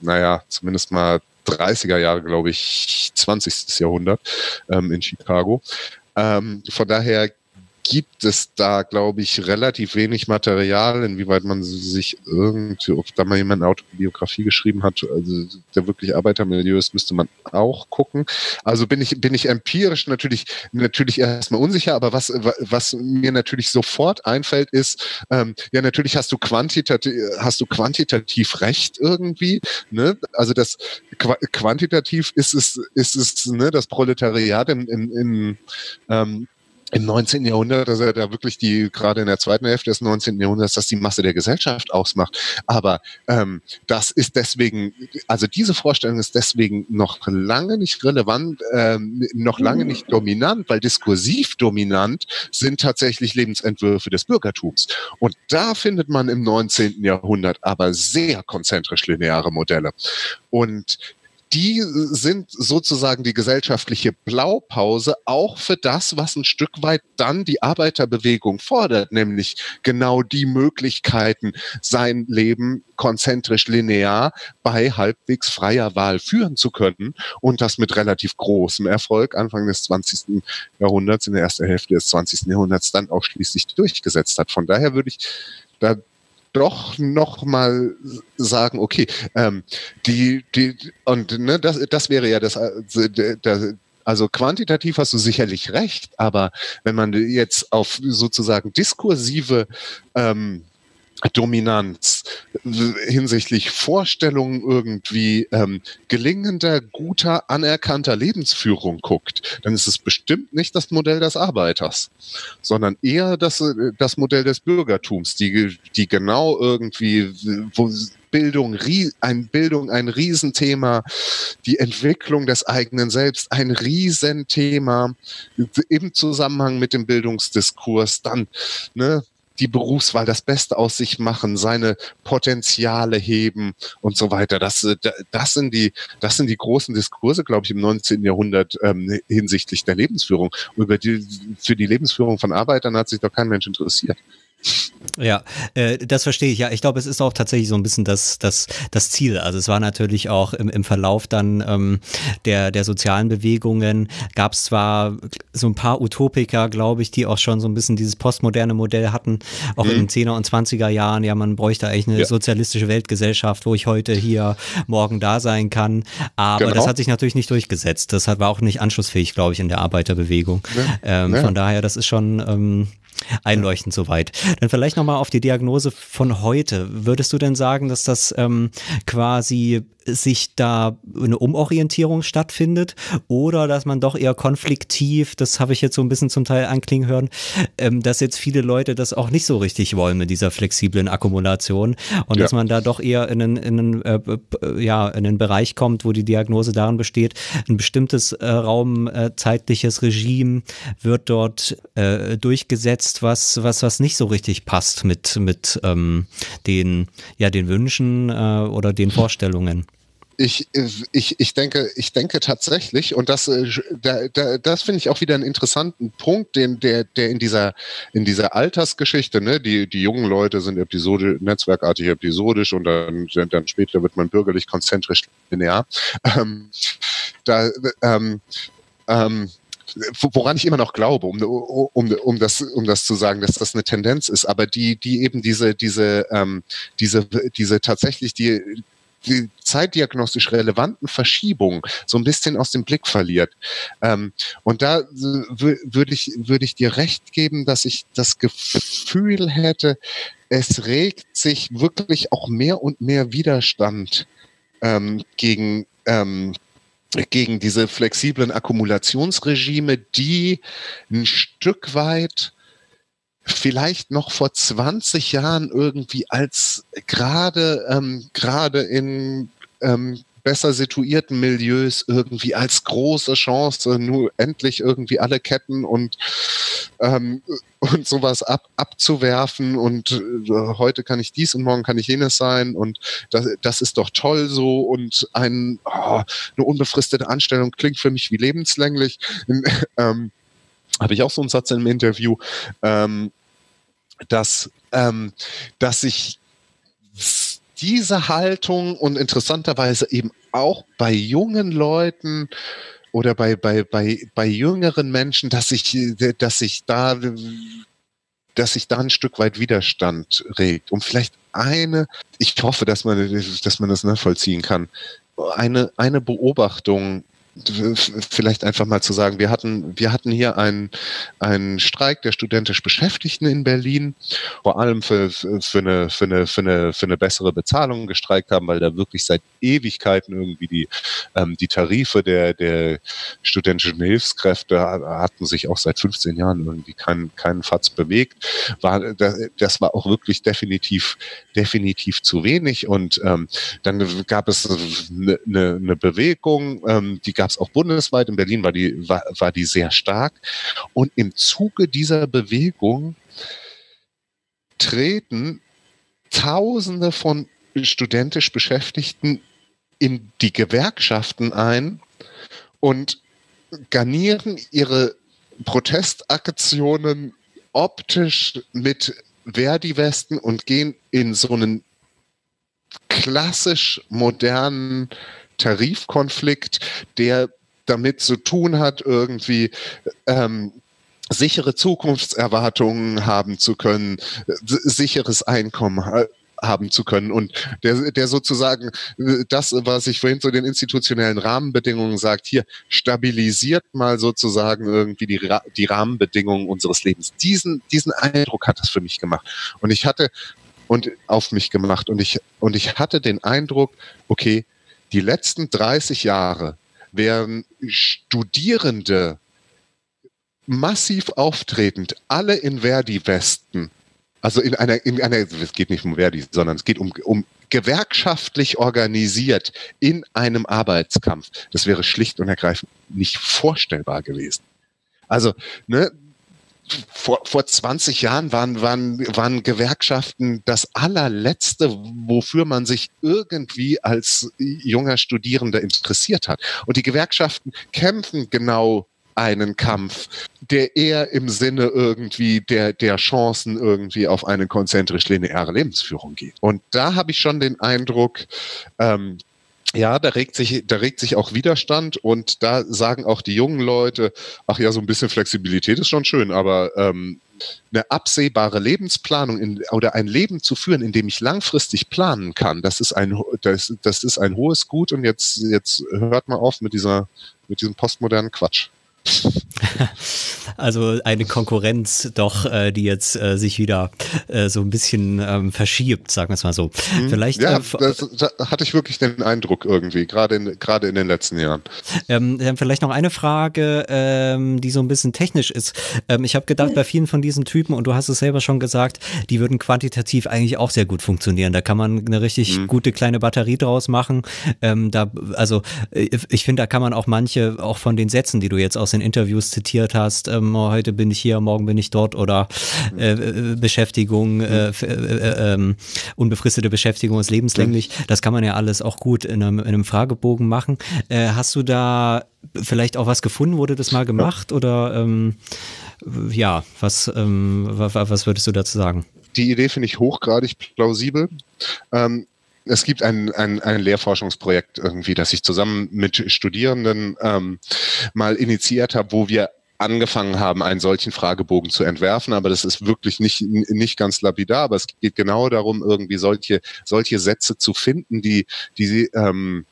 naja, zumindest mal 30er Jahre, glaube ich, 20. Jahrhundert ähm, in Chicago. Ähm, von daher gibt es da, glaube ich, relativ wenig Material, inwieweit man sich irgendwie, ob da mal jemand eine Autobiografie geschrieben hat, also der wirklich Arbeitermilieu ist, müsste man auch gucken. Also bin ich, bin ich empirisch natürlich, natürlich erstmal unsicher, aber was, was mir natürlich sofort einfällt, ist, ähm, ja, natürlich hast du quantitativ, hast du quantitativ recht irgendwie, ne? Also das quantitativ ist es, ist es, ne, das Proletariat in, in, in ähm, im 19. Jahrhundert, dass er da wirklich die, gerade in der zweiten Hälfte des 19. Jahrhunderts, dass die Masse der Gesellschaft ausmacht. Aber ähm, das ist deswegen, also diese Vorstellung ist deswegen noch lange nicht relevant, ähm, noch lange nicht dominant, weil diskursiv dominant sind tatsächlich Lebensentwürfe des Bürgertums. Und da findet man im 19. Jahrhundert aber sehr konzentrisch lineare Modelle. Und die sind sozusagen die gesellschaftliche Blaupause auch für das, was ein Stück weit dann die Arbeiterbewegung fordert, nämlich genau die Möglichkeiten, sein Leben konzentrisch linear bei halbwegs freier Wahl führen zu können und das mit relativ großem Erfolg Anfang des 20. Jahrhunderts, in der ersten Hälfte des 20. Jahrhunderts dann auch schließlich durchgesetzt hat. Von daher würde ich da doch noch mal sagen, okay, ähm, die, die, und ne, das, das wäre ja das, äh, das also quantitativ hast du sicherlich recht, aber wenn man jetzt auf sozusagen diskursive ähm, Dominanz hinsichtlich Vorstellungen irgendwie ähm, gelingender, guter, anerkannter Lebensführung guckt, dann ist es bestimmt nicht das Modell des Arbeiters, sondern eher das, äh, das Modell des Bürgertums, die, die genau irgendwie, wo Bildung, ein Bildung ein Riesenthema, die Entwicklung des eigenen Selbst ein Riesenthema im Zusammenhang mit dem Bildungsdiskurs, dann ne, die Berufswahl, das Beste aus sich machen, seine Potenziale heben und so weiter. Das, äh, das sind die, das sind die großen Diskurse, glaube ich, im 19. Jahrhundert ähm, hinsichtlich der Lebensführung. Und über die, für die Lebensführung von Arbeitern hat sich doch kein Mensch interessiert. Ja, äh, das verstehe ich. Ja, ich glaube, es ist auch tatsächlich so ein bisschen das, das, das Ziel. Also es war natürlich auch im, im Verlauf dann ähm, der, der sozialen Bewegungen, gab es zwar so ein paar Utopiker, glaube ich, die auch schon so ein bisschen dieses postmoderne Modell hatten, auch mhm. in den 10er und 20er Jahren. Ja, man bräuchte eigentlich eine ja. sozialistische Weltgesellschaft, wo ich heute hier, morgen da sein kann. Aber genau. das hat sich natürlich nicht durchgesetzt. Das war auch nicht anschlussfähig, glaube ich, in der Arbeiterbewegung. Ja. Ähm, ja. Von daher, das ist schon... Ähm, einleuchtend soweit. Dann vielleicht nochmal auf die Diagnose von heute. Würdest du denn sagen, dass das ähm, quasi sich da eine Umorientierung stattfindet oder dass man doch eher konfliktiv, das habe ich jetzt so ein bisschen zum Teil anklingen hören, ähm, dass jetzt viele Leute das auch nicht so richtig wollen mit dieser flexiblen Akkumulation und ja. dass man da doch eher in einen, in einen, äh, ja, in einen Bereich kommt, wo die Diagnose darin besteht, ein bestimmtes äh, raumzeitliches äh, Regime wird dort äh, durchgesetzt, was, was, was nicht so richtig passt mit, mit ähm, den, ja, den Wünschen äh, oder den Vorstellungen ich, ich, ich denke, ich denke tatsächlich, und das, äh, da, da, das finde ich auch wieder einen interessanten Punkt, den, der, der in dieser, in dieser Altersgeschichte, ne, die, die jungen Leute sind episodisch, netzwerkartig episodisch und dann, dann später wird man bürgerlich konzentrisch linear. Ähm, da, ähm, ähm, woran ich immer noch glaube, um, um, um, das, um das zu sagen, dass das eine Tendenz ist, aber die, die eben diese, diese, ähm, diese, diese tatsächlich die, die zeitdiagnostisch relevanten Verschiebungen so ein bisschen aus dem Blick verliert. Ähm, und da würde ich, würde ich dir recht geben, dass ich das Gefühl hätte, es regt sich wirklich auch mehr und mehr Widerstand ähm, gegen ähm, gegen diese flexiblen Akkumulationsregime, die ein Stück weit vielleicht noch vor 20 Jahren irgendwie als gerade ähm, gerade in ähm, besser situierten Milieus irgendwie als große Chance, nur endlich irgendwie alle Ketten und ähm, und sowas ab, abzuwerfen und äh, heute kann ich dies und morgen kann ich jenes sein und das, das ist doch toll so und ein, oh, eine unbefristete Anstellung klingt für mich wie lebenslänglich. ähm, Habe ich auch so einen Satz im Interview. Ähm, dass, ähm, dass sich diese Haltung und interessanterweise eben auch bei jungen Leuten oder bei, bei, bei, bei jüngeren Menschen, dass sich, dass sich da, dass sich da ein Stück weit Widerstand regt. Um vielleicht eine, ich hoffe, dass man, dass man das nachvollziehen kann, eine, eine Beobachtung vielleicht einfach mal zu sagen, wir hatten, wir hatten hier einen, einen Streik der studentisch Beschäftigten in Berlin, vor allem für, für, eine, für, eine, für, eine, für eine bessere Bezahlung gestreikt haben, weil da wirklich seit Ewigkeiten irgendwie die, ähm, die Tarife der, der studentischen Hilfskräfte hatten sich auch seit 15 Jahren irgendwie keinen keinen Fatz bewegt. War, das war auch wirklich definitiv, definitiv zu wenig. Und ähm, dann gab es eine, eine Bewegung, ähm, die gab es auch bundesweit. In Berlin war die, war, war die sehr stark. Und im Zuge dieser Bewegung treten Tausende von studentisch Beschäftigten in die Gewerkschaften ein und garnieren ihre Protestaktionen optisch mit Verdi-Westen und gehen in so einen klassisch modernen Tarifkonflikt, der damit zu tun hat, irgendwie ähm, sichere Zukunftserwartungen haben zu können, sicheres Einkommen haben zu können und der, der sozusagen das, was ich vorhin zu den institutionellen Rahmenbedingungen sagt, hier stabilisiert mal sozusagen irgendwie die, die Rahmenbedingungen unseres Lebens. Diesen, diesen Eindruck hat es für mich gemacht. Und ich hatte und auf mich gemacht. Und ich, und ich hatte den Eindruck, okay, die letzten 30 Jahre wären Studierende massiv auftretend, alle in Verdi-Westen. Also in einer, in einer, es geht nicht um Verdi, sondern es geht um, um gewerkschaftlich organisiert in einem Arbeitskampf. Das wäre schlicht und ergreifend nicht vorstellbar gewesen. Also, ne, vor, vor 20 Jahren waren, waren, waren Gewerkschaften das allerletzte, wofür man sich irgendwie als junger Studierender interessiert hat. Und die Gewerkschaften kämpfen genau einen Kampf, der eher im Sinne irgendwie der, der Chancen irgendwie auf eine konzentrisch lineare Lebensführung geht. Und da habe ich schon den Eindruck, ähm, ja, da regt sich, da regt sich auch Widerstand und da sagen auch die jungen Leute, ach ja, so ein bisschen Flexibilität ist schon schön, aber ähm, eine absehbare Lebensplanung in, oder ein Leben zu führen, in dem ich langfristig planen kann, das ist ein, das, das ist ein hohes Gut und jetzt, jetzt hört mal auf mit dieser, mit diesem postmodernen Quatsch. Also eine Konkurrenz doch, äh, die jetzt äh, sich wieder äh, so ein bisschen ähm, verschiebt, sagen wir es mal so. Mhm. Vielleicht, ja, äh, das, da hatte ich wirklich den Eindruck irgendwie, gerade in, gerade in den letzten Jahren. Ähm, vielleicht noch eine Frage, ähm, die so ein bisschen technisch ist. Ähm, ich habe gedacht, bei vielen von diesen Typen, und du hast es selber schon gesagt, die würden quantitativ eigentlich auch sehr gut funktionieren. Da kann man eine richtig mhm. gute kleine Batterie draus machen. Ähm, da, also äh, ich finde, da kann man auch manche, auch von den Sätzen, die du jetzt aus den Interviews zitiert hast, ähm, heute bin ich hier, morgen bin ich dort oder äh, äh Beschäftigung, äh, äh, äh, ähm, unbefristete Beschäftigung ist lebenslänglich. Das kann man ja alles auch gut in einem, in einem Fragebogen machen. Äh, hast du da vielleicht auch was gefunden? Wurde das mal gemacht oder ähm, ja, was, ähm, was würdest du dazu sagen? Die Idee finde ich hochgradig plausibel. Ähm, es gibt ein, ein, ein Lehrforschungsprojekt irgendwie, das ich zusammen mit Studierenden ähm, mal initiiert habe, wo wir angefangen haben, einen solchen Fragebogen zu entwerfen, aber das ist wirklich nicht, nicht ganz lapidar, aber es geht genau darum, irgendwie solche, solche Sätze zu finden, die, die, ähm,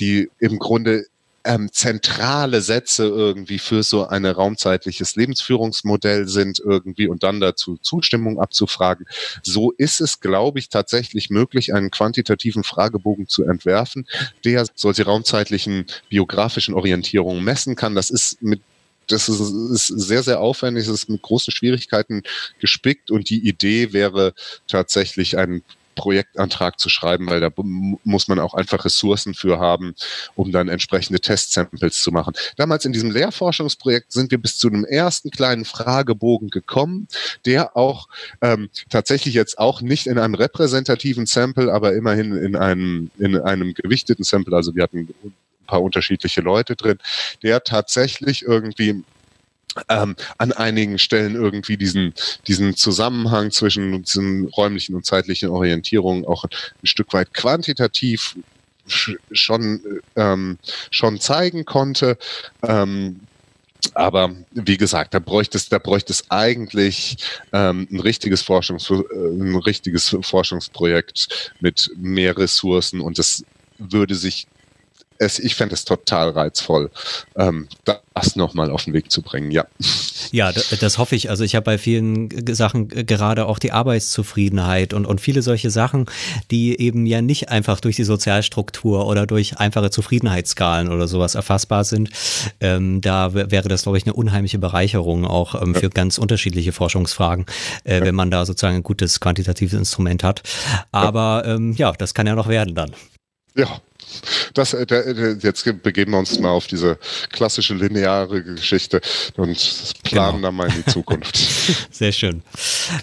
die im Grunde ähm, zentrale Sätze irgendwie für so ein raumzeitliches Lebensführungsmodell sind irgendwie und dann dazu Zustimmung abzufragen. So ist es, glaube ich, tatsächlich möglich, einen quantitativen Fragebogen zu entwerfen, der solche raumzeitlichen biografischen Orientierungen messen kann. Das ist mit das ist, ist sehr, sehr aufwendig, es ist mit großen Schwierigkeiten gespickt und die Idee wäre tatsächlich ein Projektantrag zu schreiben, weil da muss man auch einfach Ressourcen für haben, um dann entsprechende Testsamples zu machen. Damals in diesem Lehrforschungsprojekt sind wir bis zu einem ersten kleinen Fragebogen gekommen, der auch ähm, tatsächlich jetzt auch nicht in einem repräsentativen Sample, aber immerhin in einem, in einem gewichteten Sample, also wir hatten ein paar unterschiedliche Leute drin, der tatsächlich irgendwie ähm, an einigen Stellen irgendwie diesen, diesen Zusammenhang zwischen diesen räumlichen und zeitlichen Orientierungen auch ein Stück weit quantitativ schon, ähm, schon zeigen konnte. Ähm, aber wie gesagt, da bräuchte es, da bräuchte es eigentlich ähm, ein richtiges Forschungs, äh, ein richtiges Forschungsprojekt mit mehr Ressourcen und das würde sich es, ich fände es total reizvoll, ähm, das nochmal auf den Weg zu bringen, ja. Ja, das hoffe ich. Also ich habe bei vielen Sachen gerade auch die Arbeitszufriedenheit und, und viele solche Sachen, die eben ja nicht einfach durch die Sozialstruktur oder durch einfache Zufriedenheitsskalen oder sowas erfassbar sind. Ähm, da wäre das, glaube ich, eine unheimliche Bereicherung auch ähm, für ja. ganz unterschiedliche Forschungsfragen, äh, ja. wenn man da sozusagen ein gutes quantitatives Instrument hat. Aber ja, ähm, ja das kann ja noch werden dann. Ja, das, äh, äh, jetzt begeben wir uns mal auf diese klassische lineare Geschichte und planen genau. dann mal in die Zukunft. Sehr schön.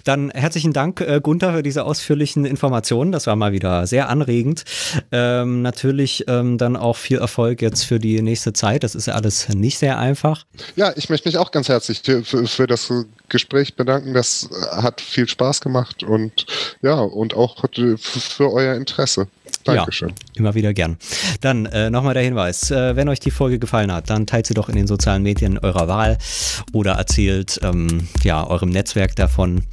Dann herzlichen Dank, äh, Gunther, für diese ausführlichen Informationen. Das war mal wieder sehr anregend. Ähm, natürlich ähm, dann auch viel Erfolg jetzt für die nächste Zeit. Das ist ja alles nicht sehr einfach. Ja, ich möchte mich auch ganz herzlich für, für das Gespräch bedanken. Das hat viel Spaß gemacht und ja, und auch für euer Interesse. Dankeschön. Ja, immer wieder gern. Dann äh, nochmal der Hinweis, äh, wenn euch die Folge gefallen hat, dann teilt sie doch in den sozialen Medien eurer Wahl oder erzählt ähm, ja, eurem Netzwerk davon.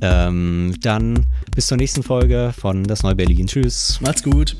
Ähm, dann bis zur nächsten Folge von Das Neue Berlin. Tschüss. Macht's gut.